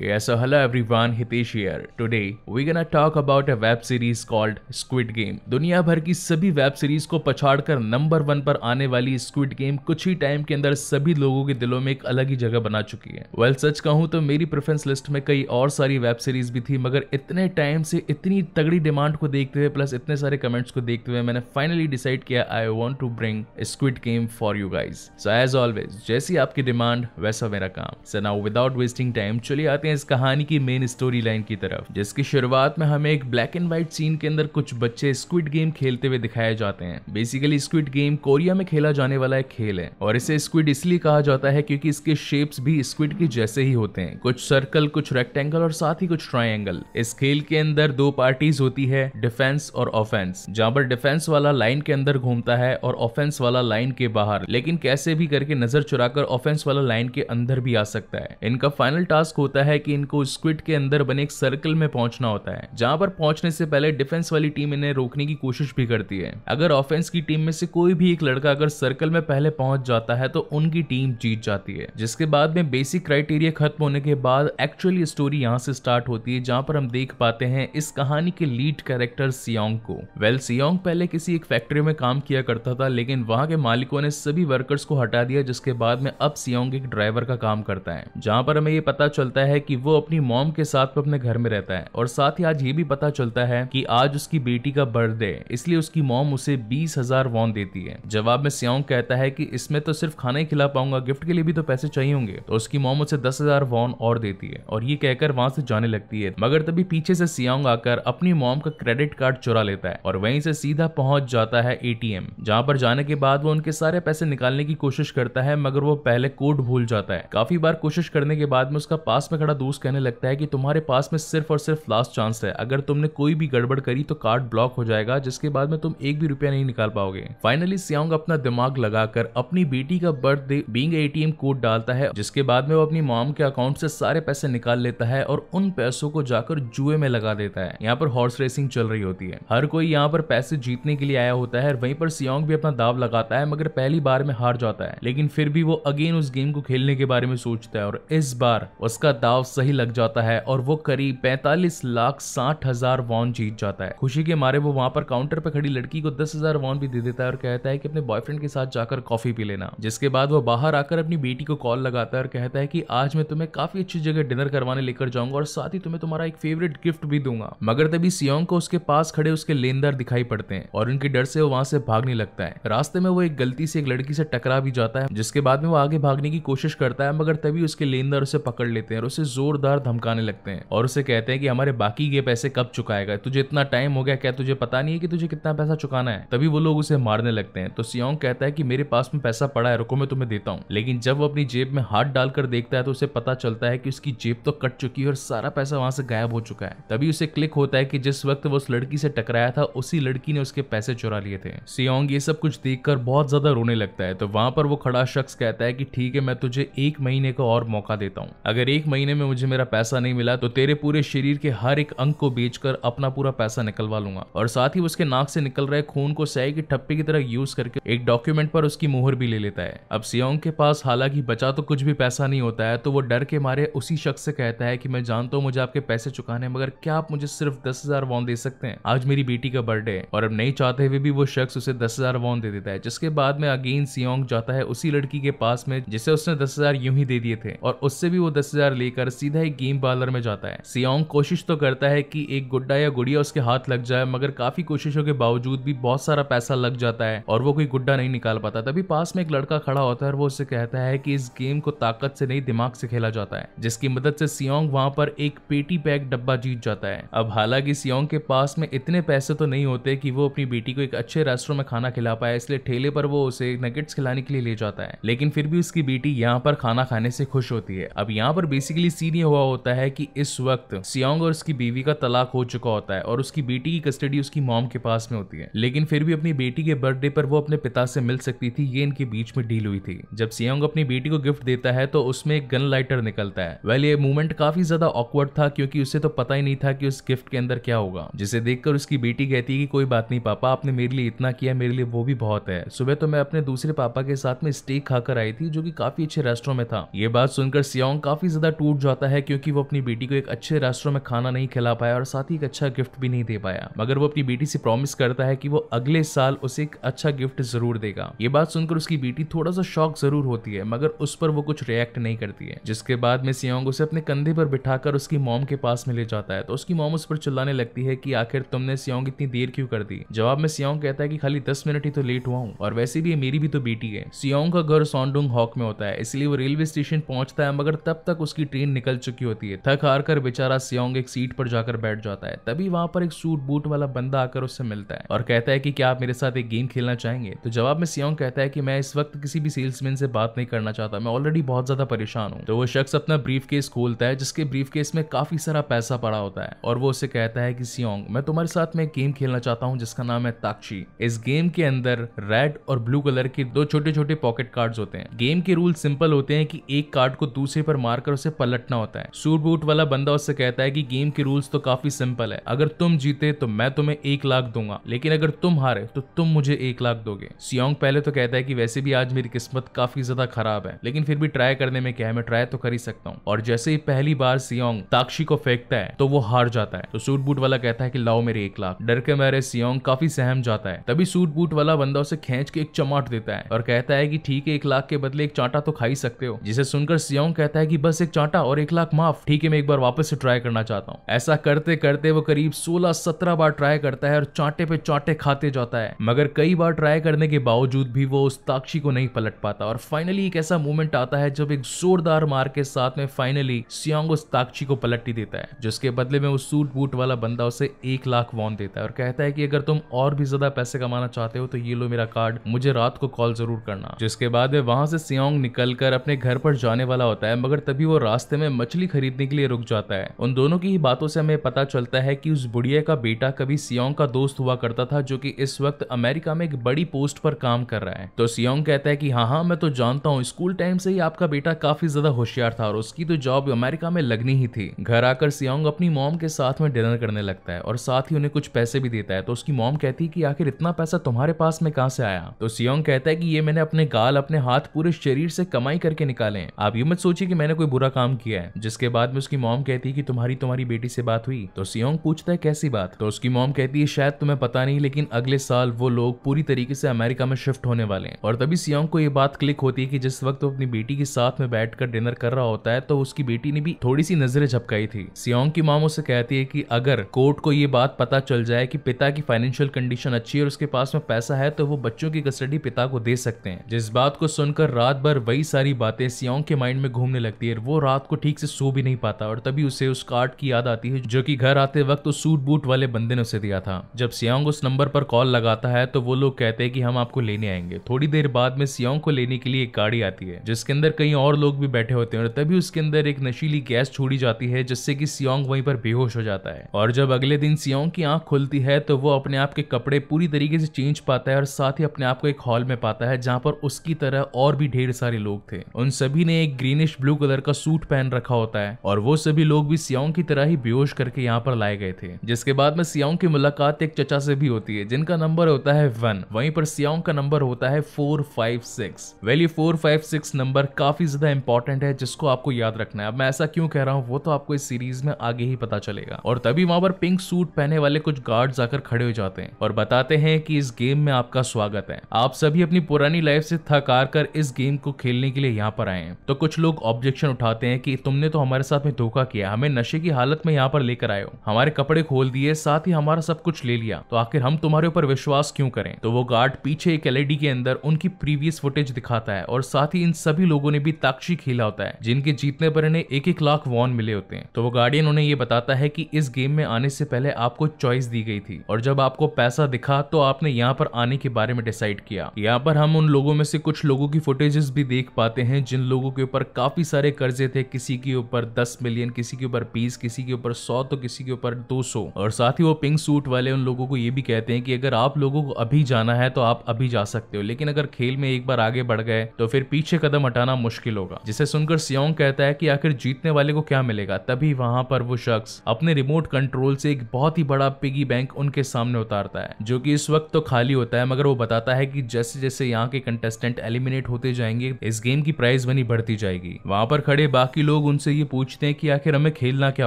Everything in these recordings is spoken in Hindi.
Yeah, so hello everyone, Hitesh here. Today we're gonna talk about a web series called Squid Game. दुनिया भर की सभी वेब सीरीज़ को पछाड़कर नंबर वन पर आने वाली स्क्विड गेम कुछ ही टाइम के अंदर सभी लोगों के दिलों में एक अलग ही जगह बना चुकी है वेल well, सच कहूँ तो मेरी प्रेफरेंस लिस्ट में कई और सारी वेब सीरीज़ भी थी मगर इतने टाइम से इतनी तगड़ी डिमांड को देखते हुए प्लस इतने सारे कमेंट्स को देखते हुए मैंने फाइनली डिसाइड किया I want to bring squid game for you guys so as always जैसी आपकी डिमांड वैसा मेरा काम so now without wasting time चलिए आते हैं इस कहानी की मेन स्टोरी लाइन की तरफ़, जिसकी शुरुआत में हमें एक ब्लैक एंड व्हाइट सीन के अंदर कुछ बच्चे स्क्विड गेम खेलते हुए दिखाए जाते हैं। बेसिकली स्क्विड गेम कोरिया में खेला जाने वाला एक खेल है, और इसे स्क्विड इसलिए कहा जाता है क्योंकि इसके शेप्स भी स्क्विड के जैसे ही होते हैं। कुछ सर्कल कुछ रेक्टेंगल और साथ ही कुछ ट्राइंगल इस खेल के अंदर दो पार्टीज़ होती है डिफेंस और ऑफेंस जहाँ पर डिफेंस वाला लाइन के अंदर घूमता है और ऑफेंस वाला लाइन के बाहर। लेकिन कैसे भी करके नज़र चुराकर ऑफेंस वाला लाइन के अंदर भी आ सकता है। इनका फाइनल टास्क होता है कि इनको स्क्विड के अंदर बने एक सर्कल में पहुँचना होता है, जहाँ पर पहुँचने से पहले डिफेंस वाली टीम इन्हें रोकने की कोशिश भी करती है। अगर ऑफेंस की टीम में से कोई भी एक लड़का अगर सर्कल में पहले पहुँच जाता है तो उनकी टीम जीत जाती है। जिसके बाद में बेसिक क्राइटेरिया खत्म होने के बाद एक्चुअली स्टोरी यहाँ से स्टार्ट होती है, जहाँ पर हम देख पाते हैं इस कहानी के लीड कैरेक्टर सियोंग को। वेल सियोंग पहले किसी एक फैक्ट्री में काम किया करता था, लेकिन वहाँ के मालिकों ने सभी वर्कर्स को हटा दिया, जिसके बाद में अब सियोंग एक ड्राइवर का काम करता है। जहाँ पर हमें ये पता चलता है कि वो अपनी मॉम के साथ में अपने घर में रहता है। और साथ ही आज ये भी पता चलता है कि आज उसकी बेटी का बर्थडे इसलिए उसकी मॉम उसे बीस हज़ार वॉन देती है। जवाब में सियोंग कहता है कि इसमें तो सिर्फ़ खाना ही खिला पाऊँगा, गिफ्ट के लिए भी तो पैसे चाहिए होंगे। तो उसकी मॉम उसे दस हज़ार वॉन और देती है और ये कहकर वहाँ से जाने लगती है। मगर तभी पीछे से सियोंग आकर अपनी मॉम का क्रेडिट कार्ड चुरा लेता है और वहीं से सीधा पहुँच जाता है एटीएम जहाँ पर जाने के बाद वो उनके सारे पैसे निकालने की कोशिश करता है, मगर वो पहले कोड भूल जाता है। काफ़ी बार कोशिश करने के बाद में उसका पास में खड़ा दोस्त कहने लगता है कि तुम्हारे पास में सिर्फ़ और सिर्फ़ लास्ट चांस है। अगर तुमने कोई भी गड़बड़ करी तो कार्ड ब्लॉक हो जाएगा, जिसके बाद में तुम एक भी रुपया नहीं निकाल पाओगे। फाइनली सियांग अपना दिमाग लगाकर अपनी बेटी का बर्थडे बींग एटीएम कोड डालता है, जिसके बाद में वो अपनी मॉम के अकाउंट से सारे पैसे निकाल लेता है और उन पैसों को जाकर जुए में लगा देता है। यहाँ पर हॉर्स रेसिंग चल रही होती है। हर कोई यहाँ पर पैसे जीतने के लिए आया होता है वहीं पर सियांग भी अपना दाव लगाता है, मगर पहली बार में हार जाता है। लेकिन फिर भी वो अगेन उस गेम को खेलने के बारे में सोचता है और इस बार उसका दाव सही लग जाता है और वो करीब पैतालीस लाख साठ हज़ार वॉन जीत जाता है। खुशी के मारे वो वहाँ पर काउंटर पर खड़ी लड़की को दस हज़ार वॉन भी दे देता है और कहता है कि अपने बॉयफ्रेंड के साथ जाकर कॉफ़ी पी लेना। जिसके बाद वो बाहर आकर अपनी बेटी को कॉल लगाता है और कहता है कि आज मैं तुम्हें काफ़ी अच्छी जगह डिनर करवाने लेकर जाऊँगा और साथ ही तुम्हें तुम्हारा एक फेवरेट गिफ्ट भी दूँगा। मगर तभी सियोंग को उसके पास खड़े उसके लेनदार दिखाई पड़ते हैं और उनके डर से वो वहाँ से भागने लगता है। रास्ते में वो एक गलती से एक लड़की से टकरा भी जाता है, जिसके बाद में वो आगे भागने की कोशिश करता है, मगर तभी उसके लेनदार उसे पकड़ लेते हैं और उसे जोरदार धमकाने लगते हैं और उसे कहते हैं कि हमारे बाकी के पैसे कब चुकाएगा? तुझे इतना टाइम हो गया क्या? तुझे पता नहीं है कि तुझे कितना पैसा चुकाना है? तभी वो लोग उसे मारने लगते हैं। तो सियोंग कहता है कि मेरे पास में पैसा पड़ा है, रुको, मैं तुम्हें देता हूँ। लेकिन जब वो अपनी जेब में हाथ डालकर देखता है तो उसे पता चलता है कि उसकी जेब तो कट चुकी है और सारा पैसा वहाँ से गायब हो चुका है। तभी उसे क्लिक होता है कि जिस वक्त वो उस लड़की से टकराया था, उसी लड़की ने उसके पैसे चुरा लिए थे। सियोंग ये सब कुछ देखकर बहुत ज़्यादा रोने लगता है। तो वहाँ पर वो खड़ा शख्स कहता है कि, ठीक है, मैं तुझे एक महीने का और मौका देता हूँ। अगर एक महीने में मुझे मेरा पैसा नहीं मिला तो तेरे पूरे शरीर के हर एक अंग को बेचकर अपना पूरा पैसा निकलवा लूँगा। और साथ ही उसके नाक से निकल रहे खून को सही की ठप्पे की तरह यूज़ करके एक डॉक्यूमेंट पर उसकी मुहर भी ले लेता है। अब सियोंग के पास हालाँकि बचा तो कुछ भी पैसा नहीं होता है तो वो डर के मारे उसी शख्स से कहता है कि मैं जानता हूँ मुझे आपके पैसे चुकाने मगर क्या आप मुझे सिर्फ़ दस हज़ार वॉन दे सकते हैं? आज मेरी बेटी का बर्थडे है, और अब नहीं चाहते हुए भी वो शख्स उसे दस हज़ार वॉन दे देता है, जिसके बाद में अगेन सियोंग जाता है उसी लड़की के पास में, जिसे उसने दस हज़ार यूँ ही दे दिए थे, और उससे भी वो दस हज़ार लेकर सीधा एक गेम पार्लर में जाता है। सियोंग कोशिश तो करता है कि एक गुड्डा या गुड़िया उसके हाथ लग जाए, मगर काफ़ी कोशिशों के बावजूद भी बहुत सारा पैसा लग जाता है और वो कोई गुड्डा नहीं निकाल पाता। तभी पास में एक लड़का खड़ा होता है और वो उससे कहता है कि इस गेम को ताकत से नहीं, दिमाग से खेला जाता है, जिसकी मदद से सियोंग वहाँ पर एक पेटी पैक डब्बा जीत जाता है। अब हालाँकि सियोंग के पास में इतने पैसे तो नहीं होते कि वो अपनी बेटी को एक अच्छे रेस्टोरेंट में खाना खिला पाए, इसलिए ठेले पर वो उसे नगेट्स खिलाने के लिए ले जाता है। लेकिन फिर भी उसकी बेटी यहाँ पर खाना खाने से खुश होती है। अब यहाँ पर बेसिकली ये हुआ होता है कि इस वक्त सियोंग और उसकी बीवी का तलाक हो चुका होता है और उसकी बेटी की कस्टडी उसकी मॉम के पास में होती है। लेकिन फिर भी अपनी बेटी के बर्थडे पर वो अपने पिता से मिल सकती थी, ये इनके बीच में डील हुई थी। जब सियोंग अपनी बेटी को गिफ्ट देता है तो उसमें एक गन लाइटर निकलता है। वेल, ये मूवमेंट काफ़ी ज़्यादा ऑकवर्ड था, क्योंकि उसे तो पता ही नहीं था कि उस गिफ्ट के अंदर क्या होगा। जिसे देखकर उसकी बेटी कहती है कि कोई बात नहीं पापा, आपने मेरे लिए इतना किया, मेरे लिए वो भी बहुत है। सुबह तो मैं अपने दूसरे पापा के साथ में स्टेक खाकर आई थी, जो कि काफ़ी अच्छे रेस्टोरेंट में था। ये बात सुनकर सियोंग काफ़ी ज़्यादा टूट जाता है क्योंकि वो अपनी बेटी को एक अच्छे रेस्टोरेंट में खाना नहीं खिला पाया और साथ ही एक अच्छा गिफ्ट भी नहीं दे पाया। मगर वो अपनी बेटी से प्रॉमिस करता है कि वो अगले साल उसे एक अच्छा गिफ्ट ज़रूर देगा। ये बात सुनकर उसकी बेटी थोड़ा सा शौक ज़रूर होती है, मगर उस पर वो कुछ रिएक्ट नहीं करती है। जिसके बाद में सियोंग उसे अपने कंधे पर बिठाकर उसकी मॉम के पास में ले जाता है तो उसकी मॉम उस पर चिल्लाने लगती है कि आखिर तुमने सियोंग इतनी देर क्यों कर दी? जवाब में सियोंग कहता है कि खाली दस मिनट ही तो लेट हुआ हूँ, और वैसे भी मेरी भी तो बेटी है। सियोंग का घर सॉन्डुंग हॉक में होता है, इसलिए वो रेलवे स्टेशन पहुँचता है, मगर तब तक उसकी ट्रेन निकल चुकी होती है। थक हार कर बेचारा सियोंग एक सीट पर जाकर बैठ जाता है। तभी वहाँ पर एक सूट बूट वाला बंदा आकर उससे मिलता है और कहता है कि क्या आप मेरे साथ एक गेम खेलना चाहेंगे? तो जवाब में सियोंग कहता है कि मैं इस वक्त किसी भी सेल्समैन से बात नहीं करना चाहता। मैं ऑलरेडी बहुत ज़्यादा परेशान हूँ। तो वो शख्स अपना ब्रीफ खोलता है, जिसके ब्रीफ में काफ़ी सारा पैसा पड़ा होता है और वो उसे कहता है कि, सियोंग, मैं तुम्हारे साथ में एक गेम खेलना चाहता हूँ, जिसका नाम है ताक्षी इस गेम के अंदर रेड और ब्लू कलर के दो छोटे छोटे पॉकेट कार्ड्स होते हैं। गेम के रूल सिंपल होते हैं कि एक कार्ड को दूसरे पर मारकर उसे पलटना होता है। सूट बूट वाला बंदा उससे कहता है कि गेम के रूल्स तो काफ़ी सिंपल है। अगर तुम जीते तो मैं तुम्हें एक लाख दूँगा। लेकिन अगर तुम हारे तो तुम मुझे एक लाख दोगे। सियोंग पहले तो कहता है कि वैसे भी आज मेरी किस्मत काफ़ी ज़्यादा खराब है। लेकिन फिर भी ट्राई करने में क्या है, मैं ट्राई तो कर ही सकता हूँ। और जैसे ही पहली बार सियोंग ताक्षी को फेंकता है तो वो हार जाता है। तो सूट बूट वाला कहता है कि लाओ मेरे एक लाख। डर के मारे सियोंग काफ़ी सहम जाता है। तभी सूट बूट वाला बंदा उसे खींच के एक चमाट देता है और कहता है कि ठीक है, एक लाख के बदले एक चांटा तो खा ही सकते हो। जिसे सुनकर सियोंग कहता है कि बस एक चांटा और एक लाख माफ़। ठीक है, मैं एक बार वापस से ट्राई करना चाहता हूँ। ऐसा करते करते वो करीब सोलह सत्रह बार ट्राई करता है और चांटे पे चांटे खाते जाता है। मगर कई बार ट्राई करने के बावजूद भी वो उस ताक्षी को नहीं पलट पाता। और फाइनली एक ऐसा मोमेंट आता है जब एक जोरदार मार के साथ में फाइनली सियोंग उस ताक्षी को पलट ही देता है, जिसके बदले में वो सूट बूट वाला बंदा उसे एक लाख वॉन देता है और कहता है कि अगर तुम और भी ज़्यादा पैसे कमाना चाहते हो तो ये लो मेरा कार्ड मुझे रात को कॉल ज़रूर करना। जिसके बाद वहाँ से सियोंग निकल अपने घर पर जाने वाला होता है, मगर तभी वो रास्ते में मछली खरीदने के लिए रुक जाता है। उन दोनों की ही बातों से हमें पता चलता है कि उस बुढ़िया का बेटा कभी सियोंग का दोस्त हुआ करता था, जो कि इस वक्त अमेरिका में एक बड़ी पोस्ट पर काम कर रहा है। तो सियोंग कहता है कि हाँ हाँ मैं तो जानता हूँ, स्कूल टाइम से ही आपका बेटा काफ़ी ज़्यादा होशियार था और उसकी तो जॉब अमेरिका में लगनी ही थी। घर आकर सियोंग अपनी मॉम के साथ में डिनर करने लगता है और साथ ही उन्हें कुछ पैसे भी देता है। तो उसकी मॉम कहती है कि, आखिर इतना पैसा तुम्हारे पास में कहाँ से आया? तो सियोंग कहता है कि, ये मैंने अपने गाल, अपने हाथ पूरे शरीर से कमाई करके निकाले आप ये मत सोचिए कि मैंने कोई बुरा काम किया है। जिसके बाद में उसकी मॉम कहती है कि तुम्हारी तुम्हारी बेटी से बात हुई। तो सियोंग पूछता है, कैसी बात? तो उसकी मॉम कहती है, शायद तुम्हें पता नहीं, लेकिन अगले साल वो लोग पूरी तरीके से अमेरिका में शिफ्ट होने वाले हैं। और तभी सियोंग को ये बात क्लिक होती है कि जिस वक्त वो अपनी बेटी के साथ में बैठकर डिनर कर रहा होता है तो उसकी बेटी ने भी थोड़ी सी नज़रें झपकाई थी। सियोंग की मॉम उससे कहती है कि अगर कोर्ट को ये बात पता चल जाए कि पिता की फाइनेंशियल कंडीशन अच्छी है और उसके पास में पैसा है तो वो बच्चों की कस्टडी पिता को दे सकते हैं। जिस बात को सुनकर रात भर वही सारी बातें सियोंग के माइंड में घूमने लगती है वो रात को ठीक से सो भी नहीं पाता और तभी उसे उस कार्ड की याद आती है जो कि घर आते वक्त उस सूट बूट वाले बंदे ने उसे दिया था। जब सियोंग उस नंबर पर कॉल लगाता है तो वो लोग कहते हैं कि हम आपको लेने आएँगे। थोड़ी देर बाद में सियोंग को लेने के लिए एक गाड़ी आती है, जिसके अंदर कई और लोग भी बैठे होते हैं और तभी उसके अंदर एक नशीली गैस छोड़ी जाती है, जिससे की सियोंग वहीं पर बेहोश हो जाता है। और जब अगले दिन सियोंग की आँख खुलती है तो वो अपने आप के कपड़े पूरी तरीके से चेंज पाता है और साथ ही अपने आप को एक हॉल में पाता है, जहाँ पर उसकी तरह और भी ढेर सारे लोग थे। उन सभी ने एक ग्रीनिश ब्लू कलर का सूट पहन रखा होता है। और वो सभी लोग भी सियोंग की तरह ही बेहोश करके यहाँ पर लाए गए थे। जिसके बाद में सियोंग की मुलाकात एक चचा से भी होती है, जिनका नंबर होता है वन। वहीं पर सियोंग का नंबर होता है फोर फाइव सिक्स। वेल ये फोर फाइव सिक्स नंबर काफ़ी ज़्यादा इंपॉर्टेंट है, जिसको आपको याद रखना है। अब मैं ऐसा क्यों कह रहा हूँ, वो तो आपको इस सीरीज़ में आगे ही पता चलेगा। और तभी वहाँ पर पिंक सूट पहने वाले कुछ गार्ड्स आकर खड़े हो जाते हैं और बताते हैं कि इस गेम में आपका स्वागत है। आप सभी अपनी पुरानी लाइफ से थक कर इस गेम को खेलने के लिए यहाँ पर आए हैं। तो कुछ लोग ऑब्जेक्शन उठाते हैं कि तुमने तो हमारे साथ में धोखा किया। हमें नशे की हालत में यहाँ पर लेकर आयो हमारे कपड़े खोल दिए, साथ ही हमारा सब कुछ ले लिया। तो आखिर हम तुम्हारे ऊपर विश्वास क्यों करें? तो वो गार्ड पीछे एक एलईडी के अंदर उनकी प्रीवियस फुटेज दिखाता है और साथ ही इन सभी लोगों ने भी ताक्षी खेला होता है, जिनके जीतने पर इन्हें एक एक लाख वॉन मिले होते हैं। तो वो गार्डियन उन्हें ये बताता है कि इस गेम में आने से पहले आपको चॉइस दी गई थी और जब आपको पैसा दिखा तो आपने यहाँ पर आने के बारे में डिसाइड किया। यहाँ पर हम उन लोगों में से कुछ लोगों की फुटेजेस भी देख पाते हैं, जिन लोगों के ऊपर काफ़ी सारे कर्जे थे, किसी के ऊपर दस मिलियन किसी के ऊपर बीस, किसी के ऊपर सौ तो किसी के ऊपर दो सौ। और साथ ही वो पिंक सूट वाले उन लोगों को ये भी कहते हैं कि अगर आप लोगों को अभी जाना है तो आप अभी जा सकते हो। लेकिन अगर खेल में एक बार आगे बढ़ गए तो फिर पीछे कदम हटाना मुश्किल होगा। जिसे सुनकर सियोंग कहता है कि आखिर जीतने वाले को क्या मिलेगा? तभी वहाँ पर वो शख्स अपने रिमोट कंट्रोल से एक बहुत ही बड़ा पिगी बैंक उनके सामने उतारता है, जो कि इस वक्त तो खाली होता है, मगर वो बताता है कि जैसे जैसे यहाँ के कंटेस्टेंट एलिमिनेट होते जाएँगे, इस गेम की प्राइस बनी बढ़ती जाएगी। वहाँ पर खड़े बाकी लोग लोग उनसे ये पूछते हैं कि आखिर हमें खेलना क्या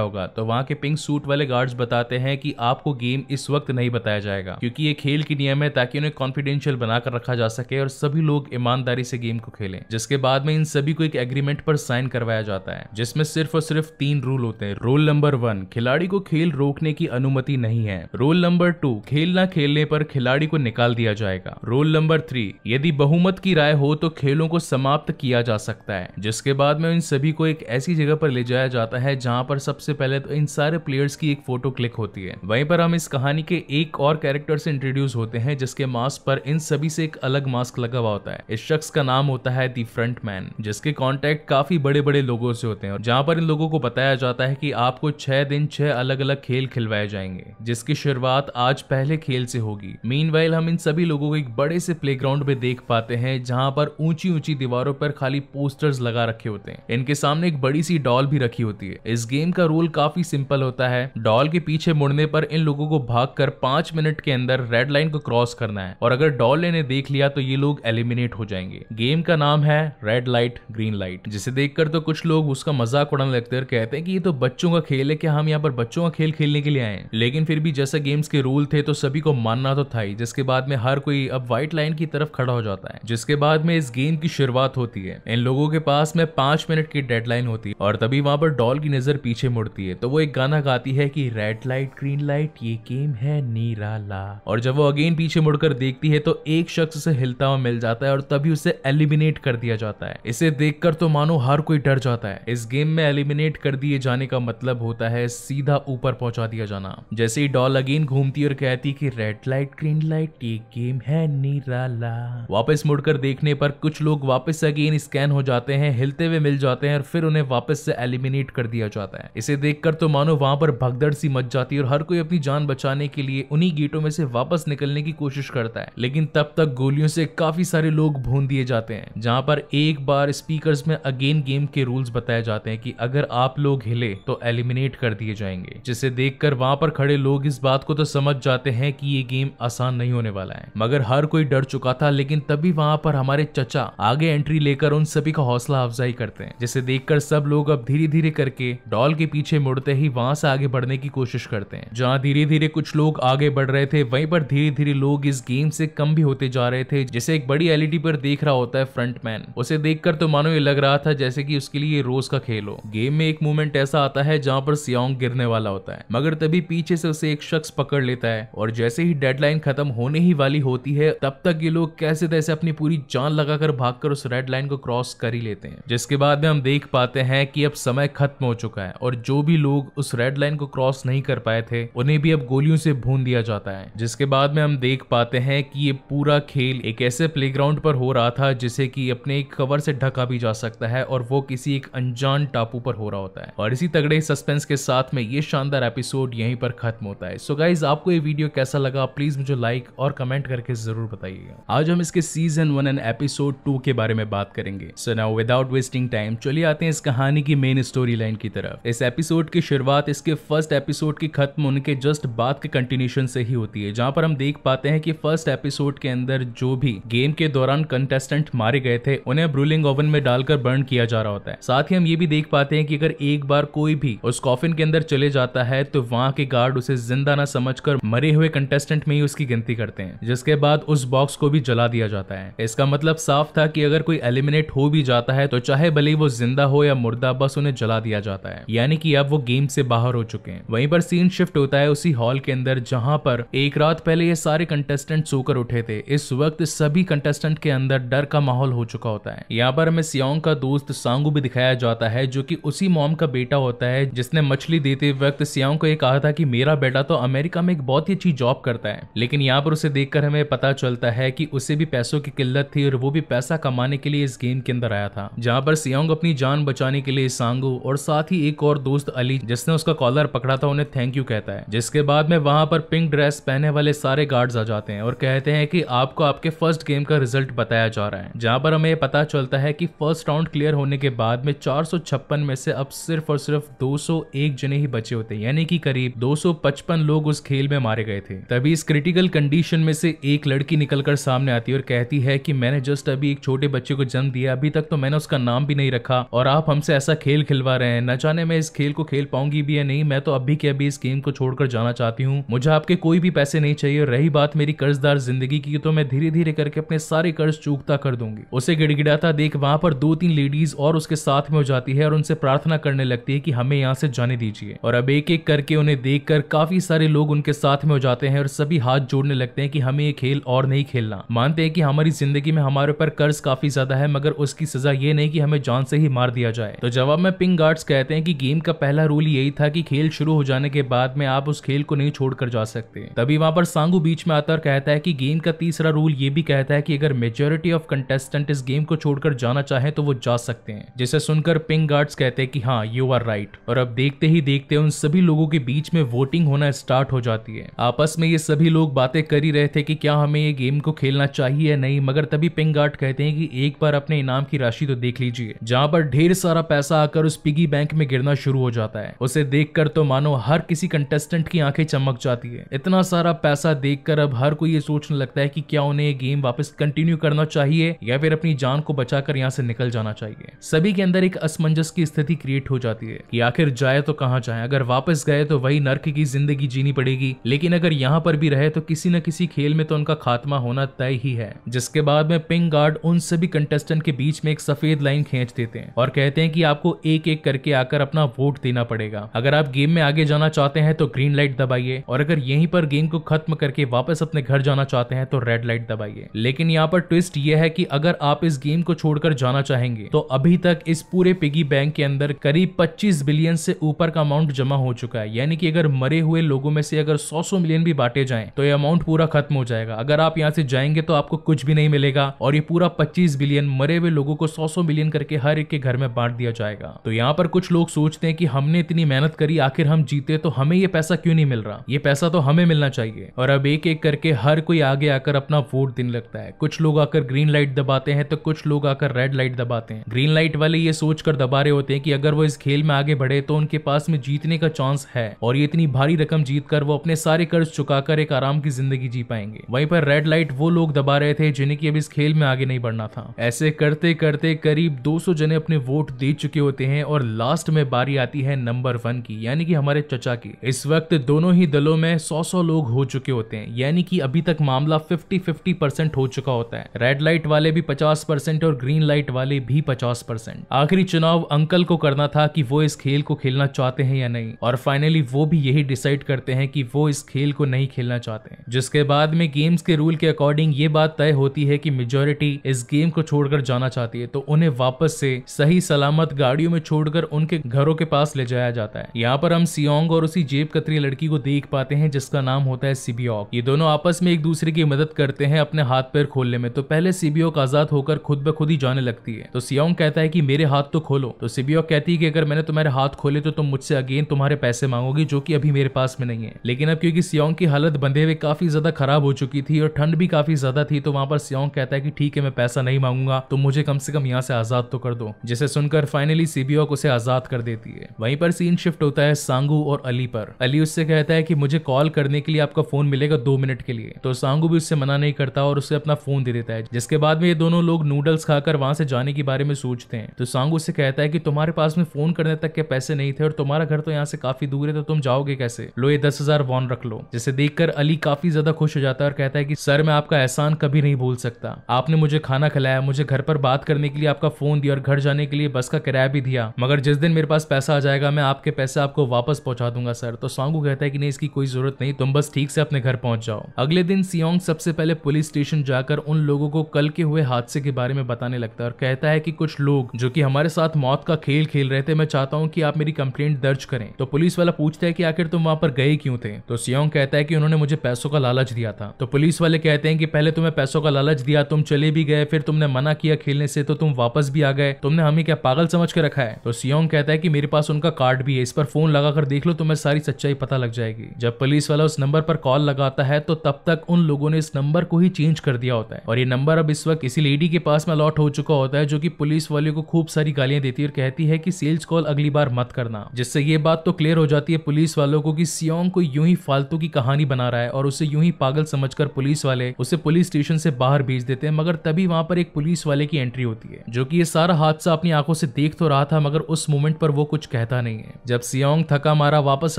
होगा? तो वहाँ के पिंक सूट वाले गार्ड्स बताते हैं कि आपको गेम इस वक्त नहीं बताया जाएगा, क्योंकि ये खेल की नियम है ताकि उन्हें कॉन्फिडेंशियल बनाकर रखा जा सके और सभी लोग ईमानदारी से गेम को खेलें। जिसके बाद में इन सभी को एक एग्रीमेंट पर साइन करवाया जाता है, जिसमें सिर्फ़ और सिर्फ़ तीन रूल होते हैं। रूल नंबर वन खिलाड़ी को खेल रोकने की अनुमति नहीं है। रूल नंबर टू खेल न खेलने पर खिलाड़ी को निकाल दिया जाएगा। रूल नंबर थ्री यदि बहुमत की राय हो तो खेलों को समाप्त किया जा सकता है, जिसके बाद में इन सभी को एक ऐसी जगह पर ले जाया जाता है जहाँ पर सबसे पहले तो इन सारे प्लेयर्स की एक फ़ोटो क्लिक होती है। वहीं पर हम इस कहानी के एक और कैरेक्टर से इंट्रोड्यूस होते हैं, जिसके मास्क पर इन सभी से एक अलग मास्क लगा हुआ होता है। इस शख्स का नाम होता है दी फ्रंट मैन जिसके कॉन्टेक्ट काफ़ी बड़े बड़े लोगों से होते हैं जहाँ पर इन लोगों को बताया जाता है की आपको छह दिन छह अलग अलग खेल खिलवाए जाएँगे, जिसकी शुरुआत आज पहले खेल से होगी। मीन हम इन सभी लोगों को एक बड़े से प्ले में देख पाते हैं, जहाँ पर ऊँची ऊँची दीवारों पर खाली पोस्टर्स लगा रखे होते हैं। इनके सामने एक बड़ी सी डॉल भी रखी होती है। इस गेम का रूल काफ़ी सिंपल होता है। डॉल के पीछे मुड़ने पर इन लोगों को भाग कर पाँच मिनट के अंदर रेड लाइन को क्रॉस करना है। और अगर डॉल ने देख लिया तो ये लोग एलिमिनेट हो जाएँगे। गेम का नाम है रेड लाइट, ग्रीन लाइट। जिसे देखकर तो कुछ लोग उसका मज़ाक उड़ाने लगते हैं कहते हैं कि ये तो बच्चों का खेल है क्या हम यहाँ पर बच्चों का खेल खेलने के लिए आए लेकिन फिर भी जैसा गेम्स के रूल थे तो सभी को मानना तो था ही, जिसके बाद में हर कोई अब व्हाइट लाइन की तरफ़ खड़ा हो जाता है। जिसके बाद में इस गेम की शुरुआत होती है। इन लोगों के पास में पाँच मिनट की डेडलाइन होती और तभी वहाँ पर डॉल की नज़र पीछे मुड़ती है। तो वो एक गाना गाती है कि रेड लाइट ग्रीन लाइट ये गेम है नीराला। और जब वो अगेन पीछे मुड़कर देखती है तो एक शख्स से हिलता हुआ मिल जाता है और तभी उसे एलिमिनेट कर दिया जाता है। इसे देखकर तो मानो हर कोई डर जाता है। इस गेम में एलिमिनेट कर दिए जाने का मतलब होता है सीधा ऊपर पहुँचा दिया जाना। जैसे ही डॉल अगेन घूमती और कहती कि रेड लाइट ग्रीन लाइट ये गेम है निराला। वापस मुड़कर देखने पर कुछ लोग वापस अगेन स्कैन हो जाते हैं, हिलते हुए मिल जाते हैं और फिर उन्हें वापस से एलिमिनेट कर दिया जाता है। इसे देखकर तो मानो वहाँ पर भगदड़ सी मच जाती है और हर कोई अपनी जान बचाने के लिए उन्हीं गेटों में से वापस निकलने की कोशिश करता है। लेकिन तब तक गोलियों से काफ़ी सारे लोग भून दिए जाते हैं, जहाँ पर एक बार स्पीकर्स में अगेन गेम के रूल्स बताए जाते हैं कि अगर आप लोग हिले तो एलिमिनेट कर दिए जाएँगे, जिसे देखकर वहाँ पर खड़े लोग इस बात को तो समझ जाते हैं कि ये गेम आसान नहीं होने वाला है। मगर हर कोई डर चुका था, लेकिन तभी वहाँ पर हमारे चचा आगे एंट्री लेकर उन सभी का हौसला अफजाई करते हैं, जिसे देखकर सब लोग अब धीरे धीरे करके डॉल के पीछे मुड़ते ही वहाँ से आगे बढ़ने की कोशिश करते हैं। जहाँ धीरे धीरे कुछ लोग आगे बढ़ रहे थे, वहीं पर धीरे धीरे लोग इस गेम से कम भी होते जा रहे थे, जिसे एक बड़ी एलईडी पर देख रहा होता है फ्रंट मैन उसे देखकर तो मानो ये लग रहा था जैसे कि उसके लिए रोज का खेल हो। गेम में एक मूवमेंट ऐसा आता है जहाँ पर सियोंग गिरने वाला होता है, मगर तभी पीछे से उसे एक शख्स पकड़ लेता है और जैसे ही डेडलाइन खत्म होने ही वाली होती है, तब तक ये लोग कैसे तैसे अपनी पूरी जान लगाकर भागकर उस रेड लाइन को क्रॉस कर ही लेते हैं, जिसके बाद में हम देख पाते कि अब समय खत्म हो चुका है और जो भी लोग उस रेड लाइन को क्रॉस नहीं कर पाए थे, उन्हें भी अब गोलियों से भून दिया जाता है। जिसके बाद में हम देख पाते हैं कि ये पूरा खेल एक ऐसे प्लेग्राउंड पर हो रहा था जिसे कि अपने एक कवर से ढका भी जा सकता है और वो किसी एक अनजान टापू पर हो रहा होता है। और इसी तगड़े सस्पेंस के साथ में ये शानदार एपिसोड यहीं पर खत्म होता है। सो गाइज़ आपको ये वीडियो कैसा लगा? प्लीज़ मुझे लाइक और कमेंट करके ज़रूर बताइएगा। आज हम इसके season one and episode two के बारे में बात करेंगे। So now without wasting time चलिए आते हैं इस कहानी की मेन स्टोरी लाइन की तरफ़। इस एपिसोड की शुरुआत इसके फ़र्स्ट एपिसोड की खत्म होने के जस्ट बाद के कंटिन्यूशन से ही होती है, जहाँ पर हम देख पाते हैं कि फ़र्स्ट एपिसोड के अंदर जो भी गेम के दौरान कंटेस्टेंट मारे गए थे, उन्हें ब्रूलिंग ओवन में डालकर बर्न किया जा रहा होता है। साथ ही हम ये भी देख पाते हैं कि अगर एक बार कोई भी उस कॉफिन के अंदर चले जाता है तो वहाँ के गार्ड उसे ज़िंदा न समझकर मरे हुए कंटेस्टेंट में ही उसकी गिनती करते हैं, जिसके बाद उस बॉक्स को भी जला दिया जाता है। इसका मतलब साफ़ था कि अगर कोई एलिमिनेट हो भी जाता है तो चाहे भले वो ज़िंदा हो या मुर्दा बस उन्हें जला दिया जाता है। यानी कि अब वो गेम से बाहर हो चुके हैं। वहीं पर सीन शिफ्ट होता है उसी हॉल के अंदर, जहाँ पर एक रात पहले ये सारे कंटेस्टेंट सोकर उठे थे। इस वक्त सभी कंटेस्टेंट के अंदर डर का माहौल हो चुका होता है। यहाँ पर हमें सियोंग का दोस्त सांगू भी दिखाया जाता है, जो कि उसी मॉम का बेटा होता है, जिसने मछली देते वक्त सियोंग को ये कहा था कि मेरा बेटा तो अमेरिका में एक बहुत ही अच्छी जॉब करता है। लेकिन यहाँ पर उसे देखकर हमें पता चलता है कि उसे भी पैसों की किल्लत थी और वो भी पैसा कमाने के लिए इस गेम के अंदर आया था, जहाँ पर सियांग अपनी जान बचाने के लिए सांगू और साथ ही एक और दोस्त अली, जिसने उसका कॉलर पकड़ा था, उन्हें थैंक यू कहता है। जिसके बाद में वहाँ पर पिंक ड्रेस पहने वाले सारे गार्ड्स आ जाते हैं और कहते हैं कि आपको आपके फ़र्स्ट गेम का रिज़ल्ट बताया जा रहा है। जहाँ पर हमें पता चलता है कि फ़र्स्ट राउंड क्लियर होने के बाद में चार में से अब सिर्फ़ और सिर्फ़ 201 जने ही बचे होते हैं। यानी कि करीब 255 लोग उस खेल में मारे गए थे। तभी इस क्रिटिकल कंडीशन में से एक लड़की निकलकर सामने आती है और कहती है कि मैंने जस्ट अभी एक छोटे बच्चे को जन्म दिया, अभी तक तो मैंने उसका नाम भी नहीं रखा और आप हम से ऐसा खेल खिलवा रहे हैं। न जाने मैं इस खेल को खेल पाऊँगी भी या नहीं। मैं तो अभी के अभी इस गेम को छोड़कर जाना चाहती हूँ। मुझे आपके कोई भी पैसे नहीं चाहिए रही बात मेरी कर्जदार ज़िंदगी की तो मैं धीरे धीरे करके अपने सारे कर्ज चूकता कर दूँगी। उसे गिड़गिड़ाता देख वहाँ पर दो तीन लेडीज़ और उसके साथ में हो जाती है और उनसे प्रार्थना करने लगती है कि हमें यहाँ से जाने दीजिए। और अब एक एक करके उन्हें देखकर काफ़ी सारे लोग उनके साथ में हो जाते हैं और सभी हाथ जोड़ने लगते हैं कि हमें ये खेल और नहीं खेलना। मानते हैं कि हमारी ज़िंदगी में हमारे ऊपर कर्ज काफ़ी ज़्यादा है, मगर उसकी सजा ये नहीं कि हमें जान से ही मार दिया जाए। तो जवाब में पिंक गार्ड्स कहते हैं कि गेम का पहला रूल यही था कि खेल शुरू हो जाने के बाद में आप उस खेल को नहीं छोड़कर जा सकते। तभी वहाँ पर सांगू बीच में आता और कहता है कि गेम का तीसरा रूल ये भी कहता है कि अगर मेजोरिटी ऑफ़ कंटेस्टेंट इस गेम को छोड़कर जाना चाहे तो वो जा सकते हैं। जिसे सुनकर पिंक गार्ड्स कहते हैं कि हाँ यू आर राइट और अब देखते ही देखते उन सभी लोगों के बीच में वोटिंग होना स्टार्ट हो जाती है। आपस में ये सभी लोग बातें कर ही रहे थे कि क्या हमें ये गेम को खेलना चाहिए या नहीं, मगर तभी पिंक गार्ड कहते हैं कि एक बार अपने इनाम की राशि तो देख लीजिए, जहाँ पर ढेर सारा पैसा आकर उस पिगी बैंक में गिरना शुरू हो जाता है। उसे देखकर तो मानो हर किसी कंटेस्टेंट की आँखें चमक जाती है। इतना सारा पैसा देखकर अब हर कोई ये सोचने लगता है कि क्या उन्हें ये गेम वापस कंटिन्यू करना चाहिए या फिर अपनी जान को बचाकर यहाँ से निकल जाना चाहिए। सभी के अंदर एक असमंजस की स्थिति क्रिएट हो जाती है कि आखिर जाए तो कहाँ जाए? अगर वापस गए तो वही नर्क की ज़िंदगी जीनी पड़ेगी। लेकिन अगर यहाँ पर भी रहे तो किसी न किसी खेल में तो उनका खात्मा होना तय ही है। जिसके बाद में पिंक गार्ड उन सभी कंटेस्टेंट के बीच में एक सफ़ेद लाइन खींच देते हैं और कहते कि आपको एक एक करके आकर अपना वोट देना पड़ेगा। अगर आप गेम में आगे जाना चाहते हैं तो ग्रीन लाइट दबाइए। और अगर यहीं पर गेम को खत्म करके वापस अपने घर जाना चाहते हैं तो रेड लाइट दबाइए। लेकिन यहाँ पर ट्विस्ट ये है कि अगर आप इस गेम को छोड़कर जाना चाहेंगे तो अभी तक इस पूरे पिगी बैंक के अंदर करीब 25 बिलियन से ऊपर का अमाउंट जमा हो चुका है। यानी कि अगर मरे हुए लोगों में से अगर 100 मिलियन भी बांटे जाएँ तो ये अमाउंट पूरा खत्म हो जाएगा। अगर आप यहाँ से जाएँगे तो आपको कुछ भी नहीं मिलेगा। और ये पूरा 25 बिलियन मरे हुए लोगों को 100 मिलियन करके हर एक के घर में बांट दिया जाएगा। तो यहाँ पर कुछ लोग सोचते हैं कि हमने इतनी मेहनत करी, आखिर हम जीते तो हमें ये पैसा क्यों नहीं मिल रहा? ये पैसा तो हमें मिलना चाहिए। और अब एक एक करके हर कोई आगे आकर अपना वोट देने लगता है। कुछ लोग आकर ग्रीन लाइट दबाते हैं तो कुछ लोग आकर रेड लाइट दबाते हैं। ग्रीन लाइट वाले ये सोचकर दबा रहे होते हैं कि अगर वो इस खेल में आगे बढ़े तो उनके पास में जीतने का चांस है। और ये इतनी भारी रकम जीत कर वो अपने सारे कर्ज चुकाकर एक आराम की ज़िंदगी जी पाएँगे। वहीं पर रेड लाइट वो लोग दबा रहे थे जिन्हें की अब इस खेल में आगे नहीं बढ़ना था। ऐसे करते करते करीब 200 जने अपने वोट दे चुके होते हैं और लास्ट में बारी आती है नंबर वन की, यानी कि हमारे चचा की। इस वक्त दोनों ही दलों में सौ सौ लोग हो चुके होते हैं, यानी कि अभी तक मामला 50 50 परसेंट हो चुका होता है। रेड लाइट वाले भी 50 परसेंट और ग्रीन लाइट वाले भी 50 परसेंट आखिरी चुनाव अंकल को करना था कि वो इस खेल को खेलना चाहते हैं या नहीं, और फाइनली वो भी यही डिसाइड करते हैं कि वो इस खेल को नहीं खेलना चाहते हैं। जिसके बाद में गेम्स के रूल के अकॉर्डिंग ये बात तय होती है कि मेजोरिटी इस गेम को छोड़कर जाना चाहती है तो उन्हें वापस से सही सलामत गाड़ियों में छोड़कर उनके घरों के पास ले जाया जाता है। यहाँ पर हम सियोंग और उसी जेब कतरी लड़की को देख पाते हैं, जिसका नाम होता है सिबियोक। ये दोनों आपस में एक दूसरे की मदद करते हैं अपने हाथ पैर खोलने में। तो पहले सिबियोक आज़ाद होकर खुद ब खुद ही जाने लगती है। तो सियोंग कहता है की मेरे हाथ तो खोलो। तो सिबियोक कहती है कि अगर मैंने तुम्हारे हाथ खोले तो तुम मुझसे अगेन तुम्हारे पैसे मांगोगी, जो की अभी मेरे पास में नहीं है। लेकिन अब क्योंकि सियोंग की हालत बंधे हुए काफ़ी ज़्यादा खराब हो चुकी थी और ठंड भी काफ़ी ज़्यादा थी तो वहाँ पर सियोंग कहता है कि ठीक है, मैं पैसा नहीं मांगूँगा तो मुझे कम से कम यहाँ से आज़ाद तो कर दो। जिसे सुनकर फाइनली सिबियोक उसे आज़ाद कर देती है। वहीं पर सीन शिफ्ट होता है सांगू और अली पर। अली उससे कहता है कि मुझे कॉल करने के लिए आपका फ़ोन मिलेगा दो मिनट के लिए। तो सांगू भी उससे मना नहीं करता और उसे अपना फ़ोन दे देता है, जिसके बाद में ये दोनों लोग नूडल्स खाकर वहाँ से जाने के बारे में सोचते हैं। तो सांगू उससे कहता है कि तुम्हारे पास में फ़ोन करने तक के पैसे नहीं थे और तुम्हारा घर तो यहाँ से काफ़ी दूर है तो तुम जाओगे कैसे? लो, ये दस हज़ार वॉन रख लो। जिसे देखकर अली काफ़ी ज़्यादा खुश हो जाता है और कहता है कि, सर, मैं आपका एहसान कभी नहीं भूल सकता। आपने मुझे खाना खिलाया, मुझे घर पर बात करने के लिए आपका फ़ोन दिया और घर जाने के लिए बस का किराया भी दिया, मगर जिस दिन मेरे पास पैसा आ जाएगा, मैं आपके पैसे आपको वापस पहुँचा दूँगा, सर। तो सांगू कहता है कि नहीं, इसकी कोई ज़रूरत नहीं, तुम बस ठीक से अपने घर पहुँच जाओ। अगले दिन सियोंग सबसे पहले पुलिस स्टेशन जाकर उन लोगों को कल के हुए हादसे के बारे में बताने लगता है और कहता है कि कुछ लोग, जो कि हमारे साथ मौत का खेल खेल रहे थे, मैं चाहता हूँ कि आप मेरी कंप्लेंट दर्ज करें। तो पुलिस वाला पूछता है कि आखिर तुम वहाँ पर गए क्यों थे? तो सियोंग कहता है कि उन्होंने मुझे पैसों का लालच दिया था। तो पुलिस वाले कहते हैं कि पहले तुम्हें पैसों का लालच दिया, तुम चले भी गए, फिर तुमने मना किया खेलने से तो तुम वापस भी आ गए। तुमने हमें क्या पागल समझ के रखा है। तो सियोंग कहता है कि मेरे पास उनका कार्ड भी है। इस पर फ़ोन लगाकर देख लो, तुम्हें सारी सच्चाई पता लग जाएगी। जब पुलिस वाला उस नंबर पर कॉल लगाता है तो तब तक उन लोगों ने इस नंबर को ही चेंज कर दिया होता है। और ये नंबर अब इस वक्त किसी लेडी के पास में अलॉट हो चुका होता है, जो की पुलिस वाले को खूब सारी गालियाँ देती है और कहती है कि सेल्स कॉल अगली बार मत करना। जिससे ये बात तो क्लियर हो जाती है पुलिस वालों को की सियोंग को यूँ ही फालतू की कहानी बना रहा है और उसे यूँ ही पागल समझकर पुलिस वाले उसे पुलिस स्टेशन से बाहर भेज देते हैं, मगर तभी वहाँ पर एक पुलिस वाले की एंट्री होती है, जो कि ये सारा हादसा अपनी आँखों उसे देख तो रहा था, मगर उस मोमेंट पर वो कुछ कहता नहीं है। जब सियोंग थका मारा वापस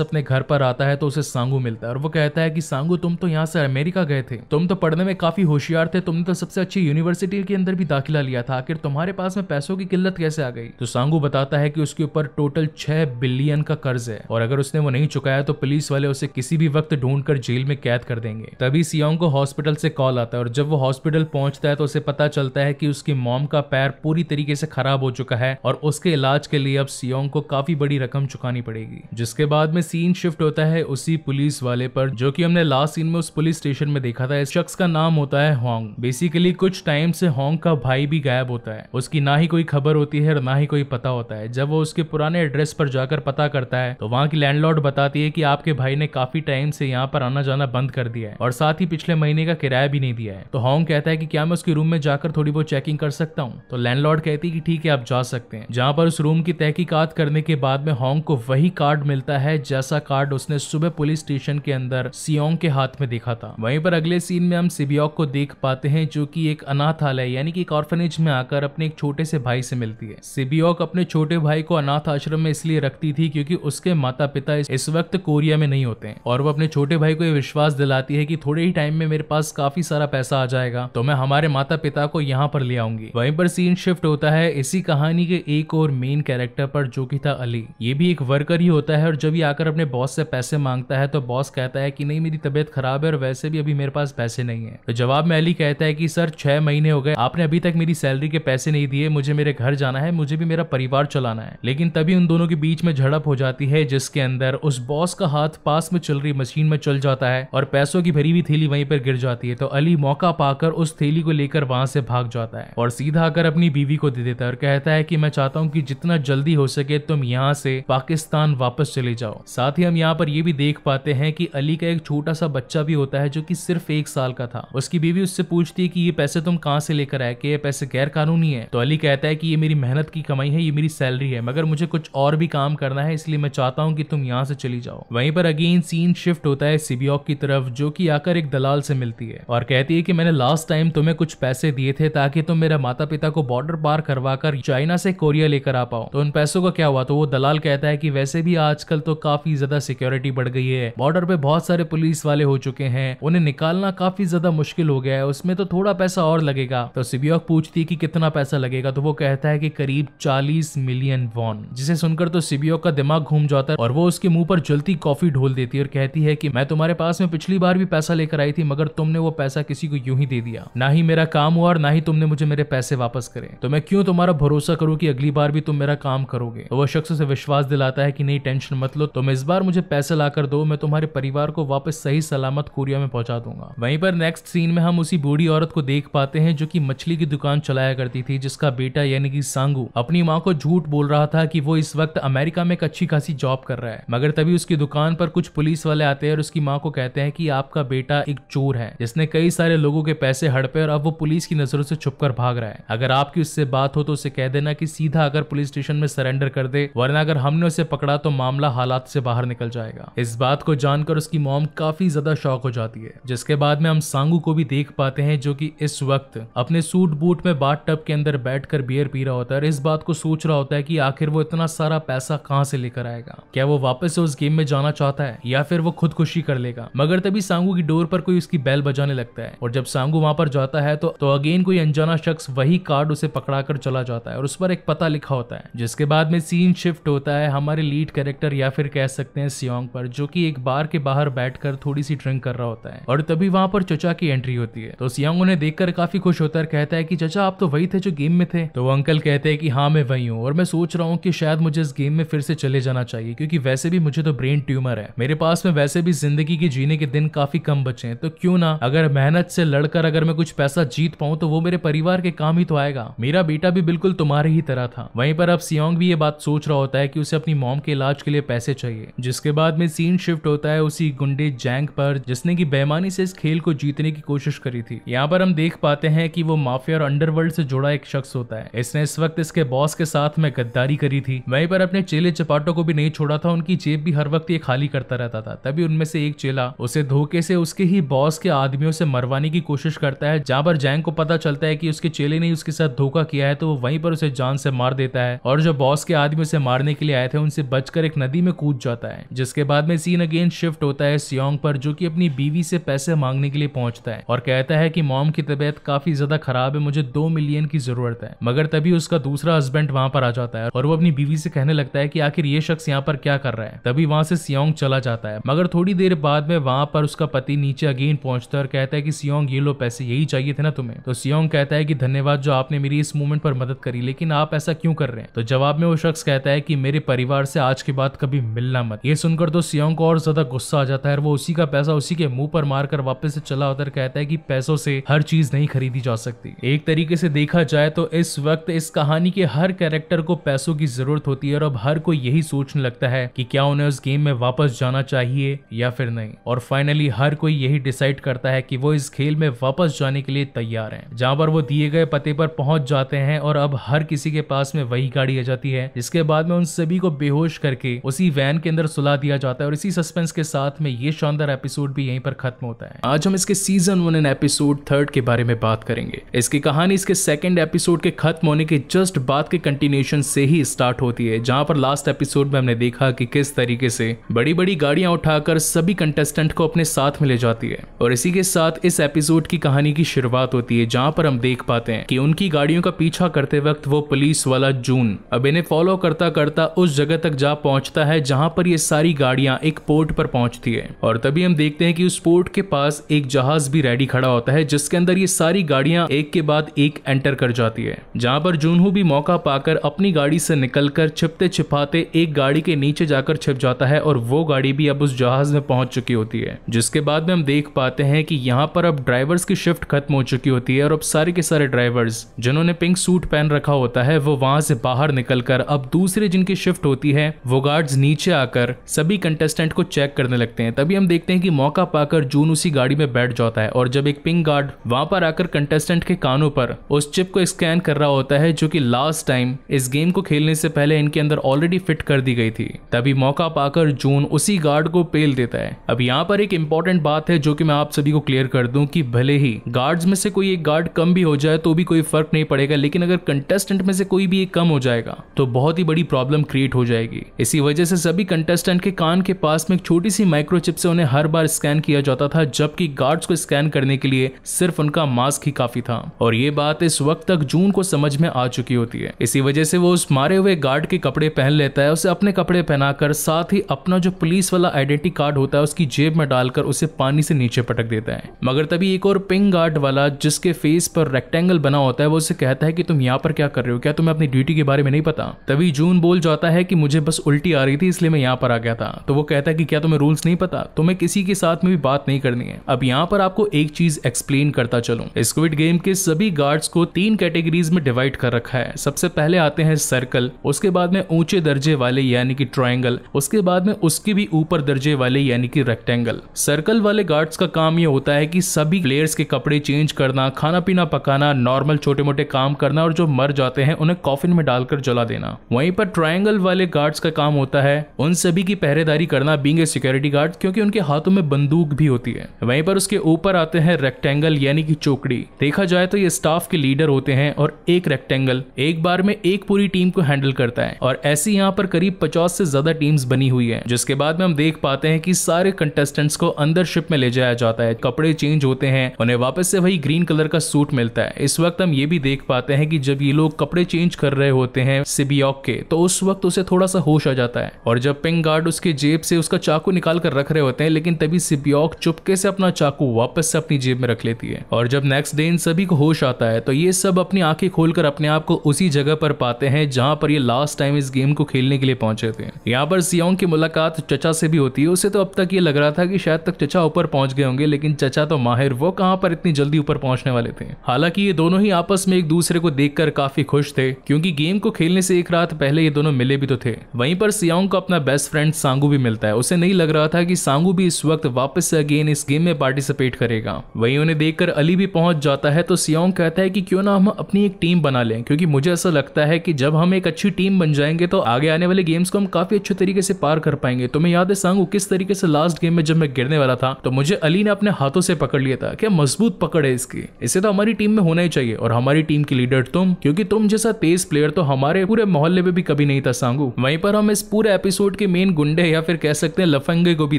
अपने घर पर आता है तो उसे सांगू मिलता है, और वो कहता है कि, सांगू, तुम तो यहाँ से अमेरिका गए थे। तुम तो पढ़ने में काफ़ी होशियार थे, तुमने तो सबसे अच्छी यूनिवर्सिटी के अंदर भी दाखिला लिया था। आखिर तुम्हारे पास में पैसों की किल्लत कैसे आ गई? तो सांगू बताता है कि उसके ऊपर टोटल छह बिलियन का कर्ज है, और अगर उसने वो नहीं चुकाया तो पुलिस वाले उसे किसी भी वक्त ढूंढ कर जेल में कैद कर देंगे। तभी सियोंग को हॉस्पिटल से कॉल आता है, और जब वो हॉस्पिटल पहुँचता है तो उसे पता चलता है कि उसकी मॉम का पैर पूरी तरीके से खराब हो चुका है और उसके इलाज के लिए अब सियोंग को काफ़ी बड़ी रकम चुकानी पड़ेगी। जिसके बाद में सीन शिफ्ट होता है उसी पुलिस वाले पर, जो कि हमने लास्ट सीन में उस पुलिस स्टेशन में देखा था। इस शख्स का नाम होता है होंग। बेसिकली कुछ टाइम से होंग का भाई भी गायब होता है। उसकी ना ही कोई खबर होती है और ना ही कोई पता होता है। जब वो उसके पुराने एड्रेस पर जाकर पता करता है तो वहाँ की लैंडलॉर्ड बताती है कि आपके भाई ने काफ़ी टाइम से यहाँ पर आना जाना बंद कर दिया है और साथ ही पिछले महीने का किराया भी नहीं दिया है। तो होंग कहता है कि क्या मैं उसके रूम में जाकर थोड़ी बहुत चेकिंग कर सकता हूँ? तो लैंडलॉर्ड कहती है कि ठीक है, आप जा सकते हैं। जहाँ पर उस रूम की तहकीकात करने के बाद में होंग को वही कार्ड मिलता है जैसा कार्ड उसने सुबह पुलिस स्टेशन के अंदर सियोंग के हाथ में देखा था। वहीं पर अगले सीन में हम सिबियोक को देख पाते हैं जो की एक अनाथालय यानी कि एक ऑर्फनेज में आकर अपने एक छोटे से भाई से मिलती है। सिबियोक अपने छोटे भाई को अनाथ आश्रम में इसलिए रखती थी क्योंकि उसके माता पिता इस वक्त कोरिया में नहीं होते हैं और वो अपने छोटे भाई को यह विश्वास दिलाती है कि थोड़े ही टाइम में मेरे पास काफ़ी सारा पैसा आ जाएगा तो मैं हमारे माता पिता को यहाँ पर ले आऊँगी। वहीं पर सीन शिफ्ट होता है, इसी कहानी के एक और मेन कैरेक्टर पर, जो कि था अली। ये भी एक वर्कर ही होता है और जब ये आकर अपने बॉस से पैसे माँगता है तो बॉस कहता है कि, नहीं, मेरी तबियत खराब है और वैसे भी अभी मेरे पास पैसे नहीं है। तो जवाब में अली कहता है कि, सर, छह महीने हो गए। आपने अभी तक मेरी सैलरी के पैसे नहीं दिए। मुझे मेरे घर जाना है। मुझे भी मेरा परिवार चलाना है। लेकिन तभी उन दोनों के बीच में झड़प हो जाती है, जिसके अंदर उस बॉस का हाथ पास में चल रही मशीन में चल जाता है और पैसों की भरी हुई थैली वहीं पर गिर जाती है। तो अली मौका पाकर उस थैली को लेकर वहाँ से भाग जाता है और सीधा आकर अपनी बीवी को दे देता है और कहता है कि मैं चाहता हूँ कि जितना जल्दी हो सके तुम यहाँ से पाकिस्तान वापस चले जाओ। साथ ही हम यहाँ पर ये भी देख पाते हैं कि अली का एक छोटा सा बच्चा भी होता है जो कि सिर्फ़ एक साल का था। उसकी बीवी उससे पूछती है कि ये पैसे तुम कहाँ से लेकर आए? कि ये पैसे गैर कानूनी है? तो अली कहता है कि ये मेरी मेहनत की कमाई है, ये मेरी सैलरी है, मगर मुझे कुछ और भी काम करना है, इसलिए मैं चाहता हूँ कि तुम यहाँ से चली जाओ। वहीं पर अगेन सीन शिफ्ट होता है सिबियोक की तरफ़, जो कि आकर एक दलाल से मिलती है और कहती है कि मैंने लास्ट टाइम तुम्हें कुछ पैसे दिए थे ताकि तुम मेरे माता पिता को बॉर्डर पार करवा कर चाइना से कोरिया लेकर आ पाओ। तो उन पैसों का क्या हुआ? तो वो दलाल कहता है कि वैसे भी आजकल तो काफ़ी ज़्यादा सिक्योरिटी बढ़ गई है। बॉर्डर पे बहुत सारे पुलिस वाले हो चुके हैं। उन्हें निकालना काफ़ी ज़्यादा मुश्किल हो गया है। उसमें तो थोड़ा पैसा और लगेगा। तो सिबियोक पूछती है कि कितना पैसा लगेगा? तो वो कहता है कि करीब 40 मिलियन वॉन जिसे सुनकर तो सिबियोक का दिमाग घूम जाता है और वो उसके मुँह पर जलती कॉफ़ी ढोल देती है और कहती है कि मैं तुम्हारे पास में पिछली बार भी पैसा लेकर आई थी, मगर तुमने वो पैसा किसी को यूँ ही दे दिया। ना ही मेरा काम हुआ और ना ही तुमने मुझे मेरे पैसे वापस करे। तो मैं क्यों तुम्हारा भरोसा करूँ कि अगली बार भी तुम मेरा काम करोगे। तो वो शख्स से विश्वास दिलाता है कि नहीं, टेंशन मत लो। तुम इस बार मुझे पैसे लाकर दो, मैं तुम्हारे परिवार को वापस सही सलामत कोरिया में पहुँचा दूँगा। वहीं पर नेक्स्ट सीन में हम उसी बूढ़ी औरत को देख पाते हैं जो कि मछली की दुकान चलाया करती थी, जिसका बेटा यानी कि सांगू अपनी माँ को झूठ बोल रहा था कि वो इस वक्त अमेरिका में एक अच्छी खासी जॉब कर रहा है। मगर तभी उसकी दुकान पर कुछ पुलिस वाले आते हैं और उसकी माँ को कहते हैं कि आपका बेटा एक चोर है, जिसने कई सारे लोगों के पैसे हड़पे और अब वो पुलिस की नज़रों से छुपकर भाग रहा है। अगर आपकी उससे बात हो तो उसे कह देना कि सीधा अगर पुलिस स्टेशन में सरेंडर कर दे वरना अगर हमने उसे पकड़ा तो मामला हालात से बाहर निकल जाएगा। इस बात को जानकर उसकी मॉम काफ़ी ज़्यादा शौक हो जाती है जिसके बाद में हम सांगू को भी देख पाते हैं जो कि इस वक्त अपने सूट बूट में बाट टब के अंदर बैठकर बियर पी रहा होता है और इस बात को सोच रहा होता है कि आखिर वो इतना सारा पैसा कहाँ से लेकर आएगा? क्या वो वापस से उस गेम में जाना चाहता है या फिर वो खुदकुशी कर लेगा? मगर तभी सांगू की डोर पर कोई उसकी बैल बजाने लगता है और जब सांगू वहाँ पर जाता है तो, तो अगेन कोई अनजाना शख्स वही कार्ड उसे पकड़ा कर चला जाता है और उस पर एक पता लिखा होता है, जिसके बाद में सीन शिफ्ट होता है, हमारे लीड कैरेक्टर या फिर कह सकते हैं सियोंग पर, जो कि एक बार के बाहर बैठकर थोड़ी सी ड्रिंक कर रहा होता है। और तभी वहाँ पर चचा की एंट्री होती है। तो सियोंग उन्हें देखकर काफ़ी खुश होता है कहता है कि, चचा, आप तो वही थे जो गेम में थे? तो वो अंकल कहते हैं कि हाँ मैं वही हूँ। और मैं सोच रहा हूँ कि शायद मुझे इस गेम में फिर से चले जाना चाहिए, क्योंकि वैसे भी मुझे तो ब्रेन ट्यूमर है। मेरे पास में वैसे भी ज़िंदगी के जीने के दिन काफ़ी कम बचे हैं तो क्यों ना, अगर मेहनत से लड़कर अगर मैं कुछ पैसा जीत पाऊँ तो वो मेरे परिवार के काम ही तो आएगा। मेरा बेटा भी बिल्कुल तुम्हारे ही तरह था। वहीं पर अब सियोंग भी ये बात सोच रहा होता है कि उसे अपनी मॉम के इलाज के लिए पैसे चाहिए। जिसके बाद में सीन शिफ्ट होता है उसी गुंडे जैंग पर, जिसने की बेमानी से इस खेल को जीतने की कोशिश करी थी। यहाँ पर हम देख पाते हैं कि वो माफिया और अंडरवर्ल्ड से जुड़ा एक शख्स होता है। इसने इस वक्त इसके बॉस के साथ में गद्दारी करी थी। वहीं पर अपने चेले चपाटों को भी नहीं छोड़ा था, उनकी जेब भी हर वक्त ये खाली करता रहता था। तभी उनमें से एक चेला उसे धोखे से उसके ही बॉस के आदमियों से मरवाने की कोशिश करता है, जहाँ पर जैंग को पता चलता है कि उसके चेले ने उसके साथ धोखा किया है तो वो वहीं पर उसे जान जान से मार देता है और जो बॉस के आदमी उसे मारने के लिए आए थे, उनसे बचकर एक नदी में कूद जाता है। जिसके बाद में सीन अगेन शिफ्ट होता है सियोंग पर, जो कि अपनी बीवी से पैसे मांगने के लिए पहुँचता है और कहता है कि मॉम की तबीयत काफ़ी ज़्यादा खराब है, मुझे दो मिलियन की ज़रूरत है। मगर तभी उसका दूसरा हस्बैंड वहाँ पर आ जाता है और वो अपनी बीवी से कहने लगता है की आखिर ये शख्स यहाँ पर क्या कर रहा है। तभी वहाँ से सियोंग चला जाता है। मगर थोड़ी देर बाद में वहाँ पर उसका पति नीचे अगेन पहुँचता है और कहता है कि सियोंग ये लो पैसे, यही चाहिए थे ना तुम्हें। तो सियोंग कहता है कि धन्यवाद जो आपने मेरी इस मूवमेंट पर मदद करी, लेकिन आप ऐसा क्यों कर रहे हैं? तो जवाब में वो शख्स कहता है कि मेरे परिवार से आज के बाद कभी मिलना मत। ये सुनकर तो सियोंग को और ज़्यादा गुस्सा आ जाता है वो उसी का पैसा उसी के मुँह पर मारकर वापस से चला उतर कहता है कि पैसों से हर चीज़ नहीं खरीदी जा सकती। एक तरीके से देखा जाए तो इस वक्त इस कहानी के हर कैरेक्टर को पैसों की ज़रूरत होती है और अब हर कोई यही सोचने लगता है कि क्या उन्हें उस गेम में वापस जाना चाहिए या फिर नहीं। और फाइनली हर कोई यही डिसाइड करता है कि वो इस खेल में वापस जाने के लिए तैयार है। जहाँ पर वो दिए गए पते पर पहुँच जाते हैं और अब हर किसी के पास में वही गाड़ी आ जाती है, जिसके बाद में उन सभी को बेहोश करके उसी वैन के अंदर सुला दिया जाता है और इसी सस्पेंस के साथ में ये शानदार एपिसोड भी यहीं पर खत्म होता है। आज हम इसके season one and episode third के बारे में बात करेंगे। इसकी कहानी इसके सेकंड एपिसोड के खत्म होने के जस्ट बाद के कंटिन्यूशन से ही स्टार्ट होती है, जहाँ पर लास्ट एपिसोड में हमने देखा कि किस तरीके से बड़ी बड़ी गाड़ियाँ उठाकर सभी कंटेस्टेंट को अपने साथ में ले जाती है। और इसी के साथ इस एपिसोड की कहानी की शुरुआत होती है, जहाँ पर हम देख पाते हैं कि उनकी गाड़ियों का पीछा करते वक्त वो पुलिस वाला जून अब इन्हें फॉलो करता करता उस जगह तक जा पहुँचता है जहाँ पर ये सारी गाड़ियाँ एक पोर्ट पर पहुँचती है। और तभी हम देखते हैं कि उस पोर्ट के पास एक जहाज़ भी रेडी खड़ा होता है, जिसके अंदर ये सारी गाड़ियाँ एक के बाद एक एंटर कर जाती है। जहाँ पर जूनहू भी मौका पाकर अपनी गाड़ी से निकलकर छिपते छिपाते एक गाड़ी के नीचे जाकर छिप जाता है और वो गाड़ी भी अब उस जहाज़ में पहुँच चुकी होती है। जिसके बाद में हम देख पाते हैं कि यहाँ पर अब ड्राइवर्स की शिफ्ट खत्म हो चुकी होती है और अब सारे के सारे ड्राइवर्स जिन्होंने पिंक सूट पहन रखा होता है वो वहाँ से बाहर निकलकर अब दूसरे जिनकी शिफ्ट होती है, वो गार्ड्स नीचे आकर सभी कंटेस्टेंट को चेक करने लगते हैं। तभी हम देखते हैं कि मौका पाकर जून उसी गाड़ी में बैठ जाता है और जब एक पिंक गार्ड वहाँ पर आकर कंटेस्टेंट के कानों पर उस चिप को स्कैन कर रहा होता है, जो कि लास्ट टाइम इस गेम को खेलने से पहले इनके अंदर ऑलरेडी फिट कर दी गई थी। तभी मौका पाकर जून उसी गार्ड को पेल देता है। अब यहाँ पर एक इंपॉर्टेंट बात है, जो कि मैं आप सभी को क्लियर कर दूँ कि भले ही गार्ड्स में से कोई एक गार्ड कम भी हो जाए तो भी कोई फ़र्क नहीं पड़ेगा, लेकिन अगर कंटेस्टेंट में से कोई भी एक कम हो जाएगा तो बहुत ही बड़ी प्रॉब्लम क्रिएट हो जाएगी। इसी वजह से सभी कंटेस्टेंट के कान के पास में एक छोटी सी माइक्रोचिप से उन्हें हर बार स्कैन किया जाता था, जबकि गार्ड्स को स्कैन करने के लिए सिर्फ़ उनका मास्क ही काफ़ी था। और ये बात इस वक्त तक जून को समझ में आ चुकी होती है। इसी वजह से वो उस मारे हुए गार्ड के कपड़े पहन लेता है, उसे अपने कपड़े पहनाकर साथ ही अपना जो पुलिस वाला आइडेंटिटी कार्ड होता है, उसकी जेब में डालकर उसे पानी से नीचे पटक देता है। मगर तभी एक और पिंक गार्ड वाला, जिसके फेस पर रेक्टेंगल बना होता है, वो उसे कहता है कि, तुम यहाँ पर क्या कर रहे हो? क्या तुम्हें अपनी ड्यूटी के बारे में नहीं पता? तभी जून बोल जाता है कि मुझे बस उल्टी आ रही थी, इसलिए मैं यहाँ पर आ गया था। तो वो कहता है कि क्या तुम्हें रूल्स नहीं पता? तुम्हें किसी के साथ में भी बात नहीं करनी है। अब यहाँ पर आपको एक चीज़ एक्सप्लेन करता चलूँ। स्क्विड गेम के सभी गार्ड्स को तीन कैटेगरीज में डिवाइड कर रखा है। सबसे पहले आते हैं सर्कल उसके बाद में ऊँचे दर्जे वाले यानी कि ट्रायंगल उसके बाद में उसके भी ऊपर दर्जे वाले यानी कि रेक्टेंगल सर्कल वाले गार्ड्स का काम ये होता है कि सभी प्लेयर्स के कपड़े चेंज करना, खाना पीना पकाना नॉर्मल छोटे मोटे काम करना और जो मर जाते हैं उन्हें कॉफिन में डालकर जला देना। वहीं पर ट्रायंगल वाले गार्ड्स का काम होता है, उन सभी की पहरेदारी करना बींग ए सिक्योरिटी गार्ड क्योंकि उनके हाथों में बंदूक भी होती है। वहीं पर उसके ऊपर आते हैं रेक्टेंगल यानी कि चौकड़ी। देखा जाए तो ये स्टाफ के लीडर होते हैं और एक रेक्टेंगल एक बार में एक पूरी टीम को हैंडल करता है। और ऐसी यहाँ पर करीब पचास से ज़्यादा टीम्स बनी हुई है, जिसके बाद में हम देख पाते हैं कि सारे कंटेस्टेंट्स को अंदर शिप में ले जाया जाता है। कपड़े चेंज होते हैं, उन्हें वापस से वही ग्रीन कलर का सूट मिलता है। इस वक्त हम ये भी देख पाते हैं कि जब ये लोग कपड़े चेंज कर रहे होते हैं सिबियॉक के तो उस वक्त उसे थोड़ा सा होश आ जाता है। और जब पिंग गार्ड उसके जेब से उसका चाकू निकाल कर रख रहे होते हैं, लेकिन तभी सिबियॉक चुपके से अपना चाकू वापस से अपनी जेब में रख लेती है। और जब नेक्स्ट डे इन सभी को होश आता है तो ये सब अपनी आँखें खोलकर अपने आप को उसी जगह पर पाते हैं जहाँ पर ये लास्ट टाइम इस गेम को खेलने के लिए पहुँचे थे। यहाँ पर सियोंग की मुलाकात चचा से भी होती है। उसे तो अब तक ये लग रहा था कि शायद तक चचा ऊपर पहुँच गए होंगे, लेकिन चचा तो माहिर, वो कहाँ पर इतनी जल्दी ऊपर पहुँचने वाले थे? हालाँकि ये दोनों ही आपस में एक दूसरे को देखकर काफ़ी खुश थे, क्योंकि गेम को खेलने से एक रात पहले ये दोनों मिले भी तो थे। वहीं पर सियोंग को अपना बेस्ट फ्रेंड सांगू भी मिलता है। उसे नहीं लग रहा था कि सांगू भी इस वक्त वापस से अगेन इस गेम में पार्टिसिपेट करेगा। वहीं उन्हें देखकर अली भी पहुँच जाता है तो सियोंग कहता है कि क्यों ना हम अपनी एक टीम बना लें, क्योंकि मुझे ऐसा लगता है कि जब हम एक अच्छी टीम बन जाएँगे तो आगे आने वाले गेम्स को हम काफ़ी अच्छे तरीके से पार कर पाएँगे। तुम्हें याद है सांगू किस तरीके से लास्ट गेम में जब मैं गिरने वाला था तो मुझे अली ने अपने हाथों से पकड़ लिया था। क्या मज़बूत पकड़ है इसकी। इसे तो हमारी टीम में होना ही चाहिए, और हमारी टीम की लीडर तुम, क्योंकि तुम जिस जैसा तेज प्लेयर तो हमारे पूरे मोहल्ले में भी कभी नहीं था, सांगू। वहीं पर हम इस पूरे एपिसोड के मेन गुंडे या फिर कह सकते हैं लफंगे को भी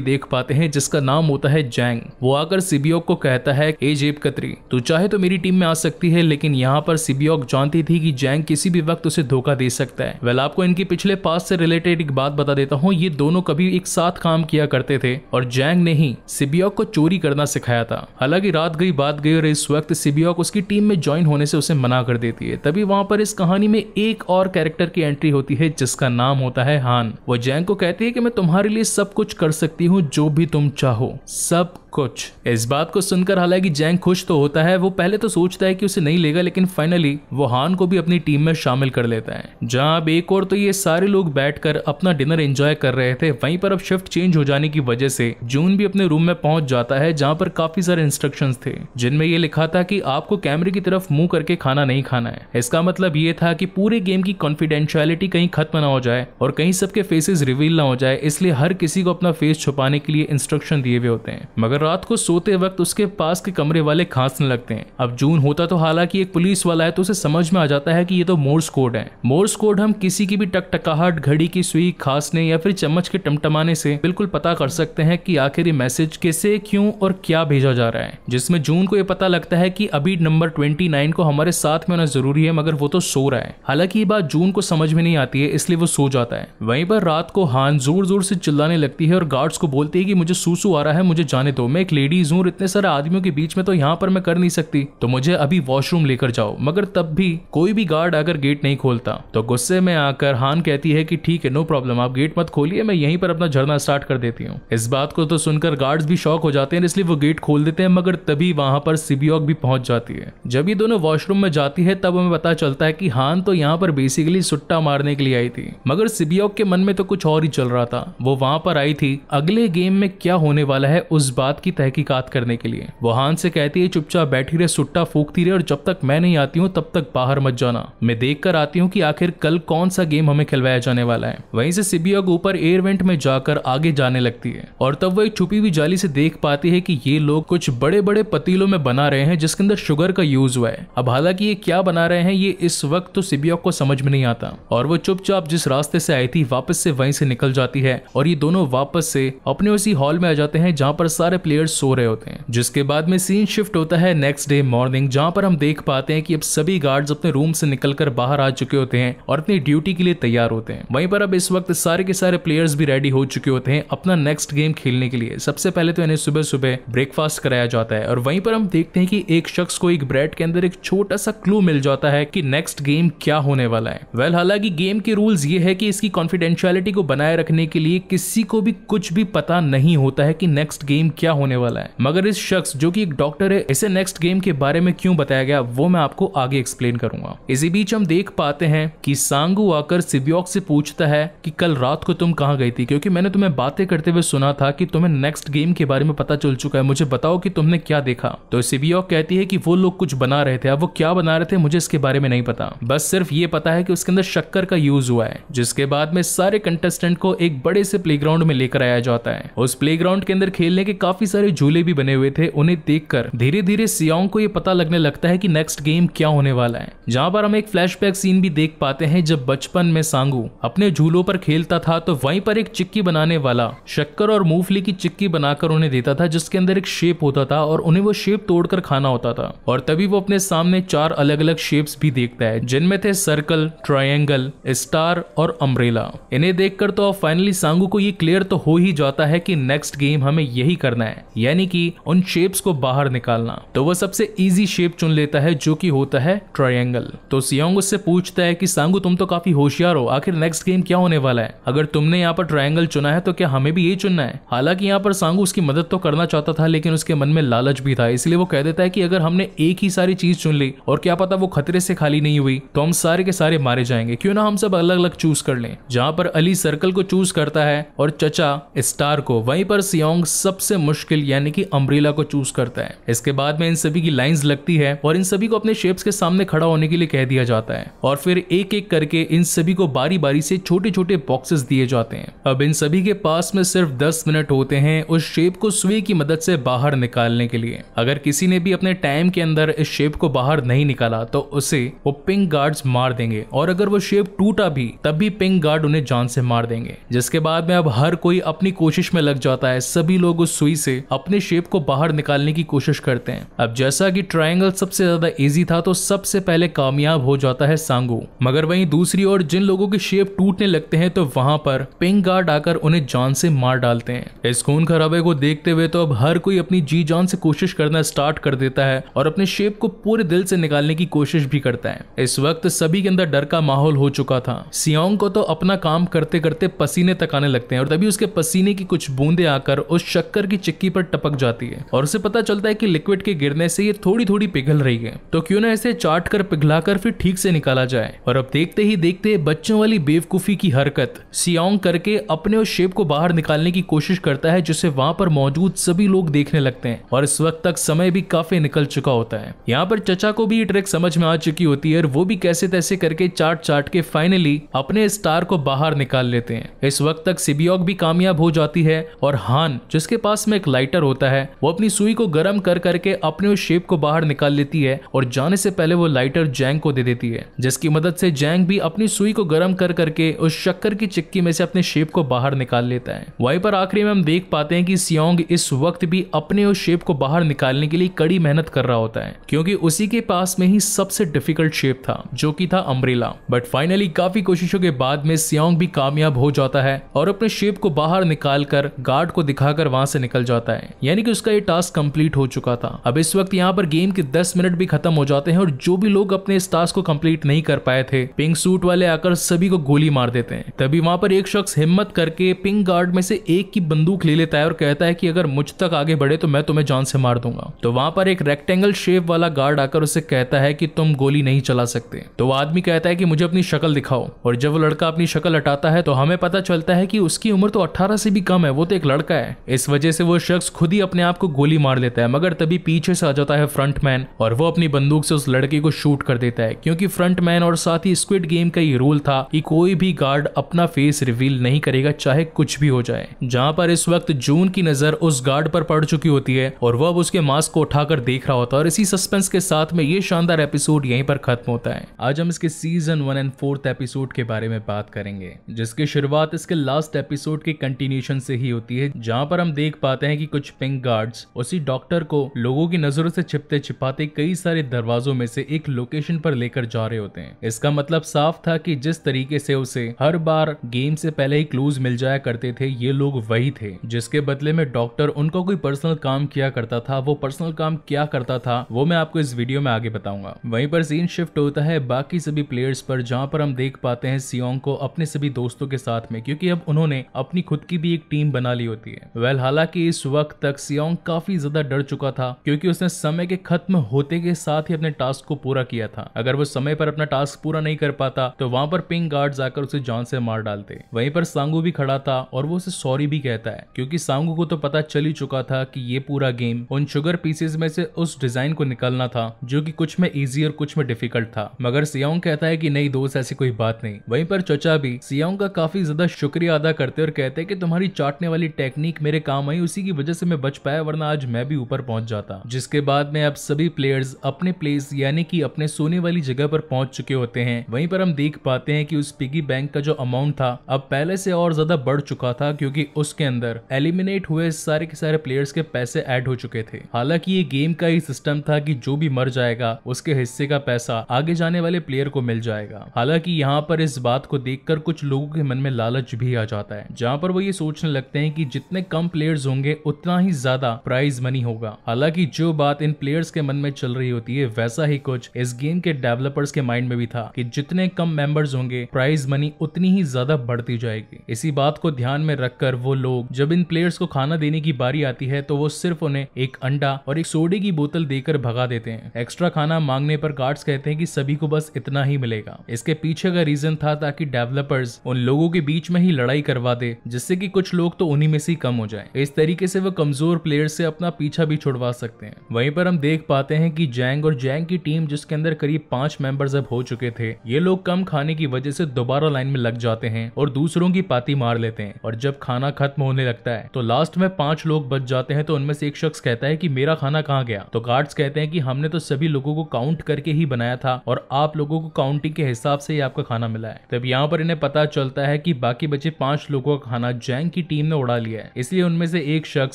देख पाते हैं, जिसका नाम होता है जैंग। वो आकर सिबियोक को कहता है, ए जेब कतरी, तू चाहे तो मेरी टीम में आ सकती है, लेकिन यहाँ पर सिबियोक जानती थी कि जैंग किसी भी वक्त उसे धोखा दे सकता है। वेल आपको इनके पिछले पास से रिलेटेड एक बात बता देता हूँ, ये दोनों कभी एक साथ काम किया करते थे, और जैंग ने ही सिबियोक को चोरी करना सिखाया था। हालाँकि रात गई, बात गई, और इस वक्त सिबियोक उसकी टीम में ज्वाइन होने से उसे मना कर देती है। तभी वहाँ पर इस कहानी में एक और कैरेक्टर की एंट्री होती है, जिसका नाम होता है हान। वो जैंग को कहती है कि मैं तुम्हारे लिए सब कुछ कर सकती हूँ, जो भी तुम चाहो। सब कुछ। इस बात को सुनकर हालाँकि जैंग खुश तो होता है, वो पहले तो सोचता है कि उसे नहीं लेगा, लेकिन फाइनली वो हान को भी अपनी टीम में शामिल कर लेता है। जहाँ अब एक और तो ये सारे लोग बैठकर अपना डिनर एंजॉय कर रहे थे, वहीं पर अब शिफ्ट चेंज हो जाने की वजह से जून भी अपने रूम में पहुँच जाता है, जहाँ पर काफ़ी सारे इंस्ट्रक्शन थे, जिनमें ये लिखा था कि आपको कैमरे की तरफ़ मुँह करके खाना नहीं खाना है। इसका मतलब ये था कि पूरे गेम की कॉन्फिडेंशियलिटी कहीं खत्म ना हो जाए और कहीं सबके फेसेस रिवील ना हो जाए, इसलिए हर किसी को अपना फेस छुपाने के लिए इंस्ट्रक्शन दिए हुए होते हैं। मगर रात को सोते वक्त उसके पास के कमरे वाले खांसने लगते हैं। अब जून होता तो हालाँकि एक पुलिस वाला है तो उसे समझ में आ जाता है कि ये तो मोर्स कोड है। मोर्स कोड हम किसी की भी टकटकाहट, घड़ी की सुई खांसने या फिर चम्मच के टमटमाने से बिल्कुल पता कर सकते हैं कि आखिर ये मैसेज किसे, क्यों और क्या भेजा जा रहा है। जिसमें जून को ये पता लगता है कि अभी नंबर ट्वेंटी को हमारे साथ में होना ज़रूरी है, मगर वो तो सो रहा है। हालाँकि ये बात जून को समझ में नहीं आती है, इसलिए वो सो जाता है। वहीं पर रात को हान ज़ोर ज़ोर से चिल्लाने लगती है और गार्ड्स को बोलती है कि मुझे सूसू आ रहा है, मुझे जाने दो। मैं एक लेडीज़ हूँ इतने सारे आदमियों के बीच में तो यहाँ पर मैं कर नहीं सकती। तो मुझे अभी वॉशरूम लेकर जाओ। मगर तब भी कोई भी गार्ड अगर गेट नहीं खोलता। तो गुस्से में आकर हान कहती है कि ठीक है नो प्रॉब्लम आप गेट मत खोलिए, मैं यहीं पर अपना झरना स्टार्ट कर देती हूँ। इस बात को तो सुनकर गार्ड्स भी शौक हो जाते हैं इसलिए वो गेट खोल देते हैं, मगर तभी वहाँ पर सिबियोक भी पहुँच जाती है। जब ये दोनों वॉशरूम में जाती है, तब हमें पता चलता है कि हान तो यहाँ पर बेसिकली सुट्टा मारने के लिए आई थी। मगर सिबियोक के मन में तो कुछ और ही चल रहा था। वो वहाँ पर आई थी। अगले गेम में क्या होने वाला है, उस बात की तहकीकात करने के लिए। वो हान से कहती है, चुपचाप बैठी रहे, सुट्टा फूकती रहे और जब तक मैं नहीं आती हूँ, तब तक बाहर मत जाना। मैं देख कर आती हूँ कि आखिर कल कौन सा गेम हमें खिलवाया जाने वाला है। वहीं से सिबियोग ऊपर एयरवेंट में जाकर आगे जाने लगती है और तब वो एक छुपी हुई जाली से देख पाती है कि ये लोग कुछ बड़े बड़े पतीलों में बना रहे हैं, जिसके अंदर शुगर का यूज़ हुआ है। अब हालाँकि ये क्या बना रहे हैं, ये इस वक्त तो सिबियोग को समझ में नहीं आता। और वो चुपचाप जिस रास्ते से आई थी, वापस से वहीं से निकल जाती है और ये दोनों वापस से अपने उसी हॉल में आ जाते हैं, जहाँ पर सारे प्लेयर्स सो रहे होते हैं। जिसके बाद में सीन शिफ्ट होता है नेक्स्ट डे मॉर्निंग जहाँ पर हम देख पाते हैं कि अब सभी गार्ड्स अपने रूम से निकलकर बाहर आ चुके होते हैं और अपनी ड्यूटी के लिए तैयार होते हैं। वहीं पर अब इस वक्त सारे के सारे प्लेयर्स भी रेडी हो चुके होते हैं अपना नेक्स्ट गेम खेलने के लिए। सबसे पहले तो इन्हें सुबह सुबह ब्रेकफास्ट कराया जाता है और वहीं पर हम देखते हैं कि एक शख्स को एक ब्रेड के अंदर एक छोटा सा क्लू मिल जाता है कि नेक्स्ट गेम क्या होने वाला है। वेल well, हालाँकि गेम के रूल्स ये है कि इसकी कॉन्फिडेंशियलिटी को बनाए रखने के लिए किसी को भी कुछ भी पता नहीं होता है कि नेक्स्ट गेम क्या होने वाला है। मगर इस शख्स, जो कि एक डॉक्टर है, इसे नेक्स्ट गेम के बारे में क्यों बताया गया, वो मैं आपको आगे एक्सप्लेन करूँगा। इसी बीच हम देख पाते हैं कि सांगू आकर सिबियोक से पूछता है कि कल रात को तुम कहाँ गई थी? क्योंकि मैंने तुम्हें बातें करते हुए सुना था कि तुम्हें नेक्स्ट गेम के बारे में पता चल चुका है। मुझे बताओ कि तुमने क्या देखा? तो सिबियोक कहती है कि वो लोग कुछ बना रहे थे। अब वो क्या बना रहे थे, मुझे इसके बारे में नहीं पता। बस सिर्फ़ ये पता है कि उसके अंदर शक्कर का यूज़ हुआ है, जिसके बाद में सारे कंटेस्टेंट को एक बड़े से प्लेग्राउंड में लेकर आया जाता है। उस प्लेग्राउंड के अंदर खेलने के काफ़ी सारे झूले भी बने हुए थे, उन्हें देखकर धीरे धीरे सियोंग को ये पता लगने लगता है कि नेक्स्ट गेम क्या होने वाला है। जहाँ पर हम एक फ्लैशबैक सीन भी देख पाते हैं, जब बचपन में सांगू अपने झूलों पर खेलता था तो वहीं पर एक चिक्की बनाने वाला शक्कर और मूंगफली की चिक्की बनाकर उन्हें देता था, जिसके अंदर एक शेप होता था और उन्हें वो शेप तोड़कर खाना होता था। और तभी वो अपने सामने चार अलग अलग शेप्स भी देखता है, जिनमें थे सर्कल ट्रायंगल स्टार और अम्ब्रेला इन्हें देखकर तो फाइनली सांगू को ये क्लियर तो हो ही जाता है कि नेक्स्ट गेम हमें यही करना है। यानी कि उन शेप्स को बाहर निकालना। तो वह सबसे इजी शेप चुन लेता है, जो कि होता है ट्रायंगल तो सियोंग उससे पूछता है कि, सांगू, तुम तो काफ़ी होशियार हो। आखिर नेक्स्ट गेम क्या होने वाला है? अगर तुमने यहाँ पर ट्रायंगल चुना है तो क्या हमें भी यही चुनना है? हालाँकि यहाँ पर सांगू उसकी मदद तो करना चाहता था, लेकिन उसके मन में लालच भी था। इसलिए वो कह देता है कि, अगर हमने एक ही सारी चीज़ चुन ली, और क्या पता वो खतरे से खाली नहीं हुई तो हम सारे के सारे मारे जाएँगे। क्यों ना हम सब अलग अलग चूज़ कर लें? जहाँ पर अली सर्कल को चूज़ करता है, और चचा, स्टार को, वहीं पर सियोंग सबसे मुश्किल यानी कि अम्ब्रेला को चूज़ करता है। इसके बाद में इन सभी की लाइंस लगती है और इन सभी को अपने शेप्स के सामने खड़ा होने के लिए कह दिया जाता है। और फिर एक एक करके इन सभी को बारी बारी से छोटे छोटे बॉक्सेस दिए जाते हैं। अब इन सभी के पास में सिर्फ़ 10 मिनट होते हैं उस शेप को सुई की मदद से बाहर निकालने के लिए। अगर किसी ने भी अपने टाइम के अंदर इस शेप को बाहर नहीं निकाला तो उसे वो पिंक गार्ड्स मार देंगे। और अगर वो शेप टूटा भी, तब भी पिंक गार्ड उन्हें जान से मार देंगे। जिसके बाद में अब हर कोई अपनी कोशिश में लग जाता है। सभी लोग उस सुई से अपने शेप को बाहर निकालने की कोशिश करते हैं। अब जैसा कि ट्रायंगल सबसे ज़्यादा इजी था तो सबसे पहले कामयाब हो जाता है सांगू। मगर वहीं दूसरी ओर जिन लोगों के शेप टूटने लगते हैं तो वहाँ पर पिंक गार्ड आकर उन्हें जान से मार डालते हैं। इस खून खराबे को देखते हुए तो अब हर कोई अपनी जी जान से कोशिश करना स्टार्ट कर देता है और अपने शेप को पूरे दिल से निकालने की कोशिश भी करता है। इस वक्त सभी के अंदर डर का माहौल हो चुका था। सियोंग को तो अपना काम करते करते पसीने तक आने लगते हैं और तभी उसके पसीने की कुछ बूंदे आकर उस शक्कर की चिक्की पर टपक जाती है और उसे पता चलता है कि लिक्विड के गिरने से ये थोड़ी थोड़ी पिघल रही है। तो क्यों ना इसे चाट कर पिघलाकर फिर ठीक से निकाला जाए। और अब देखते ही देखते बच्चों वाली बेवकूफ़ी की हरकत। सियोंग करके अपने उस शेप को बाहर निकालने की कोशिश करता है, जिसे वहाँ पर मौजूद सभी लोग देखने लगते हैं। और इस वक्त तक समय भी काफ़ी निकल चुका होता है। यहाँ पर चचा को भी ये ट्रिक समझ में आ चुकी होती है और वो भी कैसे तैसे करके चाट चाट के फाइनली अपने स्टार को बाहर निकाल लेते हैं। इस वक्त तक सिबियोक भी कामयाब हो जाती है और हान जिसके पास में एक लाइटर होता है, वो अपनी सुई को गर्म कर करके अपने उस शेप को बाहर निकाल लेती है और जाने से पहले वो लाइटर जैंग को दे देती है, जिसकी मदद से जैंग भी अपनी सुई को गर्म कर करके उस शक्कर की चिक्की में से अपने शेप को बाहर निकाल लेता है। वहीं पर आखिरी में हम देख पाते हैं कि सियोंग इस वक्त भी अपने उस शेप को बाहर निकालने के लिए कड़ी मेहनत कर रहा होता है, क्योंकि उसी के पास में ही सबसे डिफ़िकल्ट शेप था, जो कि था अम्ब्रेला बट फाइनली काफ़ी कोशिशों के बाद में सियोंग भी कामयाब हो जाता है और अपने शेप को बाहर निकाल कर गार्ड को दिखाकर वहाँ से निकल जाता है। यानी कि उसका ये टास्क कंप्लीट हो चुका था। अब इस वक्त यहाँ पर गेम के 10 मिनट भी खत्म हो जाते हैं और जो भी लोग अपने इस टास्क को कंप्लीट नहीं कर पाए थे पिंक सूट वाले आकर सभी को गोली मार देते हैं। तभी वहाँ पर एक शख्स हिम्मत करके पिंक गार्ड में से एक की बंदूक ले लेता है और कहता है कि अगर मुझ तक आगे बढ़े तो मैं तुम्हें जान से मार दूँगा। तो वहाँ पर एक रेक्टेंगल शेप वाला गार्ड आकर उसे कहता है कि तुम गोली नहीं चला सकते। तो वो आदमी कहता है कि मुझे अपनी शक्ल दिखाओ। और जब वो लड़का अपनी शक्ल हटाता है तो हमें पता चलता है कि उसकी उम्र तो 18 से भी कम है, वो तो एक लड़का है। इस वजह से वो शख्स खुद ही अपने आप को गोली मार लेता है, मगर तभी पीछे से आ जाता है फ्रंट मैन और वो अपनी बंदूक से उस लड़के को शूट कर देता है, क्योंकि फ्रंट मैन और साथ ही स्क्विड गेम का ये रूल था कि कोई भी गार्ड अपना फेस रिवील नहीं करेगा, चाहे कुछ भी हो जाए। जहाँ पर इस वक्त जून की नज़र उस गार्ड पर पड़ चुकी होती है और वह अब उसके मास्क को उठाकर देख रहा होता है और इसी सस्पेंस के साथ में ये शानदार एपिसोड यहीं पर खत्म होता है। आज हम इसके season one and fourth episode के बारे में बात करेंगे, जिसकी शुरुआत इसके लास्ट एपिसोड के कंटिन्यूशन से ही होती है, जहाँ पर हम देख पाते हैं कि कुछ पिंक गार्ड्स उसी डॉक्टर को लोगों की नज़रों से छिपते छिपाते कई सारे दरवाजों में से एक लोकेशन पर लेकर जा रहे होते हैं। इसका मतलब साफ़ था कि जिस तरीके से उसे हर बार गेम से पहले ही क्लूज मिल जाया करते थे, ये लोग वही थे, जिसके बदले में डॉक्टर उनका कोई पर्सनल काम किया करता था, वो पर्सनल काम क्या करता था, वो मैं आपको इस वीडियो में आगे बताऊँगा। वहीं पर सीन शिफ्ट होता है बाकी सभी प्लेयर्स पर, जहाँ पर हम देख पाते हैं सियोंग को अपने सभी दोस्तों के साथ में, क्योंकि अब उन्होंने अपनी खुद की भी एक टीम बना ली होती है। वेल हालाँकि इस वक्त तक सियोंग काफ़ी ज़्यादा डर चुका था, क्योंकि उसने समय के खत्म होते के साथ ही अपने टास्क को पूरा किया था। अगर वो समय पर अपना टास्क पूरा नहीं कर पाता तो वहाँ पर पिंक गार्ड्स आकर उसे जान से मार डालते। वहीं पर सांगू भी खड़ा था और वो उसे सॉरी भी कहता है, क्योंकि सांगू को तो पता चल ही चुका था कि ये पूरा गेम उन शुगर पीसेस में से उस डिज़ाइन को निकालना था, जो कि कुछ में इजी और कुछ में डिफ़िकल्ट था। मगर सियाओंग कहता है कि नहीं दोस्त, ऐसी कोई बात नहीं। वहीं पर चचा भी सियाओंग का काफ़ी ज़्यादा शुक्रिया अदा करते और कहते हैं कि तुम्हारी चाटने वाली टेक्निक मेरे काम आई, उसी की वजह से मैं बच पाया, वरना आज मैं भी ऊपर पहुँच जाता। जिसके बाद में अब सभी प्लेयर्स अपने प्लेस यानी कि अपने सोने वाली जगह पर पहुँच चुके होते हैं। वहीं पर हम देख पाते हैं कि उस पिगी बैंक का जो अमाउंट था, अब पहले से और ज़्यादा बढ़ चुका था, क्योंकि उसके अंदर एलिमिनेट हुए सारे के सारे प्लेयर्स के पैसे ऐड हो चुके थे। हालाँकि ये गेम का ही सिस्टम था कि जो भी मर जाएगा, उसके हिस्से का पैसा आगे जाने वाले प्लेयर को मिल जाएगा। हालाँकि यहाँ पर इस बात को देखकर कुछ लोगों के मन में लालच भी आ जाता है, जहाँ पर वो ये सोचने लगते हैं कि जितने कम प्लेयर्स होंगे उतना ही ज़्यादा प्राइज मनी होगा। हालाँकि जो बात इन प्लेयर्स के मन में चल रही होती है, वैसा ही कुछ इस गेम के डेवलपर्स के माइंड में भी था कि जितने कम मेंबर्स होंगे प्राइज मनी उतनी ही ज़्यादा बढ़ती जाएगी। इसी बात को ध्यान में रखकर वो लोग, जब इन प्लेयर्स को खाना देने की बारी आती है तो वो सिर्फ़ उन्हें एक अंडा और एक सोडे की बोतल देकर भगा देते हैं। एक्स्ट्रा खाना मांगने पर गार्ड्स कहते हैं कि सभी को बस इतना ही मिलेगा। इसके पीछे का रीजन था ताकि डेवलपर्स उन लोगों के बीच में ही लड़ाई करवा दे, जिससे कि कुछ लोग तो उन्हीं में से ही कम हो जाए। इस तरीके से वो कमज़ोर प्लेयर से अपना पीछा भी छुड़वा सकते हैं। वहीं पर हम देख पाते हैं कि जैंग और जैंग की टीम जिसके अंदर करीब पाँच मेंबर्स अब हो चुके थे, ये लोग कम खाने की वजह से दोबारा लाइन में लग जाते हैं और दूसरों की पाती मार लेते हैं। और जब खाना खत्म होने लगता है तो लास्ट में पाँच लोग बच जाते हैं तो उनमें से एक शख्स कहता है की मेरा खाना कहाँ गया? तो गार्ड्स कहते हैं की हमने तो सभी लोगों को काउंट करके ही बनाया था और आप लोगों को काउंटिंग के हिसाब से ही आपका खाना मिला है। तब यहाँ पर इन्हें पता चलता है की बाकी बचे पाँच लोगों का खाना जैंग की टीम ने उड़ा लिया है। इसलिए उनमें से एक शख्स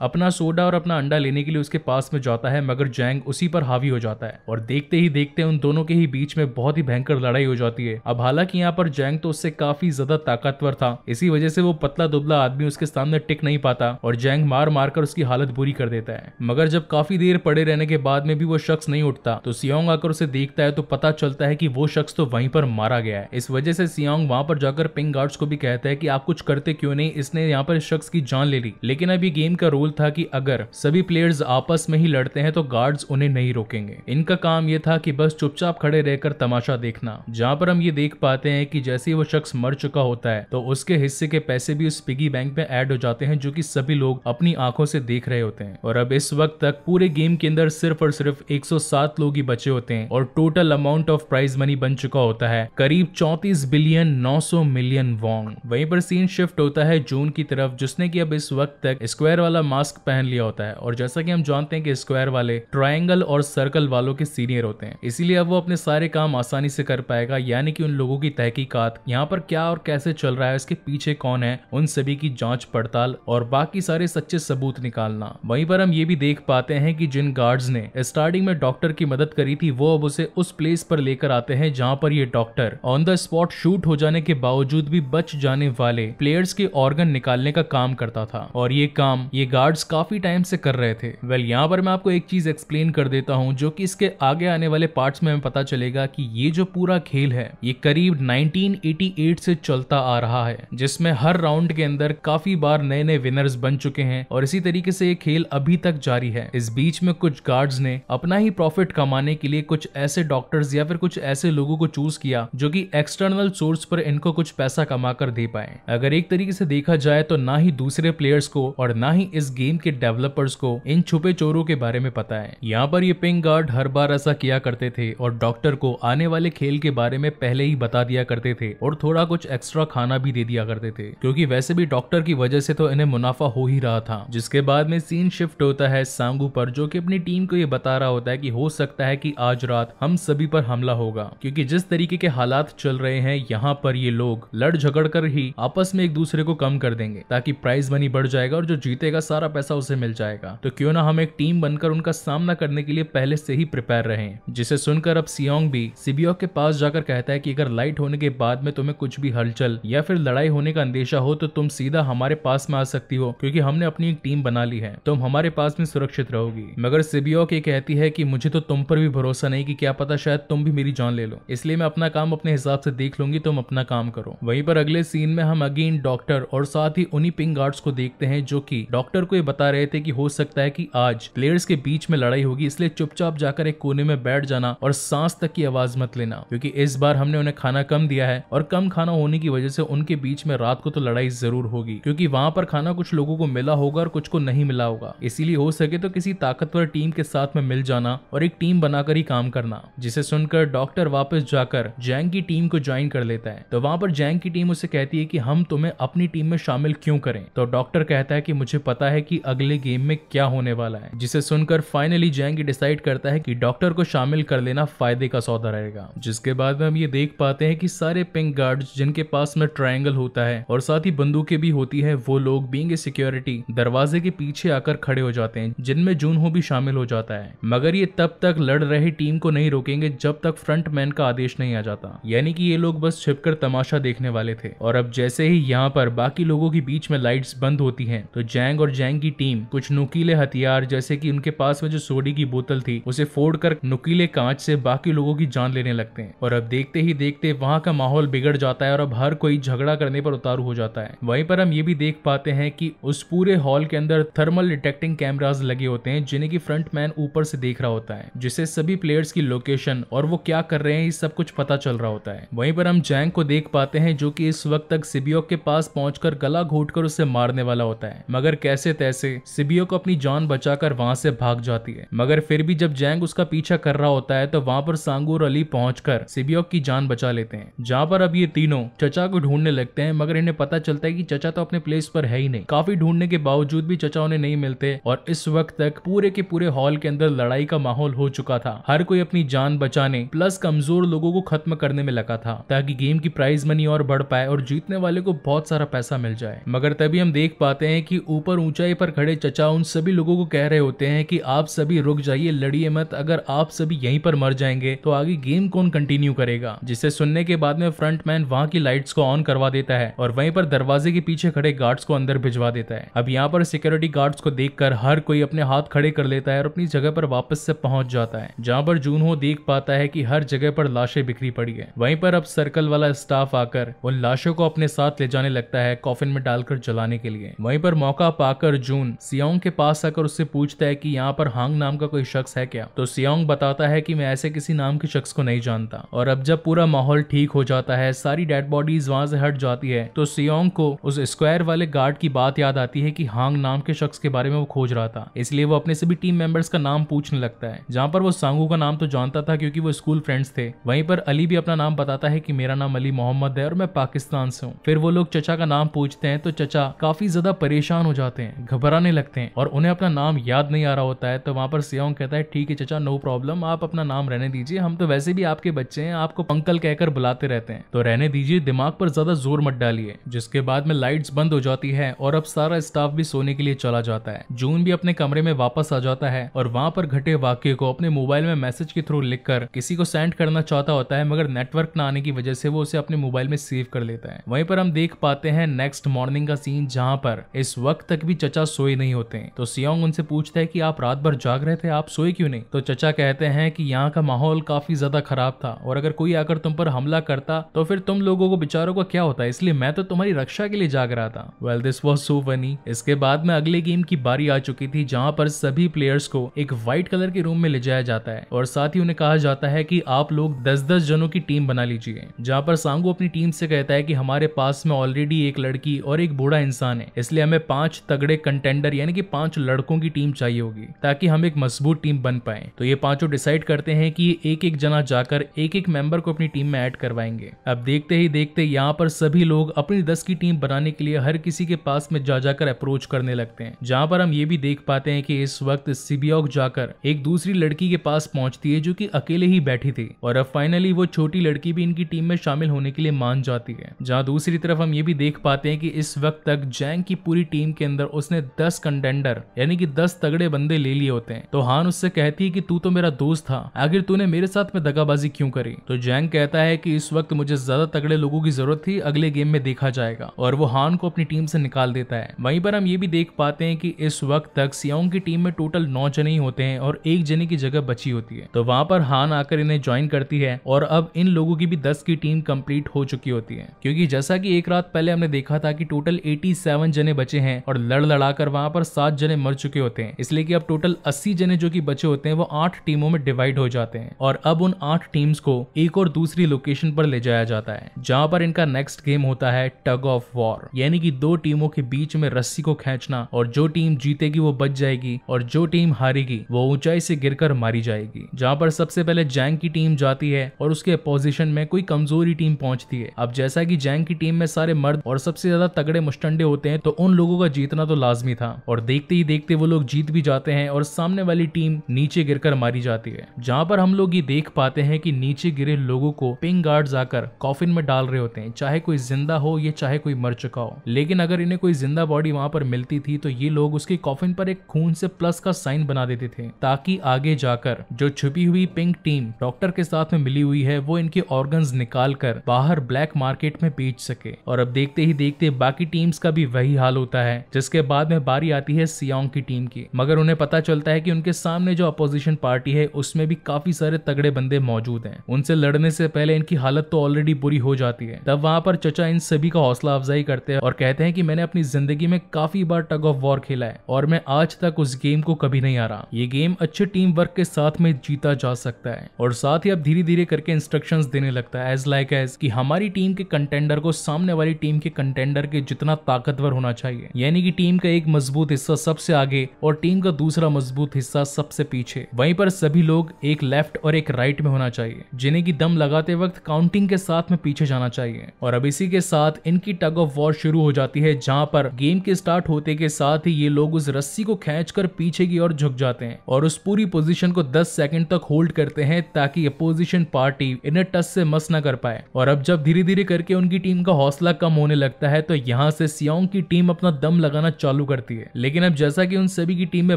अपना सोडा और अपना अंडा लेने के लिए उसके पास में जाता है, मगर जैंग उसी पर हावी हो जाता है। और देखते ही देखते उन दोनों के ही बीच में बहुत ही भयंकर लड़ाई हो जाती है। अब हालाँकि यहाँ पर जैंग तो उससे काफ़ी ज़्यादा ताकतवर था। इसी वजह से वो पतला दुबला आदमी उसके सामने टिक नहीं पाता और जैंग मार मार कर उसकी हालत बुरी कर देता है। मगर जब काफ़ी देर पड़े रहने के बाद में भी वो शख्स नहीं उठता तो सियोंग आकर उसे देखता है तो पता चलता है कि वो शख्स तो वहीं पर मारा गया है। इस वजह से सियोंग वहाँ पर जाकर पिंग गार्ड्स को भी कहता है कि आप कुछ करते क्यों नहीं? इसने यहाँ पर शख्स की जान ले ली। लेकिन अब ये गेम का रूल था कि अगर सभी प्लेयर्स आपस में ही लड़ते हैं तो गार्ड्स उन्हें नहीं रोकेंगे। इनका काम यह था कि बस चुपचाप खड़े रहकर तमाशा देखना। जहाँ पर हम ये देख पाते हैं कि जैसे ही वो शख्स मर चुका होता है तो उसके हिस्से के पैसे भी उस पिगी बैंक में ऐड हो जाते हैं जो कि सभी लोग अपनी आँखों से देख रहे होते हैं। और अब इस वक्त तक पूरे गेम के अंदर सिर्फ़ और सिर्फ़ 107 लोग ही बचे होते हैं और total amount of prize money बन चुका होता है, करीब 34 बिलियन 900 मिलियन वोंग वहीं पर सीन शिफ्ट होता है जून की तरफ़, जिसने की अब इस वक्त तक स्क्वायर वाला मास्क पहन लिया होता है। और जैसा कि हम जानते हैं कि स्क्वायर वाले ट्राइंगल और सर्कल वालों के सीनियर होते हैं। इसीलिए अब वो अपने सारे काम आसानी से कर पाएगा, यानी कि उन लोगों की तहकीकात, यहाँ पर क्या और कैसे चल रहा है, इसके पीछे कौन है, उन सभी की जाँच पड़ताल और बाकी सारे सच्चे सबूत निकालना। वहीं पर हम ये भी देख पाते हैं कि जिन गार्ड्स ने स्टार्टिंग में डॉक्टर की मदद करी थी, वो अब उसे उस प्लेस पर लेकर आते हैं जहाँ पर ये doctor on the spot shoot हो जाने के बावजूद भी बच जाने वाले प्लेयर्स के ऑर्गन निकालने का काम करता था। और ये काम ये गार्ड्स काफ़ी टाइम से कर रहे थे। वेल well, यहाँ पर मैं आपको एक चीज़ एक्सप्लेन कर देता हूँ जो कि इसके आगे आने वाले पार्ट्स में हमें पता चलेगा कि ये जो पूरा खेल है ये करीब 1988 से चलता आ रहा है जिसमें हर राउंड के अंदर काफ़ी बार नए नए विनर्स बन चुके हैं और इसी तरीके से ये खेल अभी तक जारी है। इस बीच में कुछ गार्ड्स ने अपना ही प्रॉफिट कमाने के लिए कुछ ऐसे डॉक्टर्स या फिर कुछ ऐसे लोगों को चूज़ किया जो कि एक्सटर्नल सोर्स पर इनको कुछ पैसा कमा कर दे पाए। अगर एक तरीके से देखा जाए तो ना ही दूसरे प्लेयर्स को और ना ही इस गेम के डेवलपर्स को इन छुपे चोरों के बारे में पता है। यहाँ पर ये पिंग गार्ड हर बार ऐसा किया करते थे और डॉक्टर को आने वाले खेल के बारे में पहले ही बता दिया करते थे और थोड़ा कुछ एक्स्ट्रा खाना भी दे दिया करते थे। क्योंकि वैसे भी डॉक्टर की वजह से तो इन्हें मुनाफा हो ही रहा था। जिसके बाद में सीन शिफ्ट होता है सांगू पर, जो की अपनी टीम को ये बता रहा होता है की हो सकता है की आज रात हम सभी पर हमला होगा। क्योंकि जिस तरीके के हालात चल रहे हैं, यहाँ पर ये लोग लड़ झगड़ कर ही आपस में एक दूसरे को कम कर देंगे, ताकि प्राइज मनी बढ़ जाएगा और जो जीतेगा सारा पैसा उसे मिल जाएगा। तो क्यों ना हम एक टीम बनकर उनका सामना करने के लिए पहले से ही प्रिपेयर रहे। जिसे सुनकर अब सियोंग भी सिबियो के पास जाकर कहता है कि अगर लाइट होने के बाद में तुम्हें कुछ भी हलचल या फिर लड़ाई होने का अंदेशा हो तो तुम सीधा हमारे पास में आ सकती हो, क्योंकि हमने अपनी एक टीम बना ली है। तुम हमारे पास में सुरक्षित रहोगी। मगर सिबियो ये कहती है कि मुझे तो तुम पर भी भरोसा नहीं कि क्या पता शायद तुम भी मेरी जान ले लो। इसलिए मैं अपना काम अपने हिसाब से देख लूँगी, तुम अपना काम करो। वहीं पर अगले सीन में हम अगेन डॉक्टर और साथ ही उन्हीं पिंग गार्ड्स को देखते हैं, जो कि डॉक्टर को ये बता रहे थे कि हो सकता है कि आज प्लेयर्स के बीच में लड़ाई होगी, इसलिए चुपचाप जाकर एक कोने में बैठ जाना और सांस तक की आवाज़ मत लेना, क्योंकि इस बार हमने उन्हें खाना कम दिया है और कम खाना होने की वजह से उनके बीच में रात को तो लड़ाई ज़रूर होगी, क्योंकि वहाँ पर खाना कुछ लोगों को मिला होगा और कुछ को नहीं मिला होगा। इसीलिए हो सके तो किसी ताकतवर टीम के साथ में मिल जाना और एक टीम बनाकर ही काम करना, जिसे सुनकर डॉक्टर वापस जाकर जैंग की टीम को ज्वाइन कर लेता है। तो वहाँ पर जैंग की टीम उसे कहती है कि हम तुम्हें अपनी टीम में शामिल क्यों करें? तो डॉक्टर कहता है कि मुझे पता है कि अगले गेम में क्या होने वाला है, जिसे सुनकर फाइनली जैंग डिसाइड करता है कि डॉक्टर को शामिल कर लेना फ़ायदे का सौदा रहेगा। जिसके बाद में हम ये देख पाते हैं कि सारे पिंक गार्ड्स जिनके पास में ट्रायंगल होता है और साथ ही बंदूकें भी होती है, वो लोग बींग सिक्योरिटी दरवाजे के पीछे आकर खड़े हो जाते हैं, जिनमें जून हो भी शामिल हो जाता है। मगर ये तब तक लड़ रही टीम को नहीं रोकेंगे, जब तक फ्रंट मैन का आदेश नहीं आ जाता। यानी कि ये लोग बस छिपकर तमाशा देखने वाले थे। और अब जैसे ही यहाँ पर बाकी लोगों के बीच में लाइट्स बंद होती हैं तो जैंग और जैंग की टीम कुछ नुकीले हथियार, जैसे कि उनके पास में जो सोडी की बोतल थी, उसे फोड़ कर नुकीले कांच से बाकी लोगों की जान लेने लगते हैं। और अब देखते ही देखते वहाँ का माहौल बिगड़ जाता है और अब हर कोई झगड़ा करने पर उतारू हो जाता है। वहीं पर हम ये भी देख पाते हैं कि उस पूरे हॉल के अंदर थर्मल डिटेक्टिंग कैमराज लगे होते हैं, जिन्हें की फ्रंट मैन ऊपर से देख रहा होता है जिसे सभी प्लेयर्स की लोकेशन और वो क्या कर रहे हैं, ये सब कुछ पता चल रहा होता है। वहीं पर हम जैंग को देख पाते हैं, जो कि इस वक्त तक सिबियो के पास पहुंचकर गला घोट कर उसे मारने वाला होता है। मगर कैसे जैसे तैसे सिबियो को अपनी जान बचाकर वहाँ से भाग जाती है। मगर फिर भी जब जैंग उसका पीछा कर रहा होता है तो वहाँ पर सांगू और अली पहुंचकर सिबियोक की जान बचा लेते हैं। जहाँ पर अब ये तीनों चचा को ढूँढने लगते हैं, मगर इन्हें पता चलता है कि चचा तो अपने प्लेस पर है ही नहीं। काफ़ी ढूँढने के बावजूद भी चचा उन्हें नहीं मिलते, और इस वक्त तक पूरे के पूरे हॉल के अंदर लड़ाई का माहौल हो चुका था। हर कोई अपनी जान बचाने प्लस कमज़ोर लोगों को खत्म करने में लगा था, ताकि गेम की प्राइज मनी और बढ़ पाए और जीतने वाले को बहुत सारा पैसा मिल जाए। मगर तभी हम देख पाते हैं कि ऊपर ऊंचाई पर खड़े चचा उन सभी लोगों को कह रहे होते हैं कि आप सभी रुक जाइए, लड़िए मत। अगर आप सभी यहीं पर मर जाएँगे तो आगे गेम कौन कंटिन्यू करेगा? जिसे सुनने के बाद में फ्रंटमैन वहाँ की लाइट्स को ऑन करवा देता है और वहीं पर दरवाजे के पीछे खड़े गार्ड्स को अंदर भिजवा देता है। अब यहाँ पर सिक्योरिटी गार्ड्स को देखकर हर कोई अपने हाथ खड़े कर लेता है और अपनी जगह पर वापस से पहुँच जाता है, जहाँ पर जून हो देख पाता है कि हर जगह पर लाशें बिखरी पड़ी है। वहीं पर अब सर्कल वाला स्टाफ आकर उन लाशों को अपने साथ ले जाने लगता है कॉफिन में डालकर जलाने के लिए। वहीं पर मौका पाकर जून सियोंग के पास आकर उससे पूछता है कि यहाँ पर हांग नाम का कोई शख्स है क्या? तो सियोंग बताता है कि मैं ऐसे किसी नाम के शख्स को नहीं जानता। और अब जब पूरा माहौल ठीक हो जाता है, सारी डेड बॉडीज वहाँ से हट जाती है तो सियोंग को उस स्क्वायर वाले गार्ड की बात याद आती है कि हांग नाम के शख्स के बारे में वो खोज रहा था। इसलिए वो अपने सभी टीम मेंबर्स का नाम पूछने लगता है, जहाँ पर वो सांगू का नाम तो जानता था क्योंकि वो स्कूल फ्रेंड्स थे। वहीं पर अली भी अपना नाम बताता है कि मेरा नाम अली मोहम्मद है और मैं पाकिस्तान से हूँ। फिर वो लोग चचा का नाम पूछते हैं तो चचा काफ़ी ज़्यादा परेशान हो जाते हैं, घबराने लगते हैं और उन्हें अपना नाम याद नहीं आ रहा होता है तो वहाँ पर सियोंग कहता है, ठीक है चचा नो प्रॉब्लम आप अपना नाम रहने दीजिए, हम तो वैसे भी आपके बच्चे हैं, आपको अंकल कहकर बुलाते रहते हैं। तो रहने दीजिए, दिमाग पर ज़्यादा ज़ोर मत डालिए, जिसके बाद में लाइट्स बंद हो जाती है और अब सारा स्टाफ भी सोने के लिए चला जाता है। जून भी अपने कमरे में वापस आ जाता है और वहाँ पर घटे वाक्य को अपने मोबाइल में मैसेज के थ्रू लिखकर किसी को सेंड करना चाहता होता है, मगर नेटवर्क न आने की वजह से वो उसे अपने मोबाइल में सेव कर लेता है। वहीं पर हम देख पाते हैं, नेक्स्ट मॉर्निंग का सीन जहाँ पर इस वक्त तक भी चचा सोए नहीं होते हैं। तो सियोंग उनसे पूछता है कि आप रात भर जाग रहे थे, आप सोए क्यों नहीं? तो चचा कहते हैं कि यहाँ का माहौल काफ़ी ज़्यादा खराब था और अगर कोई आकर तुम पर हमला करता तो फिर तुम लोगों को, बेचारों को क्या होता? इसलिए मैं तो तुम्हारी रक्षा के लिए जाग रहा था। Well this was so funny इसके बाद में अगले गेम की बारी आ चुकी थी, जहाँ पर सभी प्लेयर्स को एक व्हाइट कलर के रूम में ले जाया जाता है और साथ ही उन्हें कहा जाता है कि आप लोग दस दस जनों की टीम बना लीजिए। जहाँ पर सांगू अपनी टीम से कहता है कि हमारे पास में ऑलरेडी एक लड़की और एक बूढ़ा इंसान है, इसलिए हमें पाँच तगड़े कंटेंडर यानी कि पाँच लड़कों की टीम चाहिए होगी, ताकि हम एक मज़बूत टीम बन पाए। तो ये पाँचों डिसाइड करते हैं कि एक एक जना जाकर एक एक मेंबर को अपनी टीम में ऐड करवाएँगे। अब देखते ही देखते यहाँ पर सभी लोग अपनी दस की टीम बनाने के लिए हर किसी के पास में जा जाकर अप्रोच करने लगते हैं, जहाँ पर हम ये भी देख पाते हैं कि इस वक्त सिबियोक जाकर एक दूसरी लड़की के पास पहुँचती है जो कि अकेले ही बैठी थी, और अब फाइनली वो छोटी लड़की भी इनकी टीम में शामिल होने के लिए मान जाती है। जहाँ दूसरी तरफ़ हम ये भी देख पाते हैं कि इस वक्त तक जैंग की पूरी टीम के अंदर उसने दस कंटेंडर यानी कि दस तगड़े बंदे ले लिए होते हैं तो हान उससे कहती है कि तू तो मेरा दोस्त था, आखिर तूने मेरे साथ में दगाबाजी क्यों करी? तो जैंग कहता है कि इस वक्त मुझे ज़्यादा तगड़े लोगों की ज़रूरत थी, अगले गेम में देखा जाएगा, और वो हान को अपनी टीम से निकाल देता है। वहीं पर हम ये भी देख पाते हैं कि इस वक्त तक सियाओं की टीम में टोटल नौ जने ही होते हैं, और एक जने की जगह बची होती है। तो वहाँ पर हान आकर इन्हें ज्वाइन करती है, और अब इन लोगों की भी दस की टीम कंप्लीट हो चुकी होती है। क्योंकि जैसा कि एक रात पहले हमने देखा था कि टोटल 87 जने बचे हैं, और लड़ लड़ाकर वहाँ पर सात जने मर चुके होते हैं। इसलिए कि अब टोटल 80 जने जो कि बचे होते हैं, वो आठ टीमों में डिवाइड हो जाते हैं और अब उन आठ टीम्स को एक और दूसरी लोकेशन पर ले जाया जाता है, जहाँ पर इनका नेक्स्ट गेम होता है टग ऑफ़ वॉर यानी कि दो टीमों के बीच में रस्सी को खींचना और जो टीम जीतेगी वो बच जाएगी और जो टीम हारेगी वो ऊंचाई से गिरकर मारी जाएगी, जहाँ पर सबसे पहले जैंग की टीम जाती है और उसके अपोजिशन में कोई कमज़ोरी टीम पहुँचती है। अब जैसा कि जैंग की टीम में सारे मर्द और सबसे ज़्यादा तगड़े मुस्टंडे होते हैं तो उन लोगों का जीतना तो लाजमी था और देखते ही देखते वो लोग जीत भी जाते हैं और सामने वाली टीम नीचे गिरकर मारी जाती है। जहाँ पर हम लोग ये देख पाते हैं कि नीचे गिरे लोगों को पिंग गार्ड्स आकर कॉफिन में डाल रहे होते हैं, चाहे कोई ज़िंदा हो या चाहे कोई मर चुका हो। लेकिन अगर इन्हें कोई ज़िंदा बॉडी वहाँ पर मिलती थी तो ये लोग उसके कॉफिन पर एक खून से प्लस का साइन बना देते थे, ताकि आगे जाकर जो छुपी हुई पिंक टीम डॉक्टर के साथ में मिली हुई है, वो इनके ऑर्गन्स निकाल कर बाहर ब्लैक मार्केट में बेच सके। और अब देखते ही देखते बाकी टीम्स का भी वही हाल होता है जिसके बाद में बारी आती है सियांग की टीम की। मगर उन्हें पता चलता है कि उनके सामने जो अपोजिशन पार्टी है, उसमें भी काफ़ी सारे तगड़े बंदे मौजूद हैं। उनसे लड़ने से पहले इनकी हालत तो ऑलरेडी बुरी हो जाती है। तब वहाँ पर चचा इन सभी का हौसला अफजाई करते हैं और कहते हैं कि मैंने अपनी ज़िंदगी में काफ़ी बार टग ऑफ़ वॉर खेला है और मैं आज तक उस गेम को कभी नहीं आ रहा ये गेम अच्छे टीम वर्क के साथ में जीता जा सकता है और साथ ही अब धीरे धीरे करके इंस्ट्रक्शन देने लगता है एज लाइक एज की हमारी टीम के कंटेंडर को सामने वाली टीम के कंटेंडर के जितना ताकतवर होना चाहिए। यानी कि टीम का एक मज़बूत हिस्सा सबसे आगे और टीम का दूसरा मज़बूत हिस्सा सबसे पीछे। वहीं पर सभी लोग एक लेफ़्ट और एक राइट में होना चाहिए, जिन्हें की दम लगाते वक्त काउंटिंग के साथ में पीछे जाना चाहिए। और अब इसी के साथ इनकी टग ऑफ़ वॉर शुरू हो जाती है, जहाँ पर गेम के स्टार्ट होते के साथ ही ये लोग उस रस्सी को खेच कर पीछे की ओर झुक जाते हैं और उस पूरी पोजीशन को 10 सेकंड तक होल्ड करते हैं, ताकि अपोजिशन पार्टी इन्हें टच से मस न कर पाए। और अब जब धीरे धीरे करके उनकी टीम का हौसला कम होने लगता है तो यहाँ से सियोंग की टीम अपना दम लगाना चालू करती है। लेकिन अब जैसा कि उन सभी की टीम में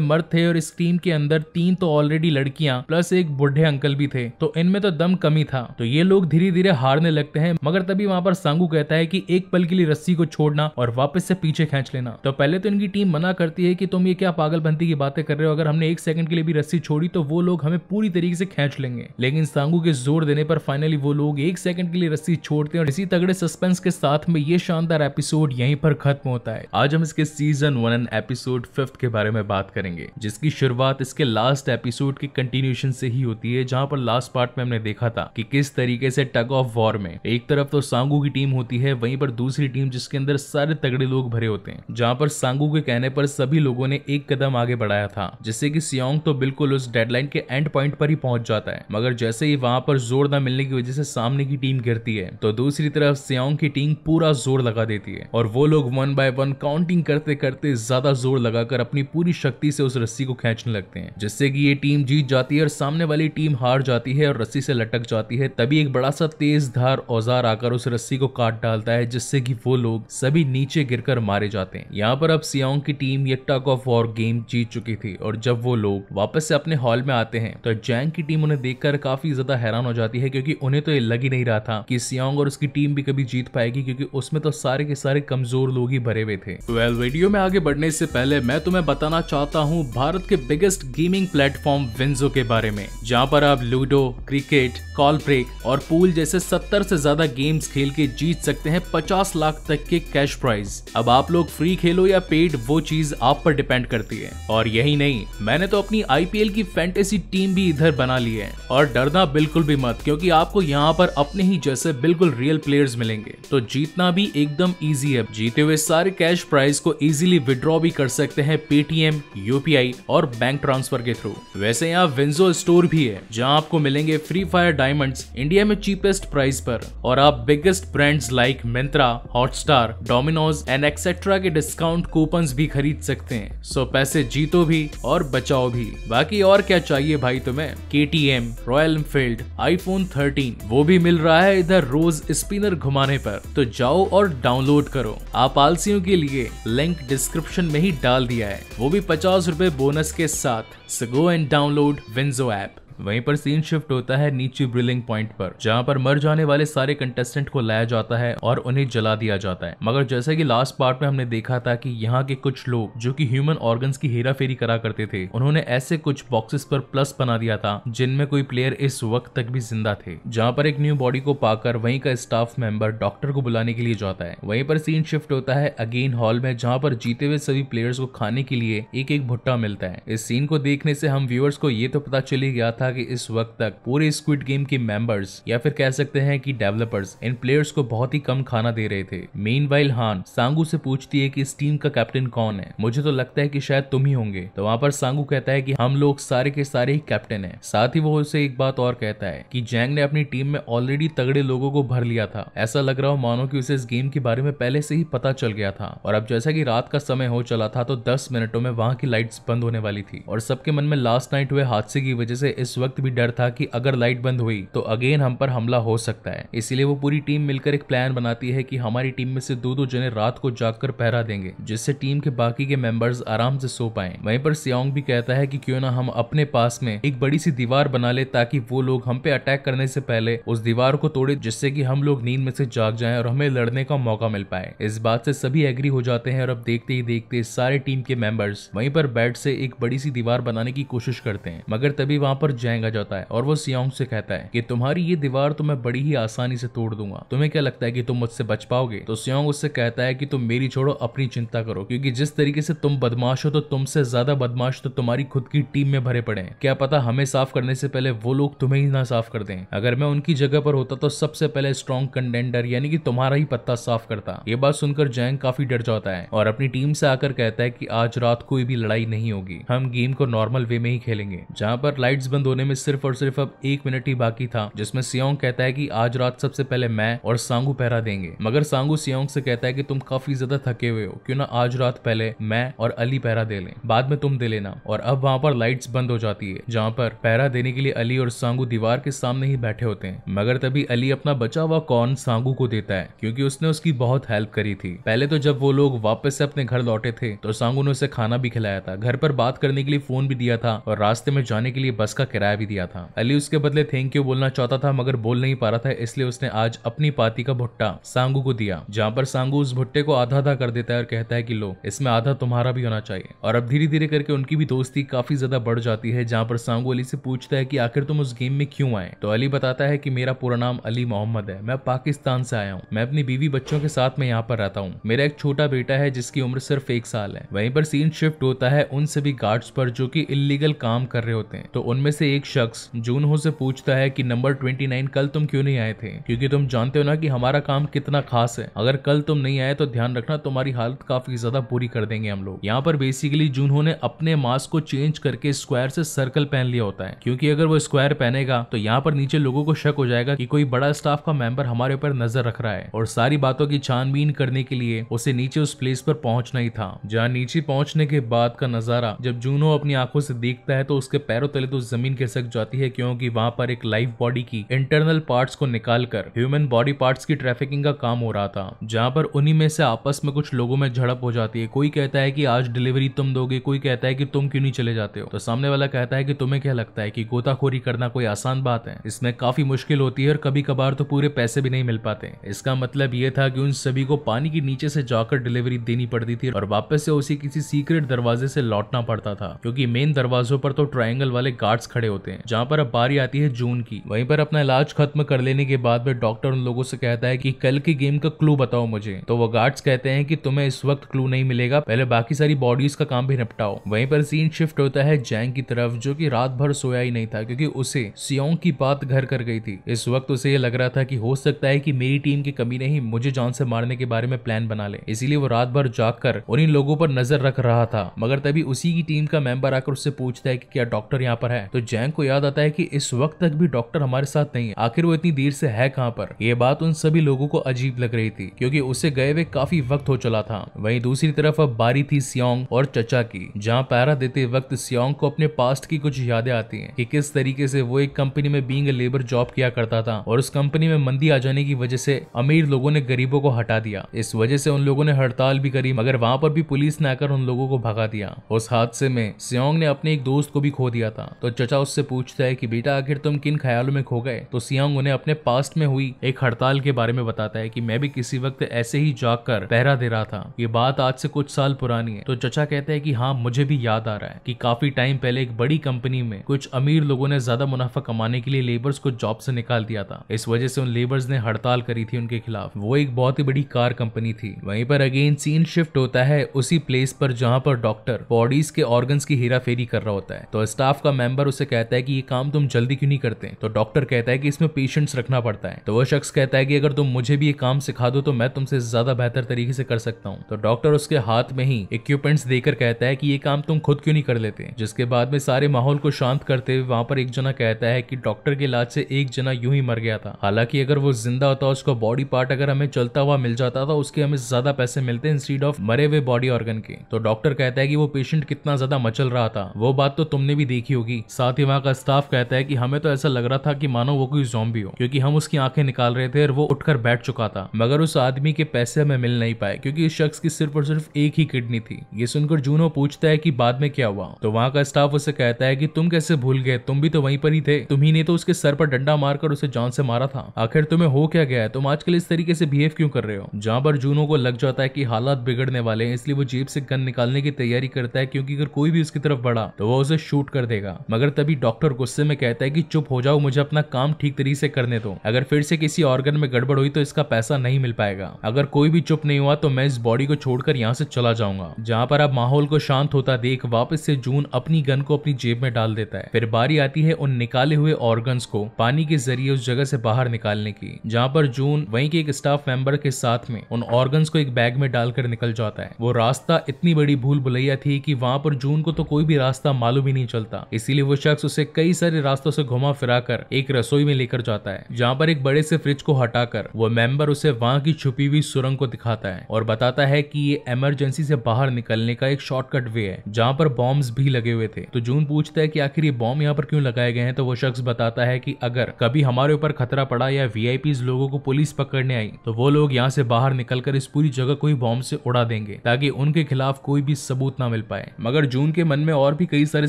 मर्द थे और इस टीम के अंदर तीन तो ऑलरेडी लड़कियाँ प्लस एक बुढ़े अंकल भी थे। तो इनमें तो दम कमी था। तो ये लोग धीरे धीरे हारने लगते हैं, मगर तभी वहाँ पर सांगू कहता है कि एक पल के लिए रस्सी को छोड़ना और वापस से पीछे खींच लेना। तो पहले तो इनकी टीम मना करती है कि तुम ये क्या पागलबंती की बातें कर रहे हो? अगर हमने एक सेकंड के लिए भी रस्सी छोड़ी तो वो लोग हमें पूरी तरीके से खींच लेंगे। लेकिन सांगू के ज़ोर देने पर फाइनली वो लोग एक सेकंड के लिए रस्सी छोड़ते हैं और इसी तगड़े सस्पेंस के साथ में ये शानदार एपिसोड यहीं पर खत्म होता है। आज हम इसके season one and episode fifth के बारे में बात करेंगे, जिसकी शुरुआत इसके लास्ट एपिसोड की कंटिन्यूशन से ही होती है, जहाँ पर लास्ट पार्ट में हमने देखा था कि किस तरीके से टग ऑफ़ वॉर में एक तरफ़ तो सांगू की टीम होती है, वहीं पर दूसरी टीम जिसके अंदर सारे तगड़े लोग भरे होते हैं, जहाँ पर सांगू के कहने पर सभी लोगों ने एक कदम आगे बढ़ाया था, जिससे की सियोंग तो बिल्कुल उस डेडलाइन के एंड पॉइंट पर ही पहुँच जाता है, मगर जैसे ही वहाँ पर ज़ोर न मिलने की वजह से सामने की टीम गिरती है तो दूसरी तरफ़ सियोंग की टीम पूरा ज़ोर लगा देती है, और वो लोग वन बाय वन काउंटिंग करते करते करते ज़्यादा ज़ोर लगाकर अपनी पूरी शक्ति से उस रस्सी को खींचने लगते हैं जिससे कि ये टीम जीत जाती है और सामने वाली टीम हार जाती है और रस्सी से लटक जाती है। तभी एक बड़ा सा तेज धार औज़ार आकर उस रस्सी को काट डालता है जिससे कि वो लोग सभी नीचे गिरकर मारे जाते हैं। यहाँ पर अब सियोंग की टीम ये टग ऑफ़ वॉर गेम जीत चुकी थी और जब वो लोग वापस से अपने हॉल में आते हैं तो जैंग की टीम उन्हें देखकर काफ़ी ज़्यादा हैरान हो जाती है क्योंकि उन्हें तो ये लग ही नहीं रहा था कि सियोंग और उसकी टीम भी कभी जीत पाएगी क्योंकि उसमें तो सारे के सारे कमज़ोर लोग ही भरे हुए थे। वेल well, वीडियो में आगे बढ़ने से पहले मैं तुम्हें बताना चाहता हूँ भारत के बिगेस्ट गेमिंग प्लेटफॉर्म विंजो के बारे में, जहाँ पर आप लूडो क्रिकेट कॉल ब्रेक और पूल जैसे 70 से ज़्यादा गेम्स खेल के जीत सकते हैं 50 लाख तक के कैश प्राइज अब आप लोग फ्री खेलो या पेड वो चीज़ आप पर डिपेंड करती है। और यही नहीं, मैंने तो अपनी आईपीएल की फैंटेसी टीम भी इधर बना ली है। और डरना बिल्कुल भी मत, क्योंकि आपको यहाँ पर अपने ही जैसे बिल्कुल रियल प्लेयर्स मिलेंगे। तो जीतना भी एकदम इजी है। जीते हुए सारे कैश प्राइज को इजीली विड्रॉ भी कर सकते हैं पेटीएम यूपीआई और बैंक ट्रांसफ़र के थ्रू वैसे यहाँ विंजो स्टोर भी है, जहाँ आपको मिलेंगे फ्री फायर डायमंड्स इंडिया में चीपेस्ट प्राइस पर. और आप biggest brands like Myntra Hotstar Domino's and etcetera के डिस्काउंट कूपन भी खरीद सकते हैं. सो पैसे जीतो भी और बचाओ भी. बाकी और क्या चाहिए भाई तुम्हें? K T M royal Enfield iPhone 13 वो भी मिल रहा है इधर रोज स्पिनर घुमाने पर. तो जाओ और डाउनलोड करो. आप आलसियों के लिए लिंक डिस्क्रिप्शन में ही डाल दिया है। वो भी पचास रूपए बोनस के साथ so go and download WinZO app वहीं पर सीन शिफ्ट होता है नीचे ब्रिलिंग पॉइंट पर, जहाँ पर मर जाने वाले सारे कंटेस्टेंट को लाया जाता है और उन्हें जला दिया जाता है। मगर जैसे कि लास्ट पार्ट में हमने देखा था कि यहाँ के कुछ लोग, जो कि ह्यूमन ऑर्गन्स की हेरा फेरी करा करते थे, उन्होंने ऐसे कुछ बॉक्सेस पर प्लस बना दिया था, जिनमें कोई प्लेयर इस वक्त तक भी ज़िंदा थे। जहाँ पर एक न्यू बॉडी को पाकर वहीं का स्टाफ मेंबर डॉक्टर को बुलाने के लिए जाता है। वहीं पर सीन शिफ्ट होता है अगेन हॉल में, जहाँ पर जीते हुए सभी प्लेयर्स को खाने के लिए एक एक भुट्टा मिलता है। इस सीन को देखने से हम व्यूअर्स को ये तो पता चली गया था कि इस वक्त तक पूरे स्क्विड गेम के मेंबर्स या फिर कह सकते हैं कि डेवलपर्स इन प्लेयर्स को बहुत ही कम खाना दे रहे थे। मेन वाइल हान सांगू से पूछती है कि इस टीम का कैप्टन कौन है? मुझे तो लगता है कि शायद तुम ही होंगे। तो वहाँ पर सांगू कहता है कि हम लोग सारे के सारे ही कैप्टन हैं। साथ ही वो उसे एक बात और कहता है कि जैंग ने अपनी टीम में ऑलरेडी तगड़े लोगों को भर लिया था। ऐसा लग रहा हो मानो कि उसे इस गेम के बारे में पहले से ही पता चल गया था। और अब जैसा कि रात का समय हो चला था तो 10 मिनटों में वहाँ की लाइट्स बंद होने वाली थी। और सबके मन में लास्ट नाइट हुए हादसे की वजह से इस वक्त भी डर था कि अगर लाइट बंद हुई तो अगेन हम पर हमला हो सकता है। इसीलिए वो पूरी टीम मिलकर एक प्लान बनाती है कि हमारी टीम में से दो दो जने रात को जागकर पहरा देंगे, जिससे टीम के बाकी के मेंबर्स आराम से सो पाए। वहीं पर सियोंग भी कहता है कि क्यों ना हम अपने पास में एक बड़ी सी दीवार बना ले, ताकि वो लोग हम पे अटैक करने से पहले उस दीवार को तोड़े, जिससे कि हम लोग नींद में से जाग जाएँ और हमें लड़ने का मौका मिल पाए। इस बात से सभी एग्री हो जाते हैं और अब देखते ही देखते सारे टीम के मेंबर्स वहीं पर बैठ से एक बड़ी सी दीवार बनाने की कोशिश करते हैं। मगर तभी वहाँ पर आ जाता है और वो सियोंग से कहता है कि तुम्हारी ये दीवार तो मैं बड़ी ही आसानी से तोड़ दूँगा। तुम्हें क्या लगता है कि तुम मुझसे बच पाओगे? तो सियोंग उससे कहता है कि तुम मेरी छोड़ो, अपनी चिंता करो, क्योंकि जिस तरीके से तुम बदमाश हो तो तुमसे ज़्यादा बदमाश तो तुम्हारी खुद की टीम में भरे पड़े हैं। क्या पता हमें साफ़ करने से पहले वो लोग तुम्हें ही ना साफ़ कर दें। अगर मैं उनकी जगह पर होता तो सबसे पहले स्ट्रॉन्ग कंटेंडर यानी कि तुम्हारा ही पत्ता साफ़ करता। ये बात सुनकर जैंग काफ़ी डर जाता है और अपनी टीम से आकर कहता है कि आज रात कोई भी लड़ाई नहीं होगी। हम गेम को नॉर्मल वे में ही खेलेंगे, जहाँ पर लाइट्स बंद होने में सिर्फ़ और सिर्फ़ अब एक मिनट ही बाकी था, जिसमें सियोंग कहता है कि आज रात सबसे पहले मैं और सांगू पहरा देंगे। मगर सांगू सियोंग से कहता है कि तुम काफ़ी ज़्यादा थके हुए हो, क्यों ना आज रात पहले मैं और अली पहरा दे लें। बाद में तुम दे लेना, और अब वहाँ पर लाइट्स बंद हो जाती है, जहाँ पर पहरा देने के लिए अली और सांगू दीवार के सामने ही बैठे होते हैं। मगर तभी अली अपना बचा हुआ कॉर्न सांगू को देता है, क्योंकि उसने उसकी बहुत हेल्प करी थी। पहले तो जब वो लोग वापस से अपने घर लौटे थे तो सांगू ने उसे खाना भी खिलाया था। घर पर बात करने के लिए फ़ोन भी दिया था, और रास्ते में जाने के लिए बस का किराया भी दिया था। अली उसके बदले थैंक यू बोलना चाहता था, मगर बोल नहीं पा रहा था, इसलिए उसने आज अपनी पाती का भुट्टा, सांगू को दिया, जहाँ पर सांगू उस भुट्टे को आधा आधा कर देता है और कहता है कि लो, इसमें आधा तुम्हारा भी होना चाहिए। और अब धीरे धीरे करके उनकी भी दोस्ती काफ़ी ज़्यादा बढ़ जाती है, जहाँ पर सांगू अली से पूछता है कि आखिर तुम उस गेम में क्यों आए? तो अली बताता है कि मेरा पूरा नाम अली मोहम्मद है, मैं पाकिस्तान से आया हूँ। मैं अपनी बीवी बच्चों के साथ में यहाँ पर रहता हूँ। मेरा एक छोटा बेटा है, जिसकी उम्र सिर्फ़ एक साल है। वहीं पर सीन शिफ्ट होता है उन सभी गार्ड्स पर, जो कि इलीगल काम कर रहे होते हैं। तो उनमें से एक शख्स जूनहो से पूछता है कि नंबर 29 कल तुम क्यों नहीं आए थे? क्योंकि तुम जानते हो ना कि हमारा काम कितना खास है। अगर कल तुम नहीं आए तो ध्यान रखना, तुम्हारी हालत काफ़ी ज़्यादा पूरी कर देंगे हम लोग। यहाँ पर बेसिकली जूनहो ने अपने मास्क को चेंज करके स्क्वायर से सर्कल पहन लिया होता है। क्योंकि अगर वो स्क्वायर पहनेगा तो यहाँ पर नीचे लोगों को शक हो जाएगा कि कोई बड़ा स्टाफ का मेंबर हमारे ऊपर नज़र रख रहा है। और सारी बातों की छानबीन करने के लिए उसे नीचे उस प्लेस पर पहुँचना ही था। जहाँ नीचे पहुँचने के बाद का नज़ारा जब जूनो अपनी आँखों से देखता है तो उसके पैरों तले तो ज़मीन खिसक जाती है क्योंकि वहाँ पर एक लाइव बॉडी की इंटरनल पार्ट्स को निकालकर ह्यूमन बॉडी पार्ट्स की ट्रैफिकिंग का काम हो रहा था, जहाँ पर उन्हीं में से आपस में कुछ लोगों में झड़प हो जाती है। कोई कहता है कि आज डिलीवरी तुम दोगे, कोई कहता है कि तुम क्यों नहीं चले जाते हो? तो सामने वाला कहता है कि तुम्हें क्या लगता है कि गोताखोरी करना कोई आसान बात है? इसमें काफ़ी मुश्किल होती है और कभी कभार तो पूरे पैसे भी नहीं मिल पाते। इसका मतलब ये था कि उन सभी को पानी के नीचे से जाकर डिलीवरी देनी पड़ती थी और वापस से उसी किसी सीक्रेट दरवाजे से लौटना पड़ता था, क्योंकि मेन दरवाजों पर तो ट्रायंगल वाले गार्ड्स खड़े होते हैं। जहाँ पर अब बारी आती है जून की। वहीं पर अपना इलाज खत्म कर लेने के बाद में डॉक्टर उन लोगों से कहता है कि कल की गेम का क्लू बताओ मुझे। तो वो गार्ड्स कहते हैं कि तुम्हें इस वक्त क्लू नहीं मिलेगा, पहले बाकी सारी बॉडीज का काम भी निपटाओ। वहीं पर सीन शिफ्ट होता है जैंग की तरफ़, जो कि रात भर सोया ही नहीं था, क्योंकि उसे सियोंग की बात घर कर गई थी। इस वक्त उसे ये लग रहा था कि हो सकता है कि मेरी टीम की कमी नहीं, मुझे जान से मारने के बारे में प्लान बना ले। इसीलिए वो रात भर जाकर उन्हीं लोगों पर नज़र रख रहा था। मगर तभी उसी की टीम का मेंबर आकर उससे पूछता है कि क्या डॉक्टर यहाँ पर है? तो जैंग को याद आता है कि इस वक्त तक भी डॉक्टर हमारे साथ नहीं है। आखिर वो इतनी देर से है कहाँ पर? ये बात उन सभी लोगों को अजीब लग रही थी, क्योंकि उसे गए हुए काफ़ी वक्त हो चला था। वहीं दूसरी तरफ़ अब बारी थी सियोंग और चचा की, जहाँ पैरा देते वक्त सियोंग को अपने पास्ट की कुछ यादें आती हैं, कि किस तरीके से वो एक कंपनी में बींग लेबर जॉब किया करता था और उस कंपनी में मंदी आ जाने की वजह से अमीर लोगों ने गरीबों को हटा दिया। इस वजह से उन लोगों ने हड़ताल भी करी, मगर वहाँ पर भी पुलिस ने आकर उन लोगों को भगा दिया। उस हादसे में सियोंग ने अपने एक दोस्त को भी खो दिया था। तो चचा उससे पूछता है कि बेटा, आखिर तुम किन ख्यालों में खो गए? तो सियोंग उन्हें अपने पास्ट में हुई एक हड़ताल के बारे में बताता है कि मैं भी किसी वक्त ऐसे ही जाग कर पहरा दे रहा था। ये बात आज से कुछ साल पुरानी है। तो चचा कहते हैं कि हाँ मुझे भी याद आ रहा है कि काफ़ी टाइम पहले एक बड़ी कंपनी में कुछ अमीर लोगों ने ज़्यादा मुनाफा कमाने के लिए लेबर्स को जॉब से निकाल दिया था। इस वजह से उन लेबर्स ने हड़ताल करी थी उनके खिलाफ। वो एक बहुत ही बड़ी कार कंपनी थी। वहीं पर अगेन सीन शिफ्ट होता है उसी प्लेस पर जहाँ पर डॉक्टर बॉडीज के ऑर्गन्स की हेरा फेरी कर रहा होता है। तो स्टाफ का मेंबर उसे कहता है कि ये काम तुम जल्दी क्यों नहीं करते? तो डॉक्टर कहता है कि इसमें पेशेंट्स रखना पड़ता है। तो वो शख्स कहता है कि अगर तुम मुझे भी ये काम सिखा दो तो मैं तुमसे ज़्यादा बेहतर तरीके से कर सकता हूँ। तो डॉक्टर उसके हाथ में ही इक्विपमेंट्स देकर कहता है कि ये काम तुम खुद क्यों नहीं कर लेते? जिसके बाद में सारे माहौल को शांत करते हुए वहाँ पर एक जना कहता है कि डॉक्टर के इलाज से एक जना यूँ ही मर गया था। हालाँकि अगर वो ज़िंदा होता उसका बॉडी पार्ट अगर हमें चलता हुआ मिल जाता था, उसके हमें ज़्यादा पैसे मिलते इंस्टीड ऑफ़ मरे हुए बॉडी ऑर्गन के। तो डॉक्टर कहता है कि वो पेशेंट कितना ज़्यादा मचल रहा था। वो बात तो तुमने भी देखी होगी। साथ ही वहाँ का स्टाफ कहता है कि हमें तो ऐसा लग रहा था कि मानो वो कोई जॉम्बी हो, क्योंकि हम उसकी आँखें निकाल रहे थे और वो उठकर बैठ चुका था। मगर उस आदमी के पैसे हमें मिल नहीं पाए, क्योंकि इस शख्स की सिर्फ़ और सिर्फ़ एक ही किडनी थी। ये सुनकर जूनो पूछता है कि बाद में क्या हुआ? तो वहाँ का स्टाफ उसे कहता है कि तुम कैसे भूल गए? तुम भी तो वहीं पर ही थे। तुम्ही ने तो उसके सर पर डंडा मारकर उसे जान से मारा था। आखिर तुम्हें हो क्या गया है? तुम आजकल इस तरीके से बिहेव क्यों कर रहे हो? जहाँ पर जूनो को लग जाता है कि हालात बिगड़ने वाले हैं, इसलिए वो जेब से गन निकालने की तैयारी करता है, क्योंकि अगर कोई भी उसकी तरफ़ बढ़ा तो वो उसे शूट कर देगा। मगर तभी तभी डॉक्टर गुस्से में कहता है कि चुप हो जाओ, मुझे अपना काम ठीक तरीके से करने दो। अगर फिर से किसी ऑर्गन में गड़बड़ हुई तो इसका पैसा नहीं मिल पाएगा। अगर कोई भी चुप नहीं हुआ तो मैं इस बॉडी को छोड़कर यहाँ से चला जाऊँगा। जहाँ पर अब माहौल को शांत होता देख वापस से जून अपनी गन को अपनी जेब में डाल देता है। फिर बारी आती है उन निकाले हुए ऑर्गन्स को पानी के ज़रिए उस जगह से बाहर निकालने की, जहाँ पर जून वहीं के एक स्टाफ मेंबर के साथ में उन ऑर्गन्स को एक बैग में डालकर निकल जाता है। वो रास्ता इतनी बड़ी भूल भुलैया थी कि वहाँ पर जून को तो कोई भी रास्ता मालूम ही नहीं चलता। इसीलिए वो शख्स उसे कई सारे रास्तों से घुमा फिरा कर एक रसोई में लेकर जाता है, जहाँ पर एक बड़े से फ्रिज को हटाकर वो मेंबर उसे वहाँ की छुपी हुई सुरंग को दिखाता है और बताता है कि ये इमरजेंसी से बाहर निकलने का एक शॉर्टकट वे है, जहाँ पर बॉम्ब भी लगे हुए थे। तो जून पूछता है कि आखिर ये बॉम्ब यहाँ पर क्यों लगाए गए हैं? तो वो शख्स बताता है कि अगर कभी हमारे ऊपर खतरा पड़ा या वी लोगों को पुलिस पकड़ने आई तो वो लोग यहाँ से बाहर निकलकर इस पूरी जगह कोई बॉम्ब से उड़ा देंगे, ताकि उनके खिलाफ कोई भी सबूत ना मिल पाए। मगर जून के मन में और भी कई सारे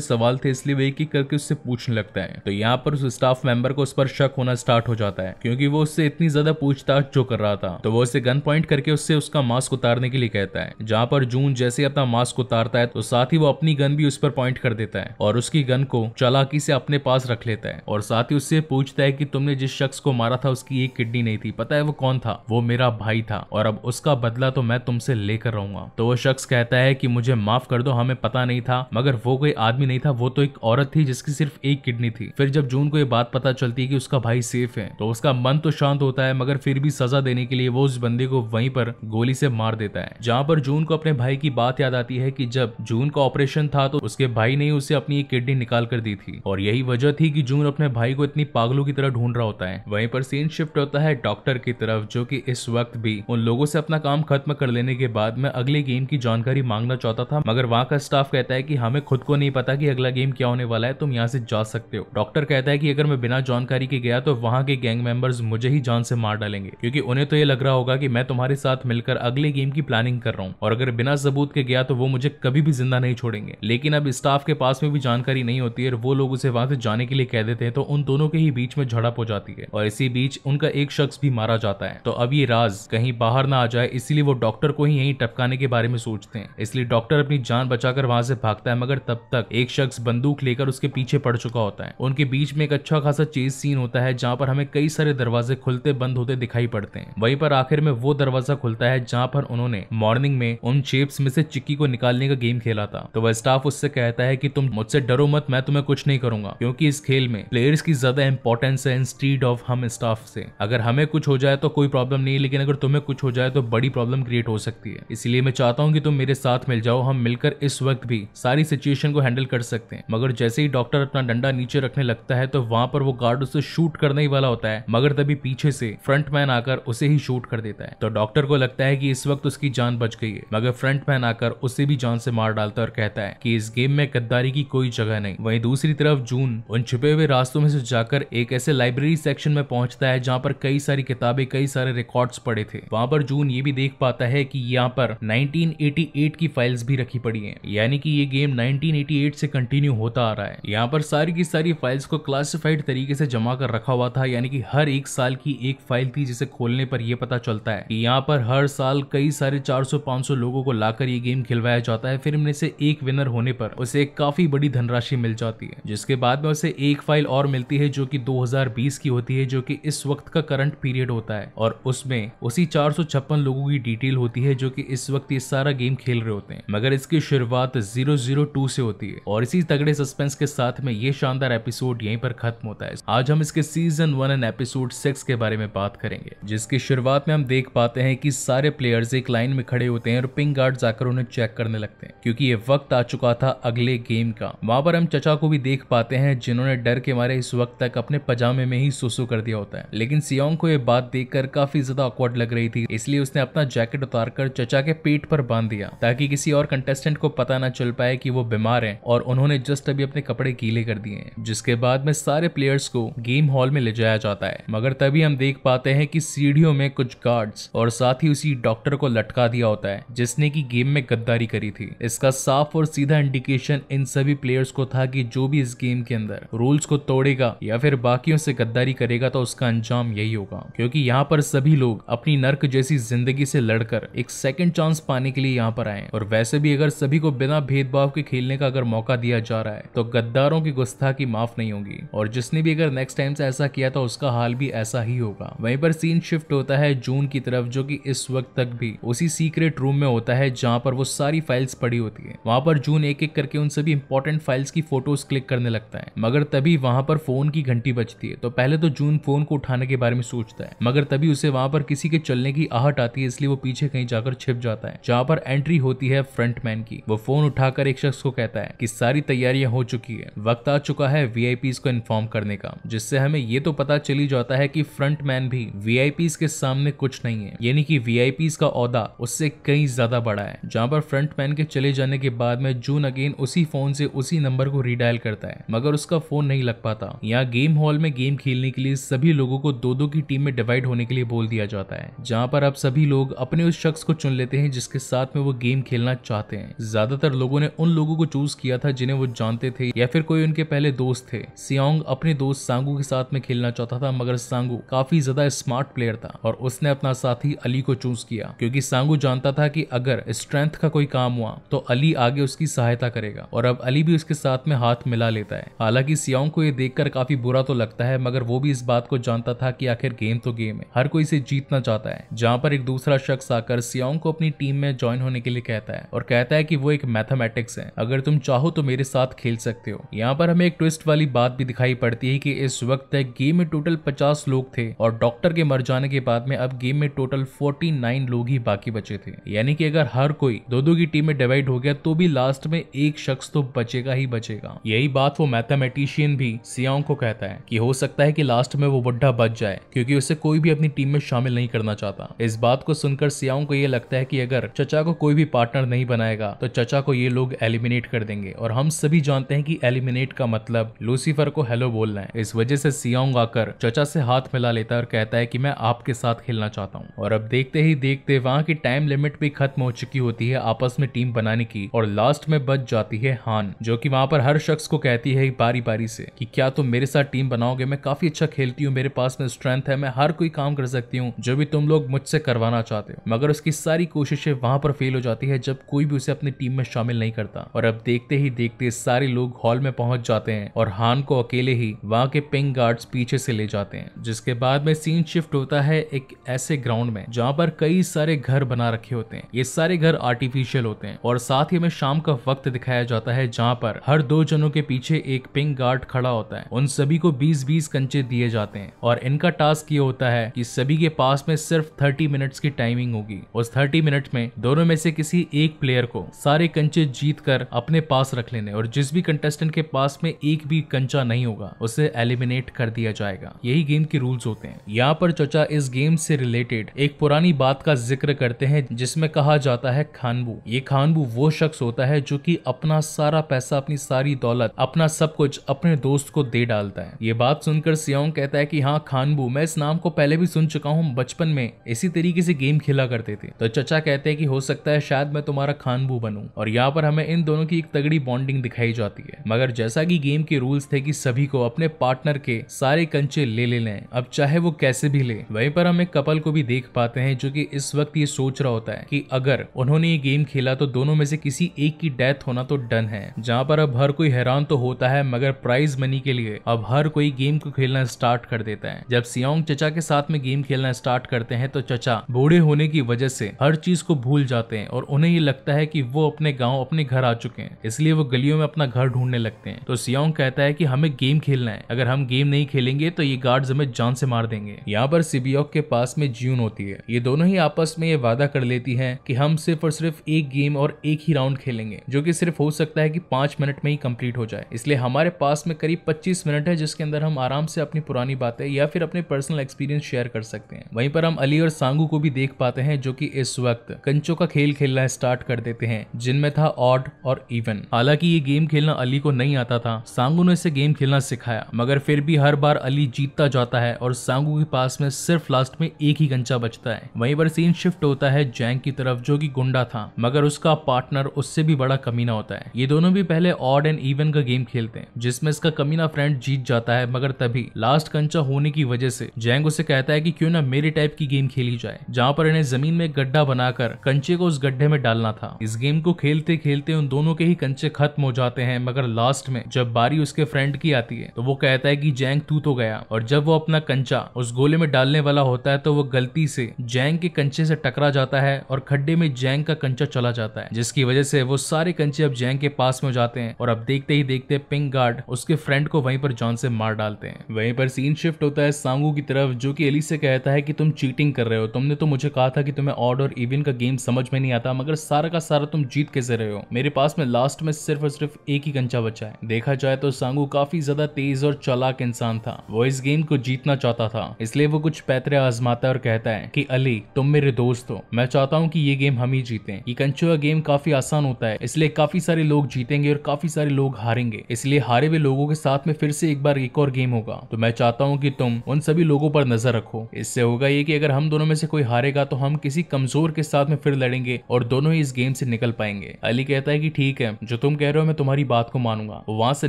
सवाल थे, इसलिए वो एक करके उससे पूछने लगता है। तो यहाँ पर उस स्टाफ मेंबर को उस पर शक होना स्टार्ट हो जाता है, क्योंकि वो उससे इतनी ज़्यादा पूछताछ जो कर रहा था। तो वो उसे गन पॉइंट करके उससे उसका मास्क उतारने के लिए कहता है, जहाँ पर जून जैसे अपना मास्क उतारता है तो साथ ही वो अपनी गन भी उस पर पॉइंट कर देता है और उसकी गन को चालाकी से अपने पास रख लेता है और साथ ही उससे पूछता है कि तुमने जिस शख्स को मारा था, उसकी एक किडनी नहीं थी, पता है वो कौन था? वो मेरा भाई था और अब उसका बदला तो मैं तुमसे लेकर रहूँगा तो वो शख्स कहता है कि मुझे माफ़ कर दो, हमें पता नहीं था, मगर वो कोई आदमी नहीं था, वो तो एक औरत थी जिसकी सिर्फ़ एक किडनी थी। फिर जब जून को ये बात पता चलती है कि उसका भाई सेफ़ है तो उसका मन तो शांत होता है, मगर फिर भी सजा देने के लिए वो उस बंदे को वहीं पर गोली से मार देता है। जहाँ पर जून को अपने भाई की बात याद आती है कि जब जून का ऑपरेशन था तो उसके भाई ने उसे अपनी एक किडनी निकाल कर दी थी। और यही वजह थी कि जून अपने भाई को इतनी पागलों की तरह ढूंढ रहा होता है। वहीं पर सीन शिफ्ट होता है डॉक्टर की तरफ़, जो कि इस वक्त भी उन लोगों से अपना काम खत्म कर लेने के बाद में अगले गेम की जानकारी मांगना चाहता था, मगर वहाँ का स्टाफ कहता है कि हमें खुद को नहीं पता कि अगला गेम क्या होने वाला है, तुम यहाँ से जा सकते हो। डॉक्टर कहता है कि अगर मैं बिना जानकारी के गया तो वहाँ के गैंग मेंबर्स मुझे ही जान से मार डालेंगे, क्योंकि उन्हें तो ये लग रहा होगा कि मैं तुम्हारे साथ मिलकर अगले गेम की प्लानिंग कर रहा हूँ, और अगर बिना सबूत के गया तो वो मुझे कभी भी ज़िंदा नहीं छोड़ेंगे। लेकिन अब स्टाफ के पास में भी जानकारी नहीं होती है वो लोग उसे वहाँ से जाने के लिए कह देते हैं तो उन दोनों के ही बीच में झड़प हो जाती है, और इसी बीच उनका एक शख्स भी मारा जाता है। तो अब ये राज कहीं बाहर ना आ जाए, इसीलिए वो डॉक्टर को ही यही टपकाने के बारे में सोचते हैं। इसलिए डॉक्टर अपनी जान बचाकर वहाँ से भागता है, मगर तब तक एक शख्स बंदूक लेकर उसके पीछे पड़ चुका होता है। उनके बीच में एक अच्छा खासा चेज सीन होता है, जहाँ पर हमें कई सारे दरवाजे खुलते बंद होते दिखाई पड़ते हैं। वहीं पर आखिर में वो दरवाज़ा खुलता है, जहाँ पर उन्होंने मॉर्निंग में उन शेप्स में से चिक्की को निकालने का गेम खेला था। तो वह स्टाफ उससे कहता है कि, तुम मुझसे डरो मत, मैं तुम्हें कुछ नहीं करूँगा। क्योंकि इस खेल में प्लेयर्स की ज़्यादा इंपॉर्टेंस है इंस्टीड ऑफ़ हम स्टाफ से। अगर हमें कुछ हो जाए तो कोई प्रॉब्लम नहीं, लेकिन अगर तुम्हें कुछ हो जाए तो बड़ी प्रॉब्लम क्रिएट हो सकती है। इसलिए मैं चाहता हूँ कि तुम मेरे साथ मिल जाओ, हम मिलकर इस वक्त भी सारी सिचुएशन को हैंडल कर सकते हैं। मगर जैसे ही डॉक्टर अपना डंडा नीचे रखने लगता है तो वहाँ पर वो गार्ड उसे शूट करने ही वाला होता है, मगर तभी पीछे से फ्रंट मैन आकर उसे ही शूट कर देता है। तो डॉक्टर को लगता है कि इस वक्त उसकी जान बच गई है, मगर फ्रंट मैन आकर उसे भी जान से मार डालता है और कहता है कि इस गेम में गद्दारी की कोई जगह नहीं। वहीं दूसरी तरफ़ जून, उन छुपे हुए रास्तों में से जाकर एक ऐसे लाइब्रेरी सेक्शन में पहुँचता है, जहाँ पर कई सारी किताबें, कई सारे रिकॉर्ड्स पड़े थे। वहाँ पर जून ये भी देख पाता है कि यहाँ पर 1988 की फाइल्स भी रखी पड़ी हैं। यानी कि ये गेम 1988 से कंटिन्यू होता आ रहा है। यहाँ पर सारी की सारी फाइल्स को क्लासिफाइड तरीके से जमा कर रखा हुआ था, यानी कि हर एक साल की एक फ़ाइल थी जिसे खोलने पर यह पता चलता है कि यहाँ पर हर साल कई सारे 400-500 लोगों को लाकर ये गेम खिलवाया जाता है, फिर इनमें से एक विनर होने पर उसे काफ़ी बड़ी धनराशि मिल जाती है, जिसके बाद में उसे एक फ़ाइल और मिलती है जो कि 2020 की होती है, जो कि इस वक्त का करंट पीरियड होता है और उसमें उसी चार सौ छप्पन लोगों की डिटेल होती है, जो कि इस वक्त ये सारा गेम खेल रहे होते हैं। मगर इसकी शुरुआत 002 से होती है और इसी तगड़े सस्पेंस के साथ में ये शानदार एपिसोड यहीं पर खत्म होता है। आज हम इसके season one and episode six के बारे में बात करेंगे, जिसकी शुरुआत में हम देख पाते हैं कि सारे प्लेयर्स एक लाइन में खड़े होते हैं और पिंक गार्ड जाकर उन्हें चेक करने लगते हैं, क्योंकि ये वक्त आ चुका था अगले गेम का। वहाँ पर हम चचा को भी देख पाते हैं, जिन्होंने डर के मारे इस वक्त तक अपने पजामे में ही सुसु कर दिया होता है। लेकिन सियोंग को ये बात देखकर काफ़ी ज़्यादा ऑकवर्ड लग रही थी, इसलिए उसने अपना जैकेट उतारकर चचा के पेट पर बाँध दिया, ताकि किसी और कंटेस्टेंट को पता ना चल पाए कि वो बीमार है, और उन्होंने जस्ट अभी अपने कपड़े गीले कर दिए जिसके बाद में सारे प्लेयर्स को गेम हॉल में ले जाया जाता है। मगर तभी हम देख पाते हैं कि सीढ़ियों में कुछ गार्ड्स और साथ ही उसी डॉक्टर को लटका दिया होता है, जिसने की गेम में गद्दारी करी थी। इसका साफ़ और सीधा इंडिकेशन इन सभी प्लेयर्स को था कि जो भी इस गेम के अंदर रूल्स को तोड़ेगा या फिर बाकियों से गद्दारी करेगा तो उसका अंजाम यही होगा। क्योंकि यहाँ पर सभी लोग अपनी नर्क जैसी ज़िंदगी से लड़कर एक सेकंड चांस पाने के लिए यहाँ पर आए और वैसे भी अगर सभी को बिना भेदभाव के खेलने का अगर मौका दिया जा रहा है तो गद्दारों त्योहारों की गुस्ताखी माफ़ नहीं होगी। और जिसने भी अगर नेक्स्ट टाइम से ऐसा किया था, उसका हाल भी ऐसा ही होगा। वहीं पर सीन शिफ्ट होता है जून की तरफ़, जो कि इस वक्त तक भी उसी सीक्रेट रूम में होता है, जहाँ पर वो सारी फाइल्स पड़ी होती है। वहाँ पर जून एक एक करके उन सभी इंपॉर्टेंट फाइल्स की फ़ोटोज़ क्लिक करने लगता है। मगर तभी वहाँ पर फ़ोन की घंटी बजती है। तो पहले तो जून फ़ोन को उठाने के बारे में सोचता है। मगर तभी उसे वहाँ पर किसी के चलने की आहट आती है, इसलिए वो पीछे कहीं जाकर छिप जाता है, जहाँ पर एंट्री होती है फ्रंट मैन की। वो फ़ोन उठाकर एक शख्स को कहता है कि सारी तैयारियाँ हो चुकी है। वक्त आ चुका है वीआईपीज को इन्फॉर्म करने का, जिससे हमें ये तो पता चली जाता है कि फ्रंटमैन भी वीआईपीज के सामने कुछ नहीं है। यानी कि वीआईपीज का औदा उससे कई ज़्यादा बड़ा है, जहाँ पर फ्रंट मैन के चले जाने के बाद में जून अगेन उसी फ़ोन से उसी नंबर को रीडायल करता है, मगर उसका फ़ोन नहीं लग पाता। यहाँ गेम हॉल में गेम खेलने के लिए सभी लोगों को दो दो की टीम में डिवाइड होने के लिए बोल दिया जाता है, जहाँ पर अब सभी लोग अपने उस शख्स को चुन लेते हैं जिसके साथ में वो गेम खेलना चाहते हैं। ज़्यादातर लोगों ने उन लोगों को चूज़ किया था जिन्हें वो जानते थे या फिर कोई उनके पहले दोस्त थे। सियोंग अपने दोस्त सांगू के साथ में खेलना चाहता था, मगर सांगू काफ़ी ज़्यादा स्मार्ट प्लेयर था और उसने अपना साथी अली को चूज़ किया, क्योंकि सांगू जानता था कि अगर स्ट्रेंथ का कोई काम हुआ तो अली आगे उसकी सहायता करेगा और अब अली भी उसके साथ में हाथ मिला लेता है। हालाँकि सियोंग को ये देखकर काफ़ी बुरा तो लगता है, मगर वो भी इस बात को जानता था कि आखिर गेम तो गेम है। हर कोई इसे जीतना चाहता है, जहाँ पर एक दूसरा शख्स आकर सियोंग को अपनी टीम में ज्वाइन होने के लिए कहता है और कहता है कि वो एक मैथमेटिक्स है। अगर तुम चाहो तो मेरे साथ खेल सकते हो। यहाँ पर हमें एक ट्विस्ट वाली बात भी दिखाई पड़ती है कि इस वक्त तक गेम में टोटल पचास लोग थे और डॉक्टर के मर जाने के बाद में अब गेम में टोटल फोर्टी नाइन लोग ही बाकी बचे थे। यानी कि अगर हर कोई दो दो की टीम में डिवाइड हो गया तो भी लास्ट में एक शख्स तो बचेगा ही बचेगा। यही बात वो मैथमेटिशियन भी सियाओं को कहता है कि हो सकता है कि लास्ट में वो बुढ़ा बच जाए, क्योंकि उसे कोई भी अपनी टीम में शामिल नहीं करना चाहता। इस बात को सुनकर सियाओं को ये लगता है कि अगर चचा को कोई भी पार्टनर नहीं बनाएगा तो चचा को ये लोग एलिमिनेट कर देंगे। और हम सभी जानते हैं कि एलिमिनेट का मतलब लूसीफर को हेलो बोलना है। इस वजह से सियाओंग आकर चचा से हाथ मिला लेता है और कहता है कि मैं आपके साथ खेलना चाहता हूँ। और अब देखते ही देखते वहाँ की टाइम लिमिट भी खत्म हो चुकी होती है आपस में टीम बनाने की और लास्ट में बच जाती है हान, जो कि वहाँ पर हर शख्स को कहती है बारी बारी से कि, क्या तुम मेरे साथ टीम बनाओगे? मैं काफ़ी अच्छा खेलती हूँ, मेरे पास में स्ट्रेंथ है, मैं हर कोई काम कर सकती हूँ, जो भी तुम लोग मुझसे करवाना चाहते हो। मगर उसकी सारी कोशिशें वहाँ पर फेल हो जाती है जब कोई भी उसे अपनी टीम में शामिल नहीं करता। और अब देखते ही देखते सारे लोग हॉल में पहुँच जाते हैं और हान को अकेले ही वहाँ के पिंग गार्ड्स पीछे से ले जाते हैं, जिसके बाद में सीन शिफ्ट होता है एक ऐसे ग्राउंड में, जहाँ पर कई सारे घर बना रखे होते हैं। ये सारे घर आर्टिफिशियल होते हैं और साथ ही में शाम का वक्त दिखाया जाता है, जहाँ पर हर दो जनों के पीछे एक पिंक गार्ड खड़ा होता है। उन सभी को बीस बीस कंचे दिए जाते हैं और इनका टास्क ये होता है कि सभी के पास में सिर्फ़ 30 मिनट्स की टाइमिंग होगी। उस 30 मिनट में दोनों में से किसी एक प्लेयर को सारे कंचे जीत कर अपने पास रख लेने और जिस भी कंटेस्टेंट के पास में एक भी कंचा नहीं होगा, उसे एलिमिनेट कर दिया जाएगा। यही गेम के रूल्स होते हैं। यहाँ पर चचा इस गेम से रिलेटेड एक पुरानी बात का ज़िक्र करते हैं, जिसमें कहा जाता है खानबू। ये खानबू वो शख्स होता है जो कि अपना सारा पैसा, अपनी सारी दौलत, अपना सब कुछ अपने दोस्त को दे डालता है। ये बात सुनकर सियोंग कहता है कि हाँ खानबू, मैं इस नाम को पहले भी सुन चुका हूँ, बचपन में इसी तरीके से गेम खेला करते थे। तो चचा कहते हैं कि हो सकता है शायद मैं तुम्हारा खानबू बनूं। और यहाँ पर हमें इन दोनों की एक तगड़ी बॉन्डिंग दिखाई जाती है। मगर जैसा कि गेम के रूल्स थे कि सभी को अपने पार्टनर के सारे कंचे ले ले लें, अब चाहे वो कैसे भी ले। वहीं पर हम एक कपल को भी देख पाते हैं जो कि इस वक्त ये सोच रहा होता है कि अगर उन्होंने ये गेम खेला तो दोनों में से किसी एक की डेथ होना तो डन है। जहाँ पर अब हर कोई हैरान तो होता है, मगर प्राइज मनी के लिए अब हर कोई गेम को खेलना स्टार्ट कर देता है। जब सियोंग चचा के साथ में गेम खेलना स्टार्ट करते हैं तो चचा बूढ़े होने की वजह से हर चीज़ को भूल जाते हैं और उन्हें ये लगता है कि वो अपने गाँव, अपने घर आ चुके हैं। इसलिए वो गलियों में अपना घर ढूँढने लगते हैं। तो सियोंग कहता है कि हमें गेम खेलना है। अगर हम गेम नहीं खेलेंगे तो ये गार्ड्स हमें जान से मार देंगे। यहाँ पर सिबियोक के पास में ज्यून होती है। ये दोनों ही आपस में ये वादा कर लेती है कि हम सिर्फ़ और सिर्फ़ एक गेम और एक ही राउंड खेलेंगे, जो कि सिर्फ़ हो सकता है कि पाँच मिनट में ही कंप्लीट हो जाए। इसलिए हमारे पास में करीब 25 मिनट है, जिसके अंदर हम आराम से अपनी पुरानी बातें या फिर अपने पर्सनल एक्सपीरियंस शेयर कर सकते हैं। वहीं पर हम अली और सांगू को भी देख पाते हैं, जो कि इस वक्त कंचों का खेल खेलना स्टार्ट कर देते हैं, जिनमें था ऑड और इवन हालाँकि ये गेम खेलना अली को नहीं आता था। सांगू ने इसे गेम खेलना सिखाया, मगर फिर भी हर बार अली जीतता जाता है और सांगू के पास में सिर्फ़ लास्ट में एक ही कंचा बचता है। वहीं पर सीन शिफ्ट होता है जैंग की तरफ़, जो कि गुंडा था, मगर उसका पार्टनर उससे भी बड़ा कमीना होता है। ये दोनों भी पहले ऑड एंड इवन का गेम खेलते हैं, जिसमें इसका कमीना फ्रेंड जीत जाता है, मगर तभी लास्ट कंचा होने की वजह से जैंग उसे कहता है कि क्यों ना मेरे टाइप की गेम खेली जाए, जहाँ पर इन्हें ज़मीन में गड्ढा बनाकर कंचे को उस गड्ढे में डालना था। इस गेम को खेलते खेलते उन दोनों के ही कंचे खत्म हो जाते हैं, मगर लास्ट लास्ट में जब बारी उसके फ्रेंड की आती है तो वो कहता है कि जैंग तू तो गया। और जब वो अपना कंचा उस गोले में डालने वाला होता है तो वो गलती से जैंग के कंचे से टकरा जाता है और खड्डे में जैंग का कंचा चला जाता है, जिसकी वजह से वो सारे कंचे अब जैंग के पास में जाते हैं और अब देखते ही देखते पिंक गार्ड उसके फ्रेंड को वहीं पर जॉन से मार डालते हैं। वहीं पर सीन शिफ्ट होता है सांगू की तरफ़, जो कि एली से कहता है कि तुम चीटिंग कर रहे हो। तुमने तो मुझे कहा था कि तुम्हें ऑड और इवन का गेम समझ में नहीं आता, मगर सारा का सारा तुम जीत कैसे रहे हो? मेरे पास में लास्ट में सिर्फ़ और सिर्फ़ एक ही कंचा बचा है। देखा जाए तो सांगू काफ़ी ज़्यादा तेज और चालाक इंसान था। वो इस गेम को जीतना चाहता था। इसलिए वो कुछ पैतरे आजमाता है और कहता है कि, अली, तुम मेरे दोस्त हो। मैं चाहता हूँ कि ये गेम हम ही जीते। ये कंचुआ गेम काफ़ी आसान होता है। इसलिए काफ़ी सारे लोग जीतेंगे और काफ़ी सारे लोग हारेंगे। इसलिए हारे हुए लोगों के साथ में फिर से एक बार एक और गेम होगा। तो मैं चाहता हूँ कि तुम उन सभी लोगों पर नज़र रखो। इससे होगा ये कि अगर हम दोनों में से कोई हारेगा तो हम किसी कमज़ोर के साथ में फिर लड़ेंगे और दोनों ही इस गेम से निकल पाएँगे। अली कहता है कि, ठीक है, जो तुम कह रहे हो मैं तुम्हारी बात को मानूँगा। वहाँ से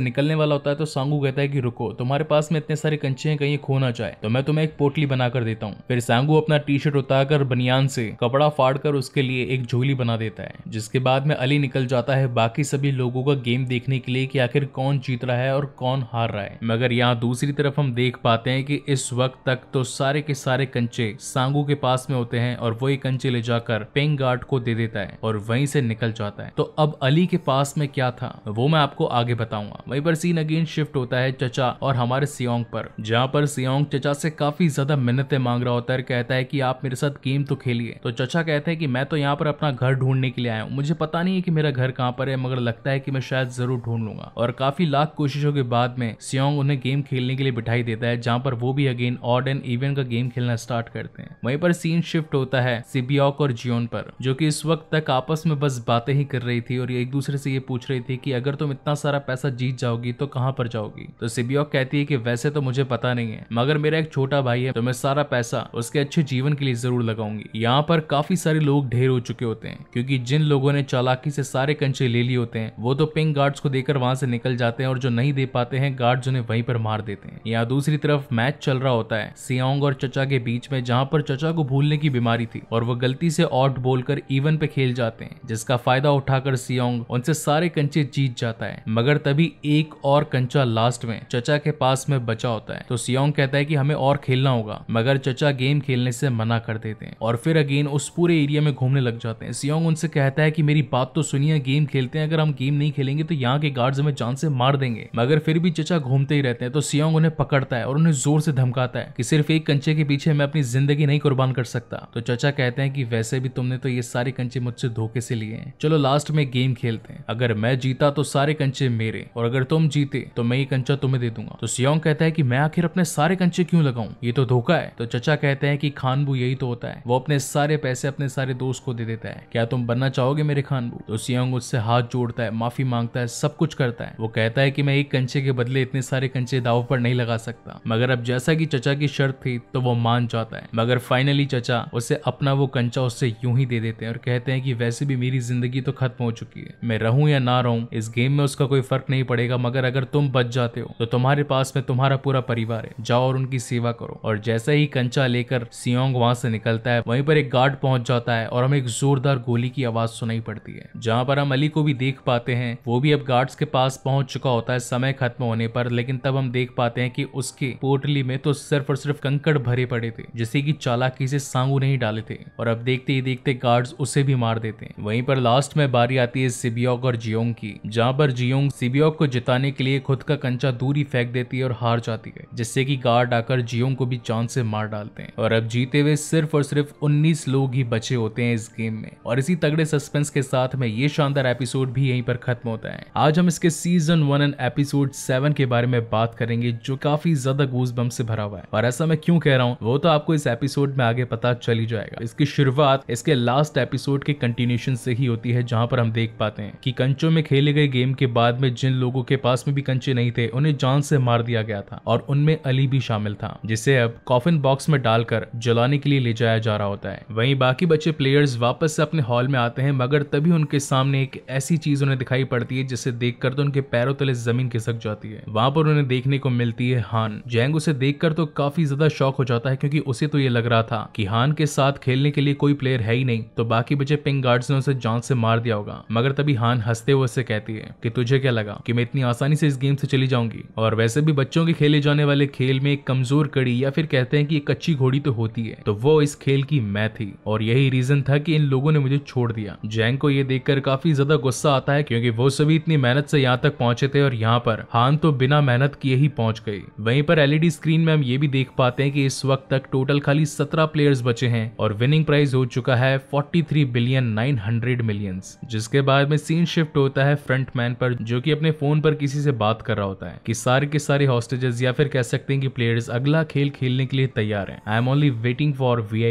निकलने वाला होता है तो सांगू कहता है कि रुको, तुम्हारे पास में इतने सारे कंचे हैं, कहीं खो ना जाए। तो मैं तुम्हें एक पोटली बनाकर देता हूँ। फिर सांगू अपना टी शर्ट उतारकर बनियान से कपड़ा फाड़ उसके लिए एक झोली बना देता है, जिसके बाद में अली निकल जाता है बाकी सभी लोगों का गेम देखने के लिए कि आखिर कौन जीत रहा है और कौन हार रहा है। मगर यहाँ दूसरी तरफ़ हम देख पाते हैं कि इस वक्त तक तो सारे के सारे कंचे सांगू के पास में होते हैं और वो वही कंचे ले जाकर पेंग गार्ड को दे देता है और वहीं से निकल जाता है। तो अब अली के पास में क्या था, वो मैं आपको आगे बताऊँगा। वहीं पर सीन अगेन शिफ्ट होता है चचा और हमारे सियोंग पर, जहाँ पर सियोंग चचा से काफ़ी ज़्यादा मिन्नतें मांग रहा होता है कहता है कि आप मेरे साथ गेम तो खेलिए। तो चचा कहते हैं कि मैं तो यहाँ पर अपना घर ढूँढने के लिए आया हूँ। मुझे पता नहीं है कि मेरा घर कहाँ पर है, मगर लगता है कि मैं शायद ज़रूर ढूंढ लूँगा। और काफ़ी लाख कोशिशों के बाद में सियोंग उन्हें गेम खेलने के लिए बिठाई देता है, जहाँ पर वो भी अगेन ऑड एंड इवन का गेम खेलना स्टार्ट करते हैं। वहीं पर सीन शिफ्ट होता है सिबियोक और जियोन पर, जो कि इस वक्त तक आपस में बस बातें ही कर रही थी और एक दूसरे से ये पूछ रही थी कि अगर तुम इतना सारा पैसा जीत जाओगी तो कहाँ पर जाओगी? तो सिबियोक कहती है कि वैसे तो मुझे पता नहीं है, मगर मेरा एक छोटा भाई है तो मैं सारा पैसा उसके अच्छे जीवन के लिए ज़रूर लगाऊँगी। यहाँ पर काफ़ी सारे लोग ढेर हो चुके होते हैं, क्योंकि जिन लोगों ने चालाकी से सारे कंचे ले लिए होते हैं, वो तो पिंक गार्ड्स को देकर वहाँ से निकल जाते हैं और जो नहीं दे पाते हैं गार्ड्स उन्हें वहीं पर मार देते हैं। यहाँ दूसरी तरफ़ मैच चल रहा होता है सियोंग और चचा के बीच में, जहाँ पर चचा को भूलने की बीमारी थी, और वो गलती से ऑट बोलकर इवन पे खेल जाते हैं, जिसका फ़ायदा उठाकर सियोंग उनसे सारे कंचे जीत जाता है। मगर तभी एक और कंचा लास्ट में चचा के पास में बचा होता है तो सियोंग कहता है कि हमें और खेलना होगा, मगर चचा गेम खेलने से मना कर देते हैं और फिर अगेन उस पूरे एरिया में घूमने लग जाते हैं। सियोंग उनसे कहता है कि मेरी बात तो सुनिए गेम खेलते हैं, अगर हम गेम नहीं खेलेंगे तो यहाँ के गार्ड्स हमें जान से मार देंगे। मगर फिर भी चचा घूमते ही रहते हैं तो सियोंग उन्हें पकड़ता है और उन्हें ज़ोर से धमकाता है कि सिर्फ़ एक कंचे के पीछे मैं अपनी ज़िंदगी नहीं कुर्बान कर सकता। तो चचा कहते हैं कि वैसे भी तुमने तो ये सारे कंचे मुझसे धोखे से लिए हैं। चलो लास्ट में गेम खेलते हैं। अगर मैं जीता तो सारे कंचे मेरे, और अगर तुम जीते तो मैं ये कंचा तुम्हें दे दूँगा। तो सियोंग कहता है कि मैं आखिर अपने सारे कंचे क्यों लगाऊँ? ये तो धोखा है। तो चचा कहते हैं कि खानबू यही तो होता है। वो अपने सारे पैसे अपने सारे दोस्त को दे देता है। क्या तुम बनना चाहोगे मेरे खानबू? तो सियोंग उससे हाथ जोड़ता है, माफ़ी माँगता है, सब कुछ करता है। वो कहता है कि मैं एक कंचे के बदले इतने सारे कंचे दाव पर नहीं लगा सकता। मगर अब जैसा कि चचा की शर्त थी तो वो मान जाता है। मगर फाइनली चचा उसे अपना वो कंचा उससे यूँ ही दे देते हैं और कहते हैं कि वैसे भी मेरी ज़िंदगी तो खत्म हो चुकी है। मैं रहूँ या ना रहूँ, इस गेम में उसका कोई नहीं पड़ेगा, मगर अगर तुम बच जाते हो तो तुम्हारे पास में तुम्हारा पूरा परिवार है। जाओ और उनकी सेवा करो। और जैसे ही कंचा लेकर सियोंग वहाँ से निकलता है, वहीं पर एक गार्ड पहुँच जाता है और हमें एक जोरदार गोली की आवाज़ सुनाई पड़ती है। जहाँ पर हम अली को भी देख पाते हैं, वो भी अब गार्ड्स के पास पहुँच चुका होता है समय खत्म होने पर, लेकिन तब हम देख पाते हैं कि उसके पोटली में तो सिर्फ़ और सिर्फ़ कंकड़ भरे पड़े थे, जिसे की चालाकी से सांगू नहीं डाले थे। और अब देखते ही देखते गार्ड्स उसे भी मार देते हैं। वहीं पर लास्ट में बारी आती है सिबियोक और जियोंग की, जहाँ पर जियोंग सिबियोक को जिताने के लिए खुद का कंचा दूरी फेंक देती है और हार जाती है, जिससे कि गार्ड आकर जियोंग को भी चाँद से मार डालते हैं। और अब जीते हुए सिर्फ़ और सिर्फ़ 19 लोग ही बचे होते हैं इस गेम में। और इसी तगड़े सस्पेंस के साथ में ये शानदार एपिसोड भी यहीं पर खत्म होता है। आज हम इसके season one and episode seven के बारे में बात करेंगे, जो काफ़ी ज़्यादा गूज बम से भरा हुआ है। और ऐसा मैं क्यों कह रहा हूँ, वो तो आपको इस एपिसोड में आगे पता चल ही जाएगा। इसकी शुरुआत इसके लास्ट एपिसोड के कंटिन्यूशन से ही होती है, जहाँ पर हम देख पाते हैं कि कंचों में खेले गए गेम के बाद में जिन लोगों के पास में भी कंचे नहीं थे, उन्हें जान से मार दिया गया था और उनमें अली भी शामिल था, जिसे अब कॉफिन बॉक्स में डालकर जलाने के लिए ले जाया जा रहा होता है। वहीं बाकी बचे प्लेयर्स वापस से अपने हॉल में आते हैं, मगर तभी उनके सामने एक ऐसी चीज़ उन्हें दिखाई पड़ती है, जिसे देखकर तो उनके पैरों तले ज़मीन खिसक जाती है। वहाँ पर उन्हें देखने को मिलती है हान। जैंग उसे देखकर तो काफ़ी ज़्यादा शौक हो जाता है, क्योंकि उसे तो ये लग रहा था कि हान के साथ खेलने के लिए कोई प्लेयर है ही नहीं तो बाकी बचे पिंक गार्ड्स ने उसे जान से मार दिया होगा। मगर तभी हान हँसते हुए उससे कहती है कि, तुझे क्या लगा? लगा कि मैं इतनी आसानी से इस गेम से चली जाऊँगी। और वैसे भी बच्चों के खेले जाने वाले खेल में एक कमज़ोर कड़ी या फिर कहते हैं कि एक कच्ची घोड़ी तो होती है। तो वो इस खेल की मैं थी। और यही रीजन था कि इन लोगों ने मुझे छोड़ दिया। जैंग को ये देखकर काफ़ी ज़्यादा गुस्सा आता है क्योंकि वो सभी इतनी मेहनत से यहाँ तक पहुँचे थे और यहाँ पर हान तो बिना मेहनत किए ही पहुँच गई वहीं पर एलईडी स्क्रीन में हम ये भी देख पाते हैं कि इस वक्त तक टोटल खाली सत्रह प्लेयर्स बचे हैं और विनिंग प्राइस हो चुका है 43 बिलियन 900 मिलियंस, जिसके बाद में सीन शिफ्ट होता है फ्रंट मैन पर, जो कि अपने फ़ोन पर किसी से बात कर रहा होता है कि सारे के सारे हॉस्टेजेस या फिर कह सकते हैं कि प्लेयर्स अगला खेल खेलने के लिए तैयार हैं। I am only waiting for we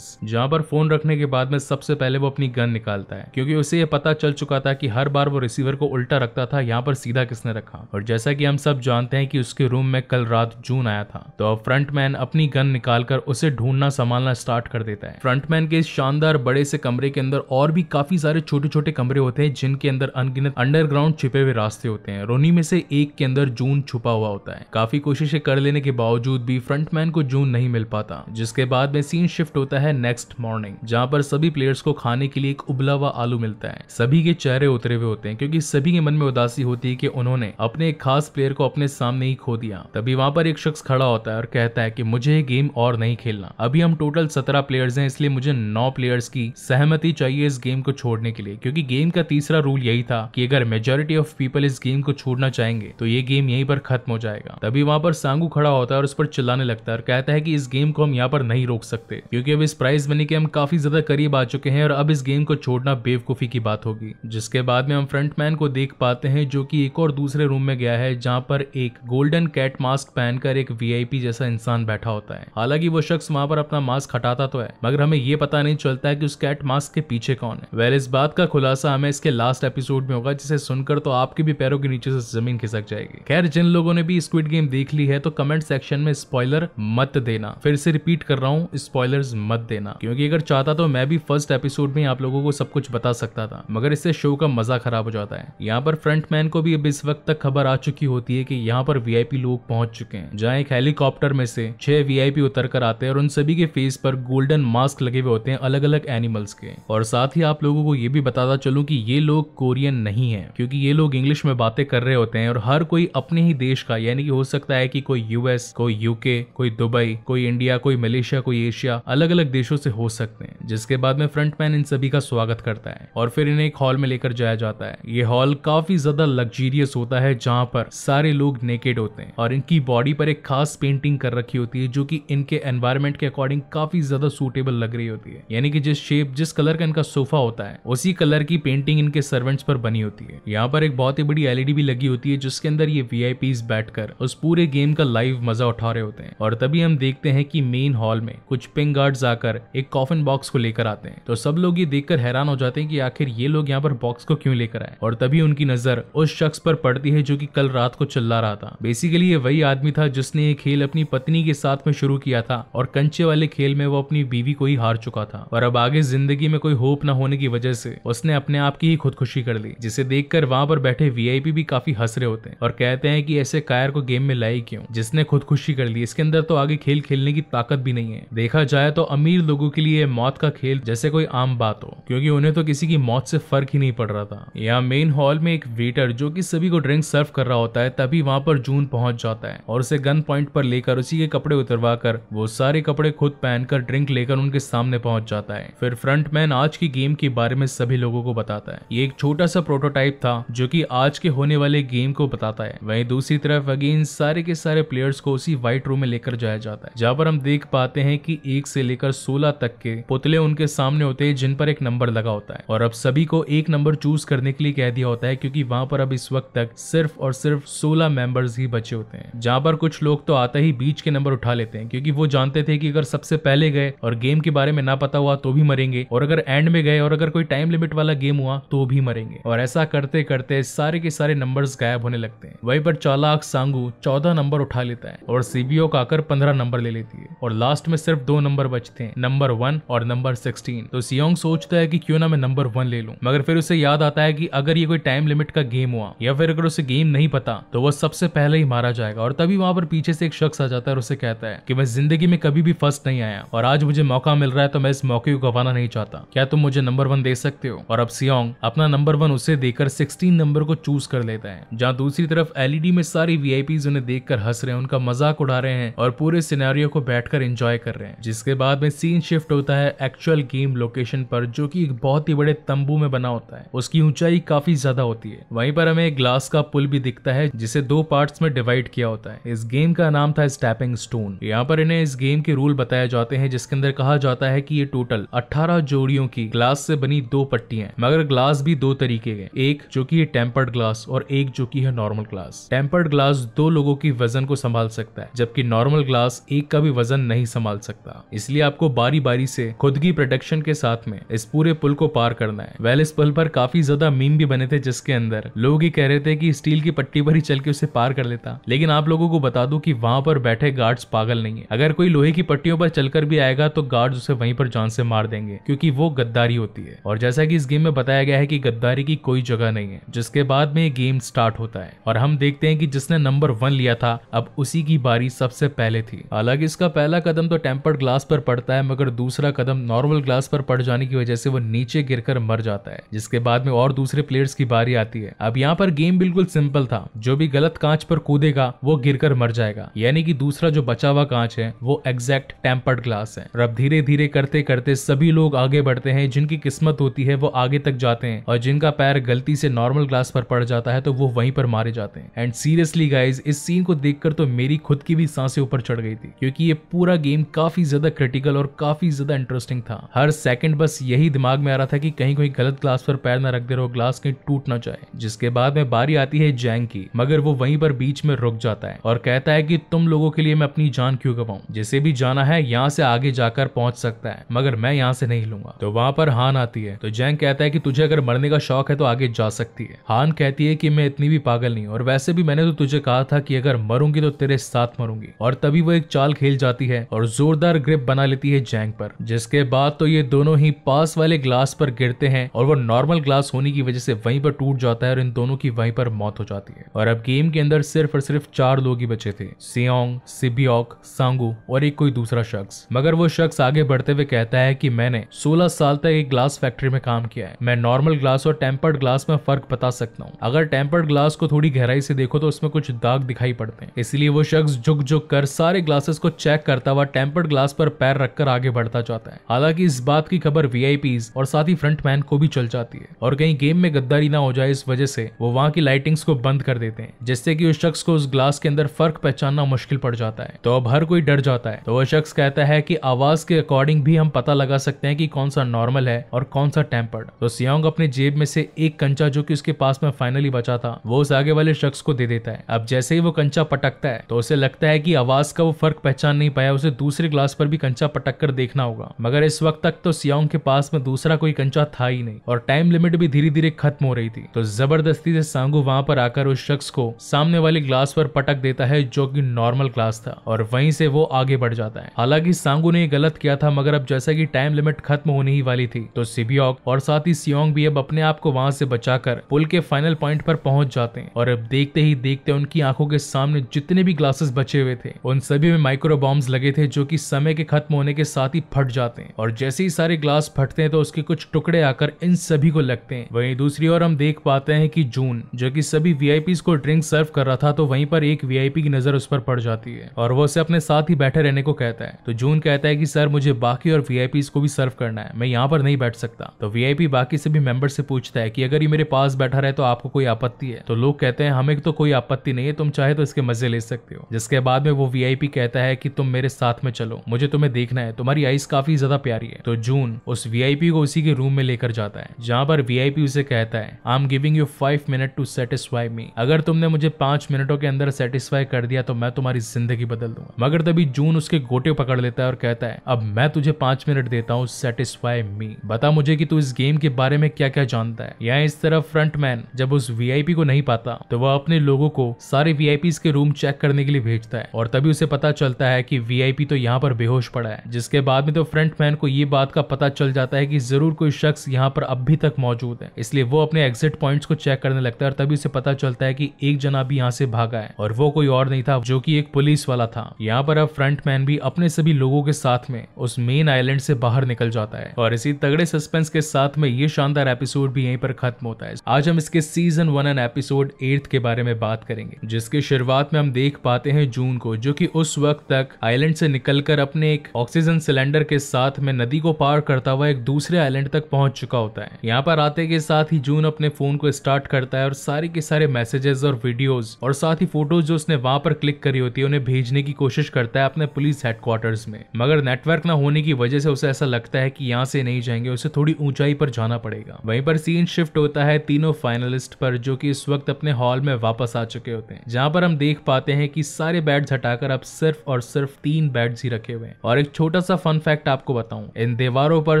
जहाँ पर फ़ोन रखने के बाद में सबसे पहले वो अपनी गन निकालता है, क्योंकि उसे ये पता चल चुका था कि हर बार वो रिसीवर को उल्टा रखता था, यहाँ पर सीधा किसने रखा? और जैसा कि हम सब जानते हैं कि उसके रूम में कल रात जून आया था तो अब फ्रंटमैन अपनी गन निकालकर उसे ढूंढना संभालना स्टार्ट कर देता है। फ्रंटमैन के इस शानदार बड़े से कमरे के अंदर और भी काफ़ी सारे छोटे छोटे कमरे होते हैं, जिनके अंदर अनगिनत अंडरग्राउंड छिपे हुए रास्ते होते हैं। रोनी में से एक के अंदर जून छुपा हुआ होता है। काफ़ी कोशिशें कर लेने के बावजूद भी फ्रंटमैन को जून नहीं मिल पाता। जिसके बाद में सीन शिफ्ट होता है नेक्स्ट मॉर्निंग जहाँ पर सभी प्लेयर्स को खाने के लिए एक उबला हुआ आलू मिलता है। सभी के चेहरे उतरे हुए होते हैं, क्योंकि सभी के मन में उदासी होती है कि उन्होंने अपने एक खास प्लेयर को अपने सामने ही खो दिया। तभी वहाँ पर एक शख्स खड़ा होता है और कहता है कि मुझे गेम और नहीं खेलना। अभी हम टोटल सत्रह प्लेयर्स हैं, इसलिए मुझे नौ प्लेयर्स की सहमति चाहिए इस गेम को छोड़ने के लिए, क्योंकि गेम का तीसरा रूल यही था कि अगर मेजोरिटी ऑफ़ पीपल इस गेम को छोड़ना चाहेंगे तो ये गेम यहीं पर खत्म हो जाएगा। तभी वहाँ पर सांगू खड़ा होता है और उस पर चिल्लाने लगता है और कहता है कि इस गेम को हम यहाँ पर नहीं रोक सकते, क्योंकि अब इस प्राइज मनी के हम काफ़ी ज़्यादा करीब आ चुके हैं और अब इस गेम को छोड़ना बेवकूफ़ी की बात होगी। जिसके बाद में हम फ्रंटमैन को देख पाते हैं, जो कि एक और दूसरे रूम में गया है, जहाँ पर एक गोल्डन कैट मास्क पहनकर एक वीआईपी जैसा इंसान बैठा होता है। हालाँकि वो शख्स वहाँ पर अपना मास्क हटाता तो है, मगर हमें ये पता नहीं चलता है कि उस कैट मास्क के पीछे कौन है। वेल इस बात का खुलासा हमें इसके लास्ट एपिसोड में होगा, जिसे सुनकर तो आपके भी पैरों के नीचे से ज़मीन खिसक जाएगी। खैर, जिन लोगों ने भी स्क्विड गेम देख ली है तो कमेंट सेक्शन में स्पॉइलर मत देना। फिर से रिपीट कर रहा हूँ स्पॉयलर्स मत देना। क्योंकि अगर चाहता तो मैं भी फ़र्स्ट एपिसोड में आप लोगों को सब कुछ बता सकता था, मगर इससे शो का मज़ा खराब हो जाता है। यहाँ पर फ्रंटमैन को भी अब इस वक्त तक खबर आ चुकी होती है कि यहाँ पर वीआईपी लोग पहुँच चुके हैं। जहाँ एक हेलीकॉप्टर में से छह वीआईपी उतर कर आते हैं और उन सभी के फेस पर गोल्डन मास्क लगे हुए होते हैं अलग अलग एनिमल्स के। और साथ ही आप लोगों को ये भी बताता चलूँ कि ये लोग कोरियन नहीं है, क्योंकि ये लोग इंग्लिश में बातें कर रहे होते हैं और हर कोई अपने ही देश का, यानी कि हो सकता है कि कोई यूएस कोई यूके कोई दुबई, कोई इंडिया कोई मलेशिया कोई एशिया अलग अलग देशों से हो सकते हैं, जिसके बाद में फ्रंटमैन इन सभी का स्वागत करता है और फिर इन्हें एक हॉल में लेकर जाया जाता है। ये हॉल काफ़ी ज़्यादा लग्जीरियस होता है, जहाँ पर सारे लोग नेकेड होते हैं और इनकी बॉडी पर एक खास पेंटिंग कर रखी होती है, जो की इनके एनवायरमेंट के अकॉर्डिंग काफ़ी ज़्यादा सूटेबल लग रही होती है। यानी कि जिस शेप जिस कलर का इनका सोफा होता है, उसी कलर की पेंटिंग इनके सर्वेंट्स पर बनी होती है। यहाँ पर एक बहुत ही बड़ी एलईडी भी लगी होती है, जिसके अंदर ये वी बैठकर उस पूरे गेम का लाइव मज़ा उठा रहे होते हैं। और तभी हम देखते हैं कि मेन हॉल में कुछ पिंग गार्ड्स आकर एक कॉफिन बॉक्स को लेकर आते हैं। तो सब लोग ये देखकर हैरान हो जाते हैं कि आखिर ये लोग यहाँ पर बॉक्स को क्यों लेकर आए? और तभी उनकी नज़र उस शख्स पर पड़ती है जो कि कल रात को चिल्ला रहा था। बेसिकली ये वही आदमी था जिसने ये खेल अपनी पत्नी के साथ में शुरू किया था, और कंचे वाले खेल में वो अपनी बीवी को ही हार चुका था। और अब आगे ज़िंदगी में कोई होप न होने की वजह से उसने अपने आप की ही खुदकुशी कर ली, जिसे देखकर वहाँ पर बैठे वीआईपी भी काफ़ी हंस रहे होते हैं और कहते हैं कि ऐसे कायर को गेम में लाई क्यों? जिसने खुदकुशी कर ली। इसके अंदर तो आगे खेल खेलने की ताकत भी नहीं है। देखा जाए तो अमीर लोगों के लिए मौत का खेल जैसे कोई आम बात हो, क्योंकि उन्हें तो किसी की मौत से फ़र्क ही नहीं पड़ रहा था। यहाँ मेन हॉल में एक वेटर जो कि सभी को ड्रिंक सर्व कर रहा होता है, तभी वहाँ पर जून पहुँच जाता है और उसे गन पॉइंट पर लेकर उसी के कपड़े उतरवा कर वो सारे कपड़े खुद पहनकर ड्रिंक लेकर उनके सामने पहुँच जाता है। फिर फ्रंटमैन आज की गेम के बारे में सभी लोगों को बताता है। ये एक छोटा सा प्रोटोटाइप था जो कि आज के होने वाले गेम को बताता है। वहीं दूसरी तरफ़ अगेन सारे के सारे प्लेयर्स को उसी व्हाइट रूम में लेकर जाया जाता है, जहाँ पर हम देख पाते हैं कि एक से लेकर सोलह तक के पुतले उनके सामने होते हैं, जिन पर एक नंबर लगा होता है। और अब सभी को एक नंबर चूज़ करने के लिए कह दिया होता है, क्योंकि वहाँ पर अब इस वक्त तक सिर्फ़ और सिर्फ़ सोलह मेंबर्स ही बचे होते हैं। जहाँ पर कुछ लोग तो आते ही बीच के नंबर उठा लेते हैं, क्योंकि वो जानते थे कि अगर सबसे पहले गए और गेम के बारे में ना पता हुआ तो भी मरेंगे, और अगर एंड में गए और अगर कोई टाइम लिमिट वाला गेम हुआ तो भी मरेंगे। और ऐसा करते करते सारे के सारे नंबर्स गायब होने लगते हैं। वहीं पर चालाक सांगू चौदह नंबर उठा लेता है और सीबीओ का आकर पंद्रह नंबर ले लेती है। और लास्ट में सिर्फ़ दो नंबर बचते हैं नंबर वन और नंबर सिक्सटीन तो सियोंग सोचता है कि क्यों ना मैं नंबर वन ले लूँ। मगर फिर उसे याद आता है कि अगर ये कोई टाइम लिमिट का गेम हुआ, या फिर अगर उसे गेम नहीं पता तो वो सबसे पहले ही मारा जाएगा। और तभी वहाँ पर पीछे से एक शख्स आ जाता है और उसे कहता है कि मैं ज़िंदगी में कभी भी फ़र्स्ट नहीं आया और आज मुझे मौका मिल रहा है तो मैं इस मौके को गवाना नहीं चाहता। क्या तुम मुझे नंबर वन दे सकते हो? और अब सियोंग अपना नंबर वन उसे देकर सिक्सटीन नंबर को चूज़ कर लेता है। जहाँ दूसरी तरफ़ एलईडी में सारी वीआईपी उन्हें देखकर हंस रहे हैं, उनका मज़ाक उड़ा रहे हैं और पूरे सिनेरियो को बैठकर एंजॉय कर रहे हैं। जिसके बाद में सीन शिफ्ट होता है एक्चुअल गेम लोकेशन पर, जो की एक बहुत ही बड़े तंबू में बना होता है। उसकी ऊंचाई काफ़ी ज़्यादा होती है। वहीं पर हमें एक ग्लास का पुल भी दिखता है, जिसे दो पार्ट्स में डिवाइड किया होता है। इस गेम का नाम था स्टैपिंग स्टोन यहाँ पर इन्हें इस गेम के रूल बताए जाते हैं, जिसके अंदर कहा जाता है कि ये टोटल 18 जोड़ियों की ग्लास से बनी दो पट्टियाँ मगर ग्लास भी दो तरीके के एक, जो कि टेम्पर्ड ग्लास और एक जो की है नॉर्मल ग्लास टेम्पर्ड ग्लास दो लोगों की वज़न को संभाल सकता है, जबकि नॉर्मल ग्लास एक का भी वज़न नहीं संभाल सकता। इसलिए आपको बारी बारी से खुद की प्रोटेक्शन के साथ में इस पूरे पुल को पार करना है। वेल इस पुल पर काफ़ी ज़्यादा मीम भी बने थे जिसके अंदर लोग ही कह रहे थे कि स्टील की पट्टी पर ही चल के उसे पार कर लेता। लेकिन आप लोगों को बता दूँ कि वहाँ पर बैठे गार्ड्स पागल नहीं है। अगर कोई लोहे की पट्टियों पर चलकर भी आएगा तो गार्ड्स उसे वहीं पर जान से मार देंगे, क्योंकि वो गद्दारी होती है। और जैसा कि इस गेम में बताया गया है कि गद्दारी की कोई जगह नहीं है, जिसके बाद में गेम स्टार्ट होता है और हम देखते हैं कि जिसने नंबर वन लिया था, अब उसी की बारी सबसे पहले थी। हालाँकि इसका पहला कदम तो टेम्पर्ड ग्लास पर पड़ता है, मगर दूसरा कदम नॉर्मल ग्लास पर पड़ जाने की वजह से वो नीचे गिरकर मर जाता है, जिसके बाद में और दूसरे प्लेयर्स की बारी आती है। अब यहाँ पर गेम बिल्कुल सिंपल था। जो भी गलत कांच पर कूदेगा, वो गिरकर मर जाएगा। यानी कि दूसरा जो बचा हुआ कांच है, वो एग्जैक्ट टेम्पर्ड ग्लास है। और अब धीरे धीरे करते करते सभी लोग आगे बढ़ते हैं, जिनकी किस्मत होती है, वो आगे तक जाते हैं। और जिनका पैर गलती से नॉर्मल ग्लास पर पड़ जाता है तो वो वहीं पर मारे जाते हैं। एंड सीरियसली गाइज़ इस सीन को देखकर तो मेरी खुद की भी साँसें ऊपर चढ़ गई थी, क्योंकि ये पूरा गेम काफ़ी ज़्यादा क्रिटिकल और काफ़ी ज़्यादा इंटरेस्टिंग था। हर सेकंड बस यही दिमाग में आ रहा था कि कहीं कोई गलत ग्लास पर पैर ना रख दे रहो ग्लास कहीं टूट ना जाए, जिसके बाद में बारी आती है जैंग की, मगर वो वहीं पर बीच में रुक जाता है और कहता है कि तुम लोगों के लिए मैं अपनी जान क्यों गवाऊं? जिसे भी जाना है, यहाँ से आगे जाकर पहुँच सकता है, मगर मैं यहाँ से नहीं लूँगा। तो वहाँ पर हान आती है। तो जैंग कहता है कि तुझे अगर मरने का शौक है तो आगे जा सकती है। हान कहती है कि मैं इतनी भी पागल नहीं और वैसे भी मैंने तो तुझे कहा था कि अगर मरूँगी तो तेरे साथ मरूँगी। और तभी वो एक चाल खेल जाती है और जोरदार ग्रिप बना लेती है जैंग पर, जिसके बाद तो ये दोनों ही पास वाले ग्लास पर गिरते हैं और वो नॉर्मल ग्लास होने की वजह से वहीं पर टूट जाता है और इन दोनों की वहीं पर मौत हो जाती है। और अब गेम के अंदर सिर्फ़ और सिर्फ़ चार लोग ही बचे थे, सियोंग, सिबियोक, सांगू और एक कोई दूसरा शख्स। मगर वो शख्स आगे बढ़ते हुए कहता है कि मैंने 16 साल तक एक ग्लास फैक्ट्री में काम किया है। मैं नॉर्मल ग्लास और टेम्पर्ड ग्लास में फ़र्क बता सकता हूँ। अगर टेम्पर्ड ग्लास को थोड़ी गहराई से देखो तो उसमें कुछ दाग दिखाई पड़ते हैं। इसलिए वो शख्स झुक झुक कर सारे ग्लासेस को चेक करता हुआ टेम्पर्ड ग्लास पर पैर रखकर आगे बढ़ता जाता है। हालाँकि इस बात की खबर वी और साथ ही फ्रंटमैन को भी चल जाती है और कहीं गेम में गद्दारी ना हो जाए इस वजह से वो वहाँ की लाइटिंग्स को बंद कर देते हैं, जिससे कि उस शख्स को उस ग्लास के अंदर फ़र्क पहचानना मुश्किल पड़ जाता है। तो अब हर कोई डर जाता है। तो वह शख्स कहता है की आवाज़ के अकॉर्डिंग भी हम पता लगा सकते हैं की कौन सा नॉर्मल है और कौन सा टेम्पर्ड तो सियांग अपने जेब में से एक कंचा जो कि उसके पास में फाइनली बचा था। वो उस आगे वाले शख्स को दे देता है। अब जैसे ही वो कंचा पटकता है तो उसे लगता है कि आवाज़ का वो फ़र्क पहचान नहीं पाया, उसे दूसरे ग्लास पर भी कंचा पटक कर देखना होगा। मगर इस वक्त तक तो सियांग के पास में दूसरा कोई कंचा था ही नहीं, और टाइम लिमिट भी धीरे धीरे खत्म हो रही थी। तो ज़बरदस्ती से सांगू वहाँ पर आकर उस शख्स को सामने वाले ग्लास पर पटक देता है, जो कि नॉर्मल ग्लास था, और वहीं से वो आगे बढ़ जाता है। हालाँकि सांगू ने गलत किया था, मगर अब जैसा कि टाइम लिमिट खत्म होने ही वाली थी तो सिबियोक और साथ ही सियोंग भी अब अपने आप को वहाँ से बचाकर पुल के फाइनल पॉइंट पर पहुँच जाते हैं। और अब देखते ही देखते उनकी आँखों के सामने जितने भी ग्लासेस बचे हुए थे, उन सभी में माइक्रो बॉम्ब लगे थे जो कि समय के खत्म होने के साथ ही फट जाते हैं। और जैसे ही सारे ग्लास फटते हैं तो उसके कुछ टुकड़े आकर इन सभी को लगते हैं। वहीं दूसरी ओर हम देख पाते हैं कि जून, जो कि सभी वीआईपी को ड्रिंक सर्व कर रहा था तो वहीं पर एक वीआईपी की नज़र उस पर पड़ जाती है। और वो उसे अपने साथ ही बैठे रहने को कहता है। तो जून कहता है कि, सर, मुझे बाकी और वीआईपी को भी सर्व करना है। मैं यहाँ पर नहीं बैठ सकता। तो वीआईपी बाकी सभी मेंबर से पूछता है कि, अगर ये मेरे पास बैठा रहे तो आपको कोई आपत्ति है। तो लोग कहते हैं, हमें तो कोई आपत्ति नहीं है, तुम चाहे तो इसके मज़े ले सकते हो। जिसके बाद में वो वीआईपी कहता है कि, तुम मेरे साथ में चलो, मुझे तुम्हें देखना है, तुम्हारी आइस काफ़ी ज़्यादा प्यारी है। तो जून उस वीआईपी को उसी के रूम में लेकर जाता है, जहाँ पर वीआईपी उसे कहता है I am giving you five minute to satisfy me अगर तुमने मुझे पाँच मिनटों के अंदर सेटिस्फाई कर दिया तो मैं तुम्हारी ज़िंदगी बदल दूँगा। मगर तभी जून उसके गोटे पकड़ लेता है और कहता है, अब मैं तुझे पाँच मिनट देता हूँ सेटिस्फाई मी बता मुझे कि तू इस गेम के बारे में क्या क्या जानता है? यहाँ इस तरफ़ फ्रंटमैन जब उस वीआईपी को नहीं पाता तो वह अपने लोगों को सारे वीआईपी के रूम चेक करने के लिए भेजता है। और तभी उसे पता चलता है कि वीआईपी तो यहाँ पर बेहोश पड़ा है, जिसके बाद में तो फ्रंटमैन को ये बात का पता चल जाता है कि ज़रूर कोई शख्स यहाँ पर अब भी तक मौजूद है। इसलिए वो अपने एग्जिट पॉइंट्स को चेक करने लगता है और तभी उसे पता चलता है कि एक जना भी यहाँ से भागा है, और वो कोई और नहीं था, जो कि एक पुलिस वाला था। यहाँ पर अब फ्रंटमैन भी अपने सभी लोगों के साथ में उस मेन आइलैंड से बाहर निकल जाता है। और इसी तगड़े सस्पेंस के साथ में ये शानदार एपिसोड भी यहीं पर खत्म होता है। आज हम इसके season one and episode eight के बारे में बात करेंगे, जिसके शुरुआत में हम देख पाते हैं जून को, जो कि उस वक्त तक आइलैंड से निकलकर अपने एक ऑक्सीजन सिलेंडर के साथ में नदी को पार करता हुआ एक दूसरे आइलैंड तक पहुँच चुका होता है। यहाँ पर आते के साथ ही जून अपने फ़ोन को स्टार्ट करता है और सारे के सारे मैसेजेस और वीडियोज़ और साथ ही फ़ोटोज़ जो उसने वहाँ पर क्लिक करी होती है, उन्हें भेजने की कोशिश करता है अपने पुलिस हेडक्वार्टर्स में। मगर नेटवर्क न होने की वजह से उसे ऐसा लगता है कि यहाँ से नहीं जाएँगे, उसे थोड़ी ऊंचाई पर जाना पड़ेगा। वहीं पर सीन शिफ्ट होता है, तीनों फाइनलिस्ट पर जो कि इस वक्त अपने हॉल में वापस आ चुके होते हैं, जहाँ पर हम देख पाते हैं कि सारे बैट्स हटाकर अब सिर्फ़ और सिर्फ़ तीन बैट्स ही रखे हुए हैं। और एक छोटा सा फन फैक्ट आपको बताऊँ, इन दीवारों पर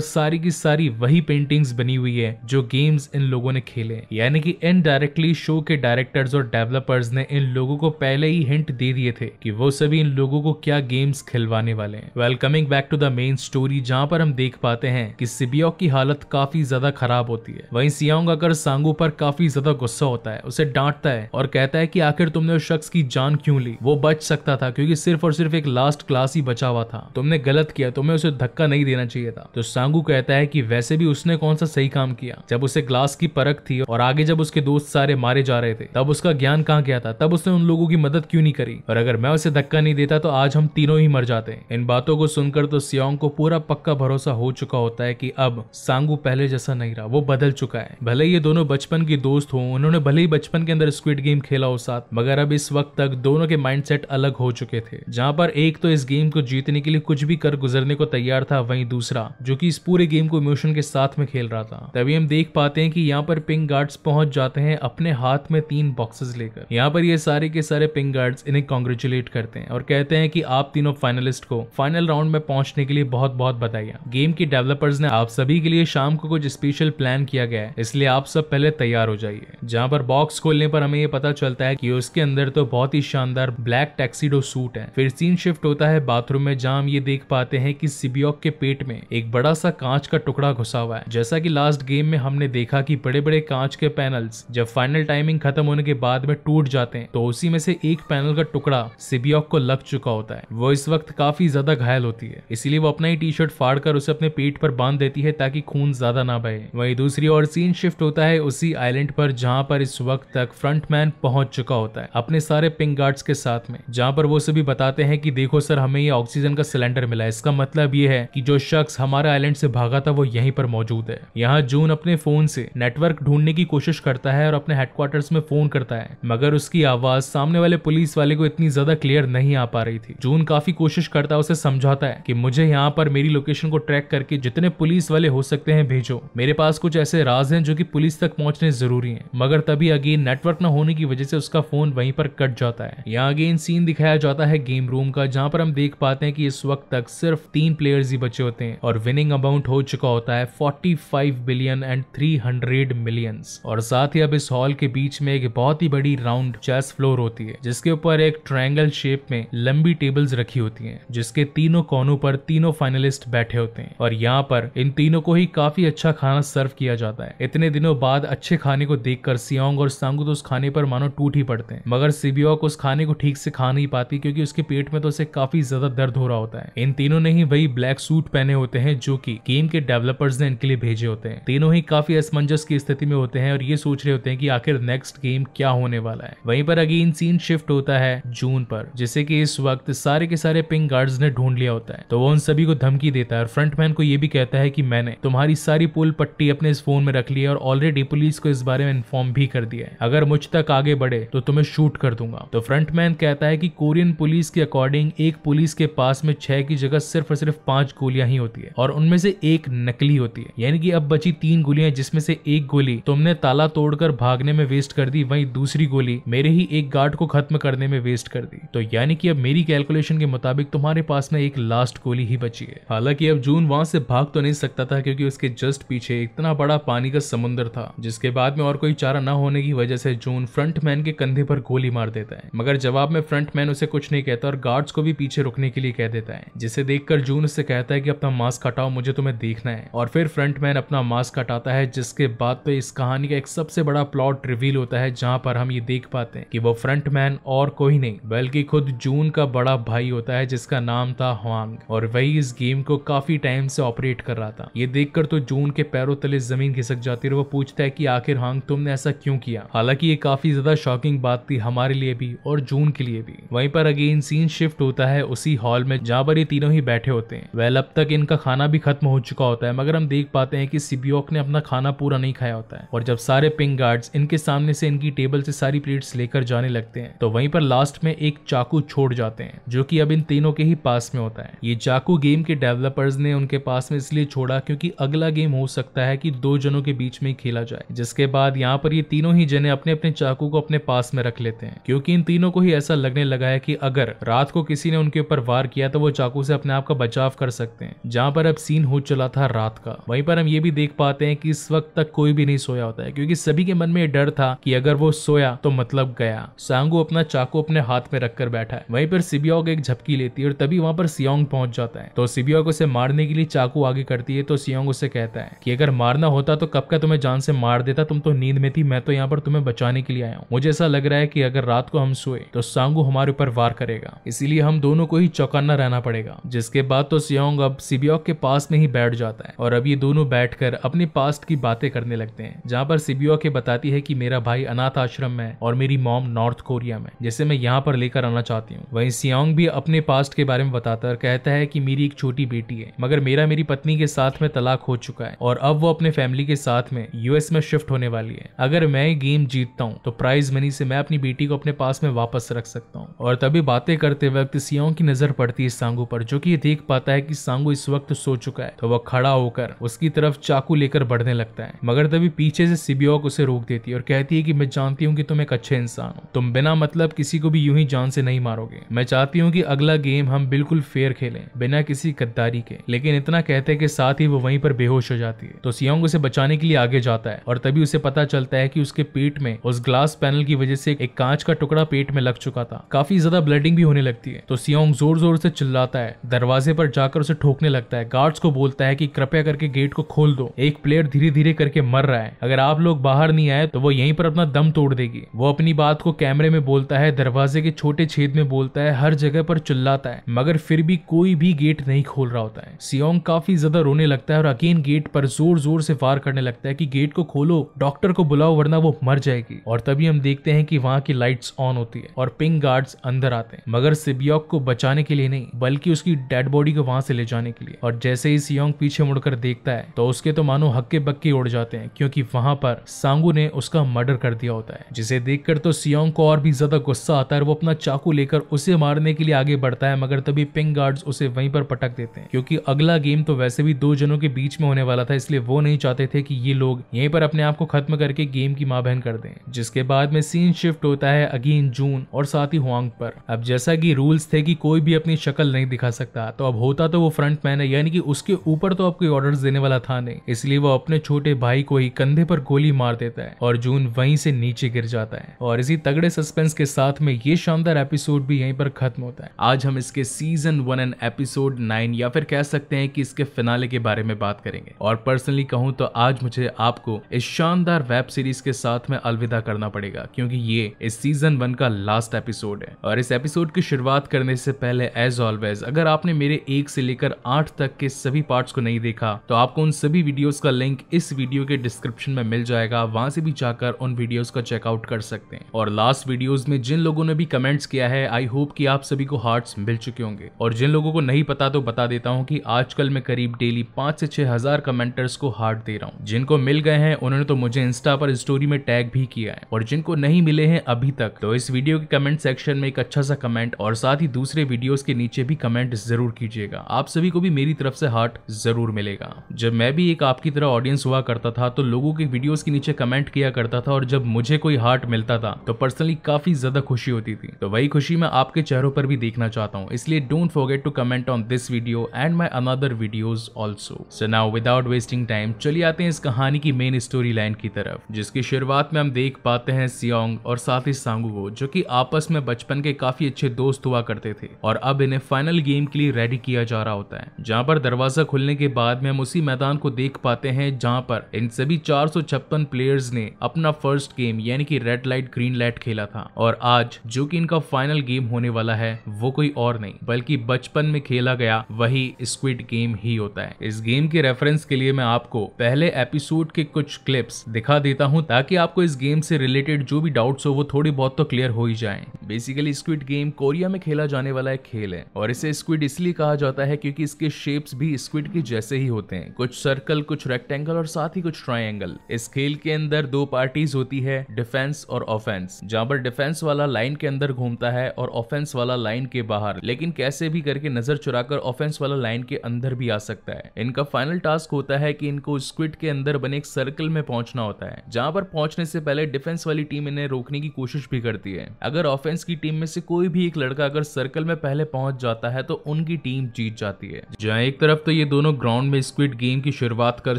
सारी की सारी वही पेंटिंग्स बनी हुई है जो गेम्स इन लोगों ने खेले यानी कि इनडायरेक्टली शो के डायरेक्टर्स और डेवलपर्स ने इन लोगों को पहले ही हिंट दे दिए थे कि वो सभी इन लोगों को क्या गेम्स खिलवाने वाले हैं। Well coming back to the main story जहाँ पर हम देख पाते हैं कि सिबियोक की हालत काफ़ी ज़्यादा खराब होती है। वहीं सियांग अगर सांगू पर काफ़ी ज़्यादा गुस्सा होता है, उसे डांटता है और कहता है कि आखिर तुमने उस शख्स की जान क्यों ली? वो बच सकता था क्योंकि सिर्फ़ और सिर्फ़ एक लास्ट क्लास ही बचा हुआ था। तुमने गलत किया, तुम्हें उसे धक्का नहीं देना चाहिए था। तो सांगू कहता है कि वैसे भी उसने कौन सा सही काम किया? जब उसे ग्लास की परख थी और आगे जब उसके दोस्त सारे मारे जा रहे थे, तब उसका ज्ञान कहाँ गया था? तब उसने उन लोगों की मदद क्यों नहीं करी? और अगर मैं उसे धक्का नहीं देता तो आज हम तीनों ही मर जाते इन बातों को सुनकर तो सियोंग को पूरा पक्का भरोसा हो चुका होता है कि अब सांगू पहले जैसा नहीं रहा, वो बदल चुका है। भले ये दोनों बचपन की दोस्त हों, उन्होंने भले ही बचपन के अंदर स्क्विड गेम खेला हो साथ, मगर अब इस वक्त तक दोनों के माइंडसेट अलग हो चुके थे। जहाँ पर एक तो इस गेम को जीतने के लिए कुछ भी कर गुजरने को तैयार था, वहीं दूसरा, जो कि इस पूरे गेम को इमोशन के साथ में खेल रहा था। तभी हम देख पाते हैं कि यहाँ पर पिंक गार्ड्स पहुँच जाते हैं अपने हाथ में तीन बॉक्सेस लेकर। यहाँ पर ये सारे के सारे पिंक गार्ड्स इन्हें कॉन्ग्रेचुलेट करते हैं और कहते हैं कि आप तीनों फाइनलिस्ट को फाइनल राउंड में पहुँचने के लिए बहुत बहुत बधाइयाँ। गेम के डेवलपर्स ने आप सभी के लिए शाम को कुछ स्पेशल प्लान किया गया है, इसलिए आप सब पहले तैयार हो जाइए। जहाँ पर बॉक्स खोलने पर हमें ये पता चलता है कि उसके अंदर तो बहुत ही शानदार ब्लैक टैक्सीडो सूट है। फिर सीन शिफ्ट होता है बाथरूम में, जहाँ हम ये देख पाते हैं कि सिबियोक के पेट में एक बड़ा सा कांच का टुकड़ा घुसा हुआ है। जैसा कि लास्ट गेम में हमने देखा कि बड़े बड़े कांच के पैनल्स जब फाइनल टाइमिंग खत्म होने के बाद में टूट जाते हैं तो उसी में से एक पैनल का टुकड़ा सिबियोक को लग चुका होता है। वो इस वक्त काफ़ी ज़्यादा घायल होती है। इसीलिए वो अपना ही टी शर्ट फाड़ कर उसे अपने पेट पर बाँध देती है ताकि खून ज़्यादा ना बहे। वही दूसरी ओर सीन शिफ्ट होता है, उसी आइलैंड पर जहाँ पर इस वक्त तक फ्रंटमैन पहुँच चुका होता है। अपने सारे पिंक गार्ड्स के साथ में, जहाँ पर वो सभी बताते हैं कि देखो सर, हमें ये ऑक्सीजन का सिलेंडर मिला है। इसका मतलब ये है कि जो शख्स हमारे आइलैंड से भागा था, वो यहीं पर मौजूद है। यहाँ जून अपने फ़ोन से नेटवर्क ढूँढने की कोशिश करता है और अपने हेडक्वार्टर्स में फ़ोन करता है, मगर उसकी आवाज़ सामने वाले पुलिस वाले को इतनी ज़्यादा क्लियर नहीं आ पा रही थी। जून काफ़ी कोशिश करता है, उसे समझाता है कि मुझे यहाँ पर मेरी लोकेशन को ट्रैक करके जितने पुलिस वाले हो सकते हैं भेजो। मेरे पास कुछ ऐसे राज हैं जो कि पुलिस तक पहुँचने ज़रूरी हैं। मगर तभी अगेन नेटवर्क न होने की वजह से उसका फ़ोन वहीं पर कट जाता है। यहाँ अगेन सीन दिखाया जाता है गेम रूम का, जहाँ पर हम देख पाते हैं कि इस वक्त तक सिर्फ़ तीन प्लेयर्स ही बचे होते हैं और विनिंग अमाउंट हो चुका होता है 45 बिलियन एंड 300 मिलियंस और साथ ही अब इस हॉल के बीच में एक बहुत ही बड़ी राउंड चेस फ्लोर होती है, जिसके ऊपर एक ट्रायंगल शेप में लंबी टेबल्स रखी होती हैं, जिसके तीनों कोनों पर तीनों फाइनलिस्ट बैठे होते हैं। और यहाँ पर इन तीनों को ही काफ़ी अच्छा खाना सर्व किया जाता है। इतने दिनों बाद अच्छे खाने को देखकर सियोंग और सांगू तो उस खाने पर मानो टूट ही पड़ते हैं। मगर सिबियोक उस खाने को ठीक से खा नहीं पाती क्योंकि उसके पेट में तो उसे काफ़ी ज़्यादा दर्द हो रहा होता है। इन तीनों ने ही वही ब्लैक सूट पहने होते हैं जो की गेम के डेवलपर्स ने इनके लिए भेजे होते हैं। तीनों ही काफ़ी असमंजस की स्थिति में होते हैं और ये सोच रहे होते हैं की आखिर नेक्स्ट गेम क्या होने वाला है। वहीं पर अगेन सीन शिफ्ट होता है जून पर, जिसे की इस वक्त सारे के सारे पिंक गार्ड्स ने ढूंढ लिया होता है। तो वो उन सभी को धमकी देता है और फ्रंटमैन को ये भी कहता है कि मैंने तुम्हारी सारी पुल पट्टी अपने इस फ़ोन में रख ली है और ऑलरेडी पुलिस को इस बारे में इन्फॉर्म भी कर दिया है। अगर मुझ तक आगे बढ़े तो तुम्हें शूट कर दूँगा। तो फ्रंटमैन कहता है कि कोरियन पुलिस के अकॉर्डिंग एक पुलिस के पास में छह की जगह सिर्फ़ और सिर्फ़ पाँच गोलियाँ ही होती है और उनमें से एक नकली होती है। यानी कि अब बची तीन गोलियाँ जिसमें से एक गोली तुमने ताला तोड़कर भागने में वेस्ट कर दी, वहीं दूसरी गोली मेरे ही एक गार्ड को खत्म करने में वेस्ट कर दी। तो यानी कि अब मेरी कैलकुलेशन के मुताबिक तुम्हारे पास में एक लास्ट गोली ही बची है। हालाँकि अब जून वहाँ से भाग तो नहीं सकता था, क्योंकि उसके जस्ट पीछे इतना बड़ा पानी का समुद्र था, जिसके बाद में और कोई चारा न होने की वजह से जून फ्रंटमैन के कंधे पर गोली मार देता है। मगर जवाब में फ्रंटमैन उसे कुछ नहीं कहता और गार्ड्स को भी पीछे रुकने के लिए कह देता है, जिसे देखकर जून उससे कहता है कि अपना मास्क हटाओ, मुझे तुम्हें देखना है। और फिर फ्रंटमैन अपना मास्क हटाता है, जिसके बाद तो इस कहानी का एक सबसे बड़ा प्लॉट रिवील होता है, जहाँ पर हम ये देख पाते हैं कि वो फ्रंटमैन और कोई नहीं, बल्कि खुद जून का बड़ा भाई होता है, जिसका नाम था हुआंग और वही इस गेम को काफ़ी टाइम से ऑपरेट कर रहा था। ये देखकर तो जून के पैरों तले ज़मीन खिसक जाती है वो पूछता है कि आखिर हांग सियोंग तुमने ऐसा क्यों किया? हालाँकि ये काफ़ी ज़्यादा शॉकिंग बात थी हमारे लिए भी और जून के लिए भी। वहीं पर अगेन सीन शिफ्ट होता है उसी हॉल में जहाँ पर ये तीनों ही बैठे होते हैं। वेल अब तक इनका खाना भी खत्म हो चुका होता है, मगर हम देख पाते हैं कि सिबियोक ने अपना खाना पूरा नहीं खाया होता है। और जब सारे पिंक गार्ड्स इनके सामने से इनकी टेबल से सारी प्लेट्स लेकर जाने लगते हैं तो वहीं पर लास्ट में एक चाकू छोड़ जाते हैं, जो कि अब इन तीनों के ही पास में होता है। ये चाकू गेम के डेवलपर्स ने उनके पास में इसलिए छोड़ा क्योंकि अगला गेम हो सकता है कि दो जनों के बीच में खेला जाए, जिसके बाद यहाँ पर ये तीनों ही जने अपने अपने चाकू को अपने पास में रख लेते हैं। क्योंकि इन तीनों को ही ऐसा लगने लगा है कि अगर रात को किसी ने उनके ऊपर वार किया तो वो चाकू से अपने आप का बचाव कर सकते हैं। जहाँ पर अब सीन हो चला था रात का, वहीं पर हम ये भी देख पाते हैं कि इस वक्त तक कोई भी नहीं सोया होता है, क्योंकि सभी के मन में डर था कि अगर वो सोया तो मतलब गया। सांगू अपना चाकू अपने हाथ में रखकर बैठा है। वहीं पर सिबियोग एक झपकी लेती है और तभी वहाँ पर सियोंग पहुँच जाता है। तो सिबियोग उसे मारने के लिए चाकू आगे करती है तो सियोंग उसे कहता है कि अगर मारना होता तो कब का तुम्हें जान से मार देता, तुम तो नींद में थी, मैं तो यहाँ पर तुम्हें बचाने के लिए आया हूँ। मुझे ऐसा लग रहा है कि अगर रात को हम सोए तो सांगू हमारे ऊपर वार करेगा। इसीलिए हम दोनों को ही चौकाना रहना पड़ेगा। जिसके बाद तो सियोंग अब सिबियोग के पास में ही बैठ जाता है और अब ये दोनों बैठकर अपने पास्ट की बातें करने लगते हैं, जहाँ पर सिबियोग के बताती है की मेरा भाई अनाथ आश्रम में और मेरी मॉम नॉर्थ कोरिया में जिसे मैं यहाँ पर लेकर आना चाहती हूँ। वहीं सियोंग भी अपने पास्ट के बारे में बताता है कहता है कि मेरी एक छोटी बेटी है, मगर मेरा मेरी पत्नी के साथ में तलाक हो चुका है और अब वो अपने फैमिली के साथ में यूएस में शिफ्ट होने वाली है अगर मैं गेम जीतता हूँ तो प्राइज मनी से मैं अपनी बेटी को अपने पास में वापस रख सकता हूँ। और तभी बातें करते वक्त सियोंग की नज़र पड़ती है सांगू पर, जो कि ये देख पाता है कि सांगू इस वक्त सो चुका है। तो वह खड़ा होकर उसकी तरफ़ चाकू लेकर बढ़ने लगता है। मगर तभी पीछे से सिबियोक उसे रोक देती है और कहती है कि मैं जानती हूँ कि तुम एक अच्छे इंसान हो। तुम बिना मतलब किसी को भी यूँ ही जान से नहीं मारोगे। मैं चाहती हूँ कि अगला गेम हम बिल्कुल फेयर खेलें, बिना किसी गद्दारी के। लेकिन इतना कहते के साथ ही वो वहीं पर बेहोश हो जाती है। तो सियोंग उसे बचाने के लिए आगे जाता है और तभी उसे पता चलता है कि उसके पेट में, उस ग्लास पैनल की वजह से एक कांच का टुकड़ा पेट में लग चुका था। काफ़ी ज़्यादा ब्लडिंग भी होने लगती है। तो सियोंग ज़ोर ज़ोर से चिल्लाता है। दरवाजे पर जाकर उसे ठोकने लगता है। गार्ड्स को बोलता है कि कृपया करके गेट को खोल दो। एक प्लेयर धीरे धीरे करके मर रहा है। अगर आप लोग बाहर नहीं आए तो वो यहीं पर अपना दम तोड़ देगी। वो अपनी बात को कैमरे में बोलता है, दरवाजे के छोटे छेद में बोलता है, हर जगह पर चिल्लाता है, मगर फिर भी कोई भी गेट नहीं खोल रहा होता है। सियोंग काफ़ी ज़्यादा रोने लगता है और अगेन गेट पर ज़ोर ज़ोर से वार करने लगता है कि गेट को खोलो। डॉक्टर को बुलाओ, वरना वो मर जाएगी। और तभी हम देखते हैं कि वहाँ की लाइट्स ऑन होती है और पिंक गार्ड्स अंदर आते हैं। मगर सिबियोक को बचाने के लिए नहीं, बल्कि उसकी डेड बॉडी को वहाँ से ले जाने के लिए। और जैसे ही सियोंग पीछे मुड़कर देखता है तो उसके तो मानो हक्के बक्के उड़ जाते हैं, क्योंकि वहाँ पर सांगू ने उसका मर्डर कर दिया होता है। जिसे देखकर तो सियोंग को और भी ज़्यादा गुस्सा आता है वो अपना चाकू लेकर उसे मारने के लिए आगे बढ़ता है, मगर तभी पिंक गार्ड्स उसे वहीं पर पटक देते हैं। क्योंकि अगला गेम तो वैसे भी दो जनों के बीच में होने वाला था, इसलिए वो नहीं चाहते थे कि ये लोग यहीं पर अपने आप को खत्म करके गेम की माँ बहन कर दें, जिसके बाद में सीन शिफ्ट होता है अगेन जून और साथ ही हुआंग पर। अब जैसा कि रूल्स थे कि कोई भी अपनी शक्ल नहीं दिखा सकता तो अब होता तो वो फ्रंट मैन है, यानी कि उसके ऊपर तो अब कोई ऑर्डर देने वाला था नहीं। इसलिए वो अपने छोटे भाई को ही कंधे पर गोली मार देता है और जून वहीं से नीचे गिर जाता है। और इसी तगड़े सस्पेंस के साथ में ये शानदार एपिसोड भी यहीं पर खत्म होता है। आज हम इसके season one and episode nine या फिर कह सकते हैं कि इसके फिनाले के बारे में बात करेंगे। और पर्सनली कहूँ तो आज मुझे आपको इस शानदार वेब सीरीज़ के साथ में अलविदा करना पड़ेगा, क्योंकि ये इस सीज़न वन का लास्ट एपिसोड है। और इस एपिसोड की शुरुआत करने से पहले एज ऑलवेज अगर आपने मेरे एक से लेकर आठ तक के सभी पार्ट्स को नहीं देखा तो आपको उन सभी वीडियोस का लिंक इस वीडियो के डिस्क्रिप्शन में मिल जाएगा। वहाँ से भी जाकर उन वीडियोस का चेकआउट कर सकते हैं। और लास्ट वीडियोस में जिन लोगों ने भी कमेंट्स किया है आई होप कि आप सभी को हार्ट्स मिल चुके होंगे। और जिन लोगों को नहीं पता तो बता देता हूँ कि आजकल मैं करीब डेली पाँच से छह हज़ार कमेंटर्स को हार्ट दे रहा हूँ। जिनको मिल गए हैं, उन्होंने तो मुझे इंस्टा पर स्टोरी में टैग भी किया है। और जिनको नहीं मिले हैं अभी तक तो इस वीडियो के कमेंट सेक्शन में एक अच्छा सा कमेंट और साथ ही दूसरे वीडियोस के नीचे भी कमेंट ज़रूर कीजिएगा। आप सभी को भी मेरी तरफ़ से हार्ट ज़रूर मिलेगा। जब मैं भी एक आपकी तरह ऑडियंस हुआ करता था तो लोगों के वीडियोस के नीचे कमेंट किया करता था और जब मुझे कोई हार्ट मिलता था तो पर्सनली काफ़ी ज़्यादा खुशी होती थी। तो वही खुशी मैं आपके चेहरों पर भी देखना चाहता हूँ। इसलिए don't forget to comment on this video and my another videos also so now without wasting time चलिए आते हैं इस कहानी की मेन स्टोरी लाइन की तरफ़। जिसकी शुरुआत में हम देख पाते हैं सियोंग और साथ ही सांगू को जो कि आपस में बचपन के काफ़ी अच्छे दोस्त हुआ करते थे, और अब इन्हें फाइनल गेम के लिए रेडी किया जा रहा होता है। जहाँ पर दरवाज़ा खुलने के बाद में हम उसी मैदान को देख पाते हैं, जहाँ पर इन सभी चार सौ छप्पन प्लेयर्स ने अपना फ़र्स्ट गेम यानी कि रेड लाइट ग्रीन लाइट खेला था। और आज, जो कि इनका फाइनल गेम होने वाला है, वो कोई और नहीं, बल्कि बचपन में खेला गया वही स्क्विड गेम ही होता है। इस गेम के रेफरेंस के लिए मैं आपको पहले एपिसोड के कुछ क्लिप्स दिखा दिखा देता हूँ ताकि आपको इस गेम से रिलेटेड जो भी डाउट्स हो वो थोड़ी बहुत तो क्लियर हो ही जाए। बेसिकली स्क्विड गेम कोरिया में खेला जाने वाला एक खेल है और इसे स्क्विड इसलिए कहा जाता है क्योंकि इसके शेप्स भी स्क्विड के जैसे ही होते हैं। कुछ सर्कल कुछ रेक्टेंगल और साथ ही कुछ ट्राइंगल इस खेल के अंदर दो पार्टीज़ होती है डिफेंस और ऑफेंस जहाँ पर डिफेंस वाला लाइन के अंदर घूमता है और ऑफेंस वाला लाइन के बाहर। लेकिन कैसे भी करके नज़र चुराकर ऑफेंस वाला लाइन के अंदर भी आ सकता है। इनका फाइनल टास्क होता है कि इनको स्क्विड के अंदर बने एक सर्कल में पहुँचना होता है। जहाँ पर पहुँचने से पहले डिफेंस वाली टीम इन्हें रोकने की कोशिश भी करती है। अगर ऑफेंस की टीम में से कोई भी एक लड़का अगर सर्कल में पहले पहुँच जाता है तो उनकी टीम जीत जाती है। जहाँ एक तरफ़ तो ये दोनों ग्राउंड में स्क्विड गेम की शुरुआत कर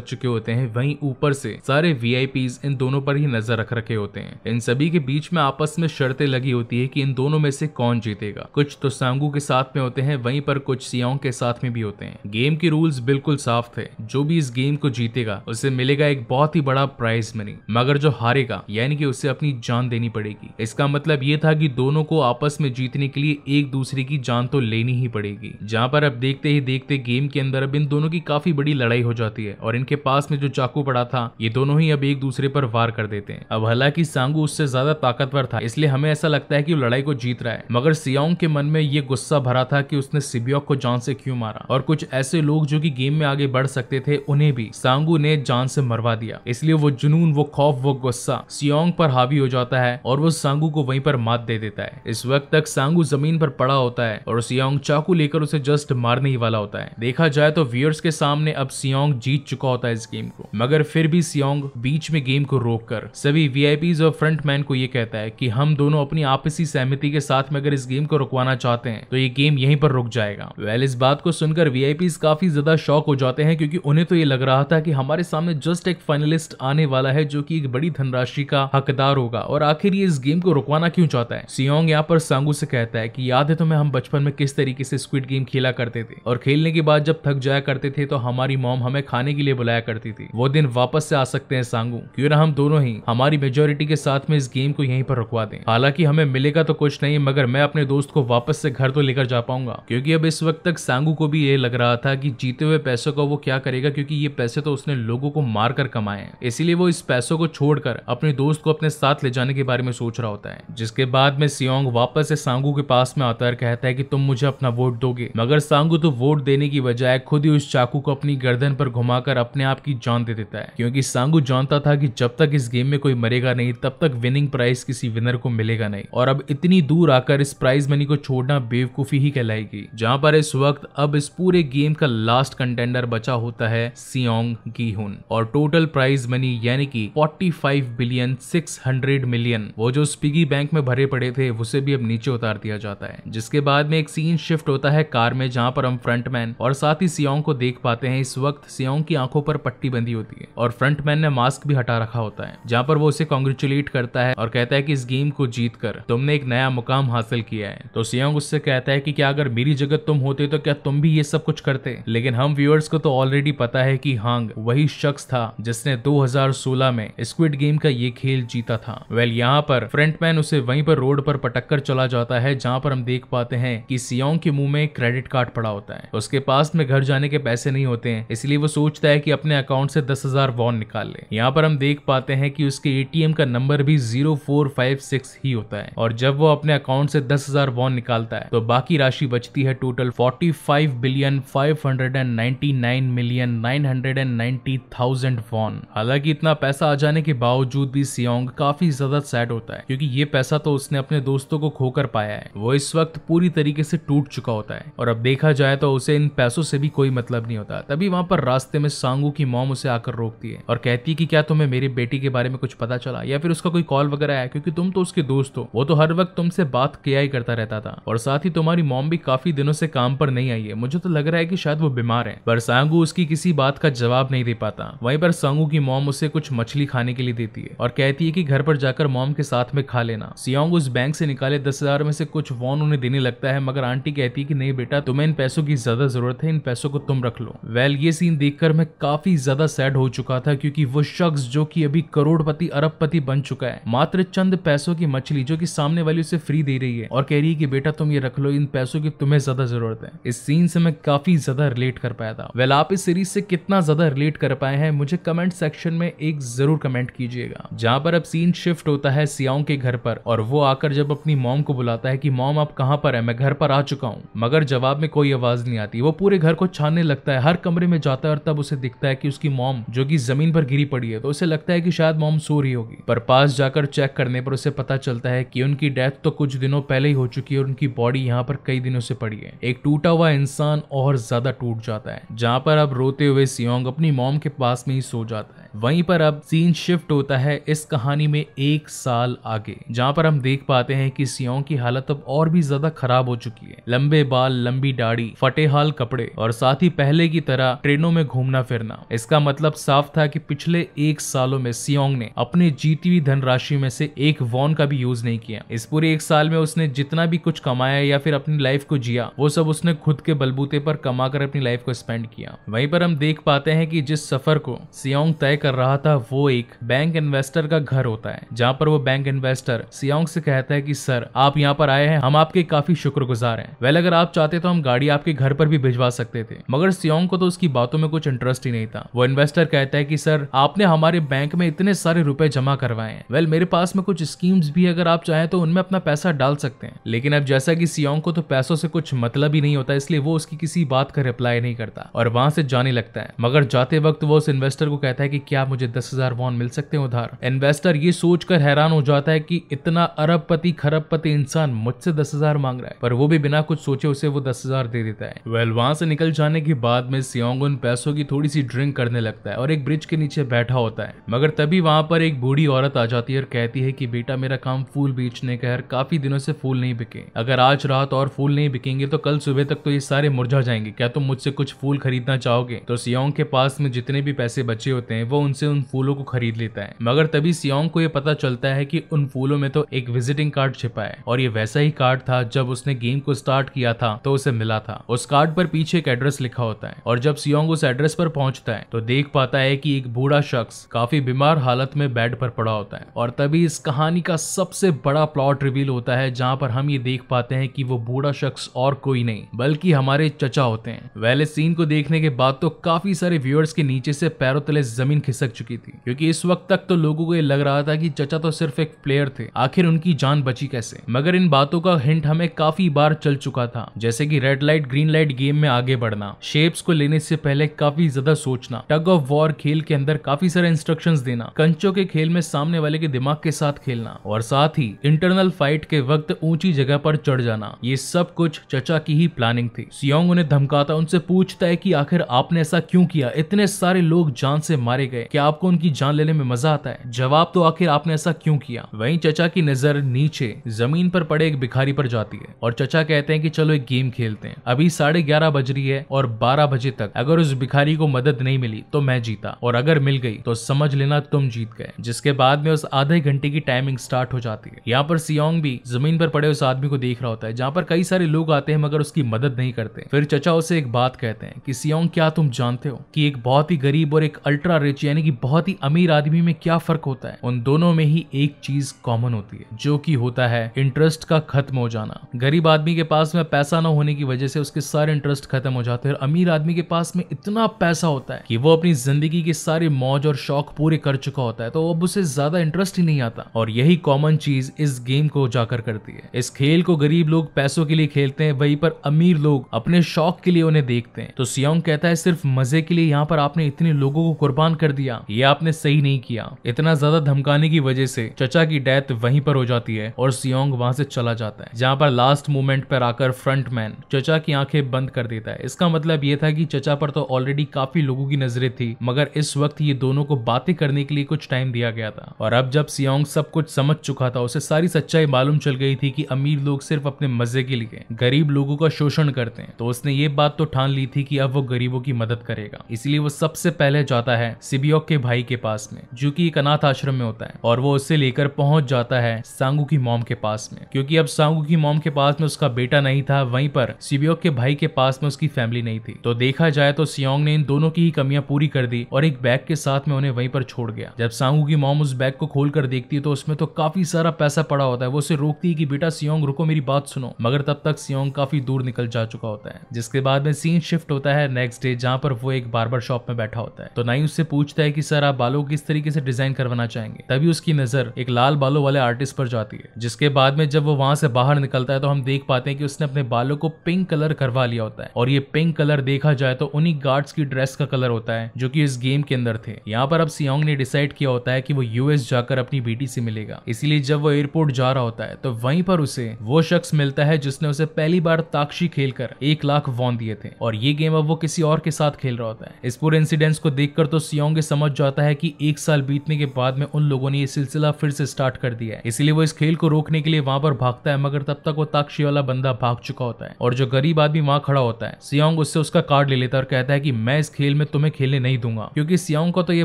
चुके होते हैं, वहीं ऊपर से सारे वीआईपी इन दोनों पर ही नज़र रख रखे होते हैं। इन सभी के बीच में आपस में शर्तें लगी होती है कि इन दोनों में से कौन जीतेगा। कुछ तो सांगू के साथ में होते हैं, वहीं पर कुछ सियाओं के साथ में भी होते हैं। गेम के रूल्स बिल्कुल साफ़ थे। जो भी इस गेम को जीतेगा, उसे मिलेगा एक बहुत ही बड़ा प्राइज मनी मगर जो हारेगा, यानी कि उसे अपनी जान देनी पड़ेगी। इसका मतलब ये था कि दोनों को आपस में जीतने के लिए एक दूसरे की जान तो लेनी ही पड़ेगी। जहाँ पर अब देखते ही देखते गेम के अंदर अब इन दोनों की काफ़ी बड़ी लड़ाई हो जाती है, और इनके पास में जो चाकू पड़ा था, ये दोनों ही अब एक दूसरे पर वार कर देते हैं। अब हालाँकि सांगू उससे ज़्यादा ताकतवर था, इसलिए हमें ऐसा लगता है कि लड़ाई को जीत रहा है। मगर सियाओं के मन में ये गुस्सा भरा था कि उसने सिबियोक को जान से क्यों मारा, और कुछ ऐसे लोग जो कि गेम में आगे बढ़ सकते थे, उन्हें भी सांगू ने जान से मरवा दिया। इसलिए वो जुनून, वो खौफ, वो गुस्सा सियोंग पर हावी हो जाता है और वो सांगू को वहीं पर मात दे देता है। इस वक्त तक सांगू ज़मीन पर पड़ा होता है और सियोंग चाकू लेकर उसे जस्ट मारने ही वाला होता है। देखा जाए तो व्यूअर्स के सामने अब सियोंग जीत चुका होता है इस गेम को। मगर फिर भी सियोंग बीच में गेम को रोक कर सभी वीआईपीज और फ्रंटमैन को ये कहता है कि हम दोनों अपनी आपसी सहमति के साथ में अगर इस गेम को रुकवाना चाहते हैं तो ये गेम यहीं पर रुक जाएगा। वेल इस बात को सुनकर वीआईपीज काफ़ी ज़्यादा शौक हो जाते हैं क्योंकि उन्हें तो ये लग रहा था कि हमारे सामने जस्ट एक फाइनलिस्ट आने वाला है जो कि एक बड़ी धनराशि का हकदार होगा। और आखिर ये इस गेम को रुकवाना क्यों चाहता है? सियोंग यहाँ पर सांगू से कहता है कि, याद है तुम्हें हम बचपन में किस तरीके से स्क्विड गेम खेला करते थे? और खेलने के बाद जब थक जाया करते थे तो हमारी मॉम हमें खाने के लिए बुलाया करती थी। वो दिन वापस से आ सकते हैं सांगू। क्यों ना हम दोनों ही हमारी मेजोरिटी के साथ में इस गेम को यहीं पर रुकवा दें। हालाँकि हमें मिलेगा तो कुछ नहीं, मगर मैं अपने दोस्त को वापस से घर तो लेकर जा पाऊँगा। क्योंकि अब इस वक्त तक सांगू को भी ये लग रहा था कि जीते हुए पैसों का वो क्या करेगा, क्योंकि ये पैसे तो उसने लोगों को मार कर कमाए हैं। इसीलिए वो इस पैसों को छोड़कर अपने दोस्त को अपने साथ ले जाने के बारे में सोच रहा होता है, जिसके बाद में सियोंग वापस से सांगू के पास में आता है कहता है कि तुम मुझे अपना वोट दोगे। मगर सांगू तो वोट देने की बजाय खुद ही उस चाकू को अपनी गर्दन पर घुमाकर अपने आप की जान दे देता है, क्योंकि सांगू जानता था कि जब तक इस गेम में कोई मरेगा नहीं, तब तक विनिंग प्राइज किसी विनर को मिलेगा नहीं। और अब इतनी दूर आकर इस प्राइज मनी को छोड़ना बेवकूफ़ी ही कहलाएगी, जहाँ पर इस वक्त अब इस पूरे गेम का लास्ट कंटेंडर बचा होता है सियोंग गीहुन। और टोटल प्राइज मनी यानी कि 45 बिलियन 600 मिलियन वो जो स्पिगी बैंक में भरे पड़े थे, उसे भी अब नीचे उतार दिया जाता है। जिसके बाद में एक सीन शिफ्ट होता है कार में, जहाँ पर हम फ्रंटमैन और साथ ही सियोंग को देख पाते हैं। इस वक्त सियोंग की आँखों पर पट्टी बंदी होती है और फ्रंटमैन ने मास्क भी हटा रखा होता है, जहाँ पर वो उसे कॉन्ग्रेचुलेट करता है और कहता है कि इस गेम को जीत कर तुमने एक नया मुकाम हासिल किया है। तो सियोंग उससे कहता है कि क्या अगर मेरी जगह तुम होते तो क्या तुम भी ये सब कुछ करते? लेकिन हम व्यूअर्स को तो ऑलरेडी पता है कि हांग वही शख्स था जिसने 2016 में स्क्विड गेम का ये खेल जीता था। वेल यहाँ पर फ्रंटमैन उसे वहीं पर रोड पर पटक कर चला जाता है, जहाँ पर हम देख पाते हैं कि सियोंग के मुँह में क्रेडिट कार्ड पड़ा होता है। उसके पास में घर जाने के पैसे नहीं होते हैं, इसलिए वो सोचता है कि अपने अकाउंट से दस हज़ार वॉन निकाल ले। यहाँ पर हम देख पाते हैं कि उसके एटीएम का नंबर भी ज़ीरो फोर फाइव सिक्स ही होता है, और जब वो अपने अकाउंट से दस हज़ार वॉन निकालता है तो बाकी राशि बचती है total forty five billion five hundred and ninety nine million nine hundred and ninety thousand won हालाँकि इतना पैसा आ जाने के बावजूद भी सियोंग काफ़ी ज़्यादा सैड होता है, क्योंकि ये पैसा तो उसने अपने दोस्तों को खोकर पाया है। वो इस वक्त पूरी तरीके से टूट चुका होता है, और अब देखा जाए तो उसे इन पैसों से भी कोई मतलब नहीं होता। तभी वहाँ पर रास्ते में सांगू की मोम उसे आकर रोकती है, और कहती है कि क्या तुम्हें मेरी बेटी के बारे में कुछ पता चला, या फिर उसका कोई कॉल वगैरह आया? क्योंकि तुम तो उसके दोस्त हो। वो तो हर वक्त तुमसे बात किया ही करता रहता था, और साथ ही तुम्हारी मोम भी काफ़ी दिनों से काम पर नहीं आई है। मुझे तो लग रहा है कि शायद वो बीमार है। पर सांगू उसकी किसी बात का जवाब नहीं दे पाता। वहीं पर सांगू की मोम उसे कुछ मछली खाने के लिए देती है और कहती है कि घर पर जाकर मॉम के साथ में खा लेना। सियोंग उस बैंक से निकाले दस हज़ार में से कुछ वॉन उन्हें देने लगता है, मगर आंटी कहती है कि, नहीं बेटा, तुम्हें इन पैसों की ज़्यादा ज़रूरत है, इन पैसों को तुम रख लो। वेल, ये सीन देखकर मैं काफ़ी ज़्यादा सैड हो चुका था, क्योंकि वो शख्स जो कि अभी करोड़पति, अरबपति बन चुका है, मात्र चंद पैसों की मछली जो कि सामने वाली उसे फ्री दे रही है और कह रही है कि, बेटा, तुम ये रख लो, इन पैसों की तुम्हें ज़्यादा ज़रूरत है। इस सीन से मैं काफ़ी ज़्यादा रिलेट कर पाया था। वेल, आप इस सीरीज़ से कितना ज़्यादा रिलेट कर पाए हैं, मुझे कमेंट सेक्शन में एक ज़रूर कमेंट कीजिएगा। जहाँ पर अब सीन शिफ्ट होता है सियाओं के घर पर, और वो आकर जब अपनी मॉम को बुलाता है कि, मॉम, आप कहाँ पर है? मैं घर पर आ चुका हूँ। मगर जवाब में कोई आवाज़ नहीं आती। वो पूरे घर को छानने लगता है। हर कमरे में जाता है और तब उसे दिखता है कि उसकी मॉम, जो कि ज़मीन पर गिरी पड़ी है तो उसे लगता है कि शायद मॉम सो रही होगी। पर पास जाकर चेक करने पर उसे पता चलता है कि उनकी डेथ तो कुछ दिनों पहले ही हो चुकी है और उनकी बॉडी यहाँ पर कई दिनों से पड़ी है। एक टूटा हुआ इंसान और ज़्यादा टूट जाता है, जहाँ पर अब रोते हुए सियोंग अपनी मॉम के पास में ही सो जाता है। वहीं पर अब सीन शिफ्ट होता है इस कहानी में एक साल आगे, जहाँ पर हम देख पाते हैं कि सियोंग की हालत अब और भी ज़्यादा खराब हो चुकी है। लंबे बाल, लंबी दाढ़ी, फटेहाल कपड़े और साथ ही पहले की तरह ट्रेनों में घूमना फिरना। इसका मतलब साफ़ था कि पिछले एक सालों में सियोंग ने अपने जीती हुई धनराशि में से एक वॉन का भी यूज़ नहीं किया। इस पूरे एक साल में उसने जितना भी कुछ कमाया या फिर अपनी लाइफ को जिया, वो सब उसने खुद के बलबूते पर कमाकर अपनी लाइफ को स्पेंड किया। वहीं पर हम देख पाते हैं कि जिस सफ़र को सियोंग तय कर रहा था वो एक बैंक इन्वेस्टर का घर होता है, जहाँ पर वो बैंक इन्वेस्टर सियोंग से कहता है कि, सर, आप यहाँ पर आए हैं, हम आपके काफ़ी शुक्रगुजार हैं। वेल, अगर आप चाहते तो हम गाड़ी आपके घर पर भी भिजवा सकते थे, मगर सियोंग को तो उसकी बातों में कुछ इंटरेस्ट ही नहीं था। वो इन्वेस्टर कहता है कि, सर, आपने हमारे बैंक में इतने सारे रुपए जमा करवाए हैं। वेल, मेरे पास में कुछ स्कीम्स भी अगर आप चाहें तो उनमें अपना पैसा डाल सकते हैं। लेकिन अब जैसा कि सियोंग को तो पैसों से कुछ मतलब ही नहीं होता, इसलिए वो उसकी किसी बात का रिप्लाई नहीं करता और वहाँ से जाने लगता है। मगर जाते वक्त वो उस इन्वेस्टर को कहता है कि, क्या मुझे दस हज़ार वॉन मिल सकते हैं उधार। इन्वेस्टर ये सोचकर हैरान हो जाता है कि इतना अरबपति, खरबपति इंसान मुझसे दस हज़ार मांग रहा है, पर वो भी बिना कुछ सोचे उसे वो दस हज़ार दे देता है। वेल वहाँ से निकल जाने के बाद में सियोंग उन पैसों की थोड़ी सी ड्रिंक करने लगता है और एक ब्रिज के नीचे बैठा होता है। मगर तभी वहाँ पर एक बूढ़ी औरत आ जाती है और कहती है कि, बेटा, मेरा काम फूल बेचने का है काफ़ी दिनों से फूल नहीं बिके। अगर आज रात और फूल नहीं बिकेंगे तो कल सुबह तक तो ये सारे मुरझा जाएँगे। क्या तुम मुझसे कुछ फूल खरीदना चाहोगे? तो सियोंग के पास में जितने भी पैसे बचे होते हैं, वो उनसे उन फूलों को खरीद लेता है। मगर तभी सियोंग को ये पता चलता है कि उन फूलों में तो एक विजिटिंग कार्ड छिपा है। और ये वैसा ही कार्ड था जब उसने गेम को स्टार्ट किया था तो उसे मिला था। उस कार्ड पर पीछे एक एड्रेस लिखा होता है। और जब सियोंग उस एड्रेस पर पहुँचता है तो देख पाता है कि एक बूढ़ा शख्स काफ़ी बीमार हालत में बेड पर पड़ा होता है। और तभी इस कहानी का सबसे बड़ा प्लॉट रिवील होता है, जहाँ पर हम ये देख पाते हैं कि वो बूढ़ा शख्स और कोई नहीं, बल्कि हमारे चचा होते हैं। वैले सीन को देखने के बाद तो काफ़ी सारे व्यूअर्स के नीचे से पैरों तले ज़मीन खिसक चुकी थी, क्योंकि इस वक्त तक तो लोगों को ये लग रहा था कि चचा तो सिर्फ़ एक प्लेयर थे। आखिर उनकी जान बची कैसे? मगर इन बातों का हिंट हमें काफ़ी बार चल चुका था, जैसे कि red light green light game में आगे बढ़ना शेप्स को लेने से पहले काफ़ी ज़्यादा सोचना टग ऑफ़ वॉर खेल के अंदर काफ़ी सारे इंस्ट्रक्शंस देना, कंचो के खेल में सामने वाले के दिमाग के साथ खेलना, और साथ ही इंटरनल फाइट के वक्त ऊँची जगह पर चढ़ जाना। ये सब कुछ चचा की ही प्लानिंग थी। सियोंग उन्हें धमकाता, उनसे पूछता है कि आखिर आपने ऐसा क्यों किया? इतने सारे लोग जान से मारे गए। क्या आपको उनकी जान लेने में मज़ा आता है। जवाब तो आखिर आपने ऐसा क्यों किया? वहीं चचा की नज़र नीचे, ज़मीन पर पड़े एक भिखारी पर जाती है और चचा कहते हैं कि चलो एक गेम खेलते हैं। अभी साढ़े ग्यारह बज रही है और बारह बजे तक, अगर उस भिखारी को मदद नहीं मिली तो मैं जीता और अगर मिल गई तो समझ लेना तुम जीत गए। जिसके बाद में उस आधे घंटे की टाइमिंग स्टार्ट हो जाती है। यहाँ पर सियोंग भी ज़मीन पर पड़े उस आदमी को देख रहा होता है, जहाँ पर कई सारे लोग आते हैं मगर उसकी मदद नहीं करते। फिर चचा उसे एक बात कहते हैं कि सियोंग क्या तुम जानते हो कि एक बहुत ही गरीब और एक अल्ट्रा रिच यानी कि बहुत ही अमीर आदमी में क्या फ़र्क होता है? उन दोनों में ही एक चीज़ कॉमन होती है, जो कि होता है इंटरेस्ट का खत्म हो जाना। गरीब आदमी के पास में पैसा न होने की वजह से उसके सारे इंटरेस्ट खत्म हो जाते हैं। और अमीर आदमी के पास में इतना पैसा होता है कि वो अपनी ज़िंदगी के सारे मौज और शौक पूरे कर चुका होता है तो अब उसे ज़्यादा इंटरेस्ट ही नहीं आता। और यही कॉमन चीज़ इस गेम को जाकर करती है। इस खेल को गरीब लोग पैसों के लिए खेलते हैं, वहीं पर अमीर लोग अपने शौक के लिए उन्हें देखते हैं। तो सियोंग कहता है, सिर्फ़ मज़े के लिए यहाँ पर आपने इतने लोगों को कुर्बान कर दिया। ये आपने सही नहीं किया। इतना ज़्यादा धमकाने की वजह से चचा की डेथ वहीं पर हो जाती है और सियोंग वहाँ से चला जाता है, जहाँ पर लास्ट मोमेंट पर आकर फ्रंट मैन चचा की आँखें बंद कर देता है। इसका मतलब ये था कि चचा पर तो ऑलरेडी काफ़ी लोगों की नज़रें थी, मगर इस वक्त ये दोनों को बातें करने के लिए कुछ टाइम दिया गया था। और अब जब सियोंग सब कुछ समझ चुका था, उसे सारी सच्चाई मालूम चल गई थी कि अमीर लोग सिर्फ़ अपने मज़े के लिए, गरीब लोगों का शोषण करते हैं। तो उसने ये बात तो ठान ली थी कि अब वो गरीबों की मदद करेगा। इसलिए वो सबसे पहले जाता है सिबियोक के भाई के पास में, जो कि एक अनाथ आश्रम में होता है, और वो उससे लेकर पहुँच जाता है सांगू की मोम के पास में। क्योंकि अब सांगू की मॉम के पास में उसका बेटा नहीं था, वहीं पर सिबियोक के भाई के पास में उसकी फैमिली नहीं थी। तो देखा जाए तो सियोंग ने इन दोनों की ही कमियाँ पूरी कर दी, और एक बैग के साथ में उन्हें वहीं पर छोड़ गया। जब सांगू की मोम उस बैग को खोल कर देखती है तो उसमें तो काफ़ी सारा पैसा पड़ा होता है। वो उसे रोकती है कि, बेटा सियोंग, रुको मेरी बात सुनो। मगर तब तक सियोंग काफ़ी दूर निकल जा चुका होता है, जिसके बाद में सीन शिफ्ट होता है नेक्स्ट डे जहाँ पर वो एक बार्बर शॉप में बैठा होता है। तो नाई उससे पूछता है कि, सर अनुसार आप बालों किस तरीके से डिज़ाइन करवाना चाहेंगे, तभी उसकी नज़र एक लाल बालों वाले आर्टिस्ट पर जाती है, जिसके बाद में जब वो वहाँ से बाहर निकलता है तो हम देख पाते हैं कि उसने अपने बालों को पिंक कलर करवा लिया होता है। और ये पिंक कलर देखा जाए तो उन्हीं गार्ड्स की ड्रेस का कलर होता है, जो कि इस गेम के अंदर थे। यहाँ पर अब सियोंग ने डिसाइड किया होता है कि वो यूएस जाकर अपनी बेटी से मिलेगा। इसीलिए जब वो एयरपोर्ट जा रहा होता है तो वहीं पर उसे वो शख्स मिलता है, जिसने उसे पहली बार ताक्षी खेलकर एक लाख वॉन दिए थे। और ये गेम अब वो किसी और के साथ खेल रहा होता है। इस पूरे इंसिडेंट्स को देखकर तो सियोंग समझ जाता है कि एक साल बीतने के बाद में उन लोगों ने ये सिलसिला फिर से स्टार्ट कर दिया है। इसीलिए वो इस खेल को रोकने के लिए वहाँ पर भागता है, मगर तब तक वो ताक्षी वाला बंदा भाग चुका होता है। और जो गरीब आदमी वहाँ खड़ा होता है, सियोंग उससे उसका कार्ड ले लेता है और कहता है कि मैं इस खेल में तुम्हें खेलने नहीं दूँगा। क्योंकि सियोंग को तो ये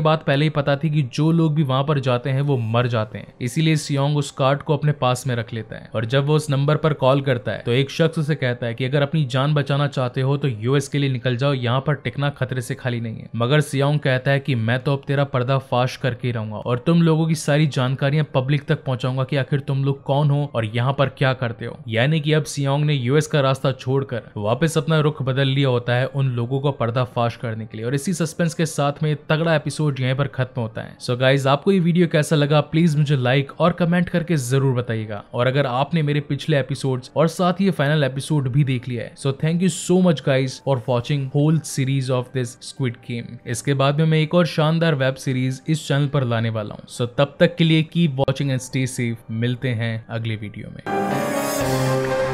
बात पहले ही पता थी कि जो लोग भी वहाँ पर जाते हैं, वो मर जाते हैं। इसीलिए सियोंग उस कार्ड को अपने पास में रख लेता है। और जब वो उस नंबर पर कॉल करता है तो एक शख्स उसे कहता है कि अगर अपनी जान बचाना चाहते हो तो यूएस के लिए निकल जाओ, यहाँ पर टिकना खतरे से खाली नहीं है। मगर सियोंग कहता है कि मैं तो अब तेरा पर्दा फाश करके रहूँगा और तुम लोगों की सारी जानकारियाँ पब्लिक तक पहुंचाऊँगा कि आखिर तुम लोग कौन हो और यहाँ पर क्या करते हो। यानी कि अब सियोंग ने यूएस का रास्ता छोड़कर वापस अपना रुख बदल लिया होता है उन लोगों को पर्दा फाश करने के लिए। और इसी सस्पेंस के साथ में तगड़ा एपिसोड यहाँ पर खत्म होता है। सो so गाइज़ आपको ये वीडियो कैसा लगा प्लीज़ मुझे लाइक और कमेंट करके ज़रूर बताइएगा। और अगर आपने मेरे पिछले एपिसोड और साथ ही फाइनल एपिसोड भी देख लिया है so thank you so much guys for watching whole series of this squid game इसके बाद में मैं एक और शानदार वेब सीरीज़ इस चैनल पर लाने वाला हूँ। सो so, तब तक के लिए keep watching and stay safe मिलते हैं अगले वीडियो में।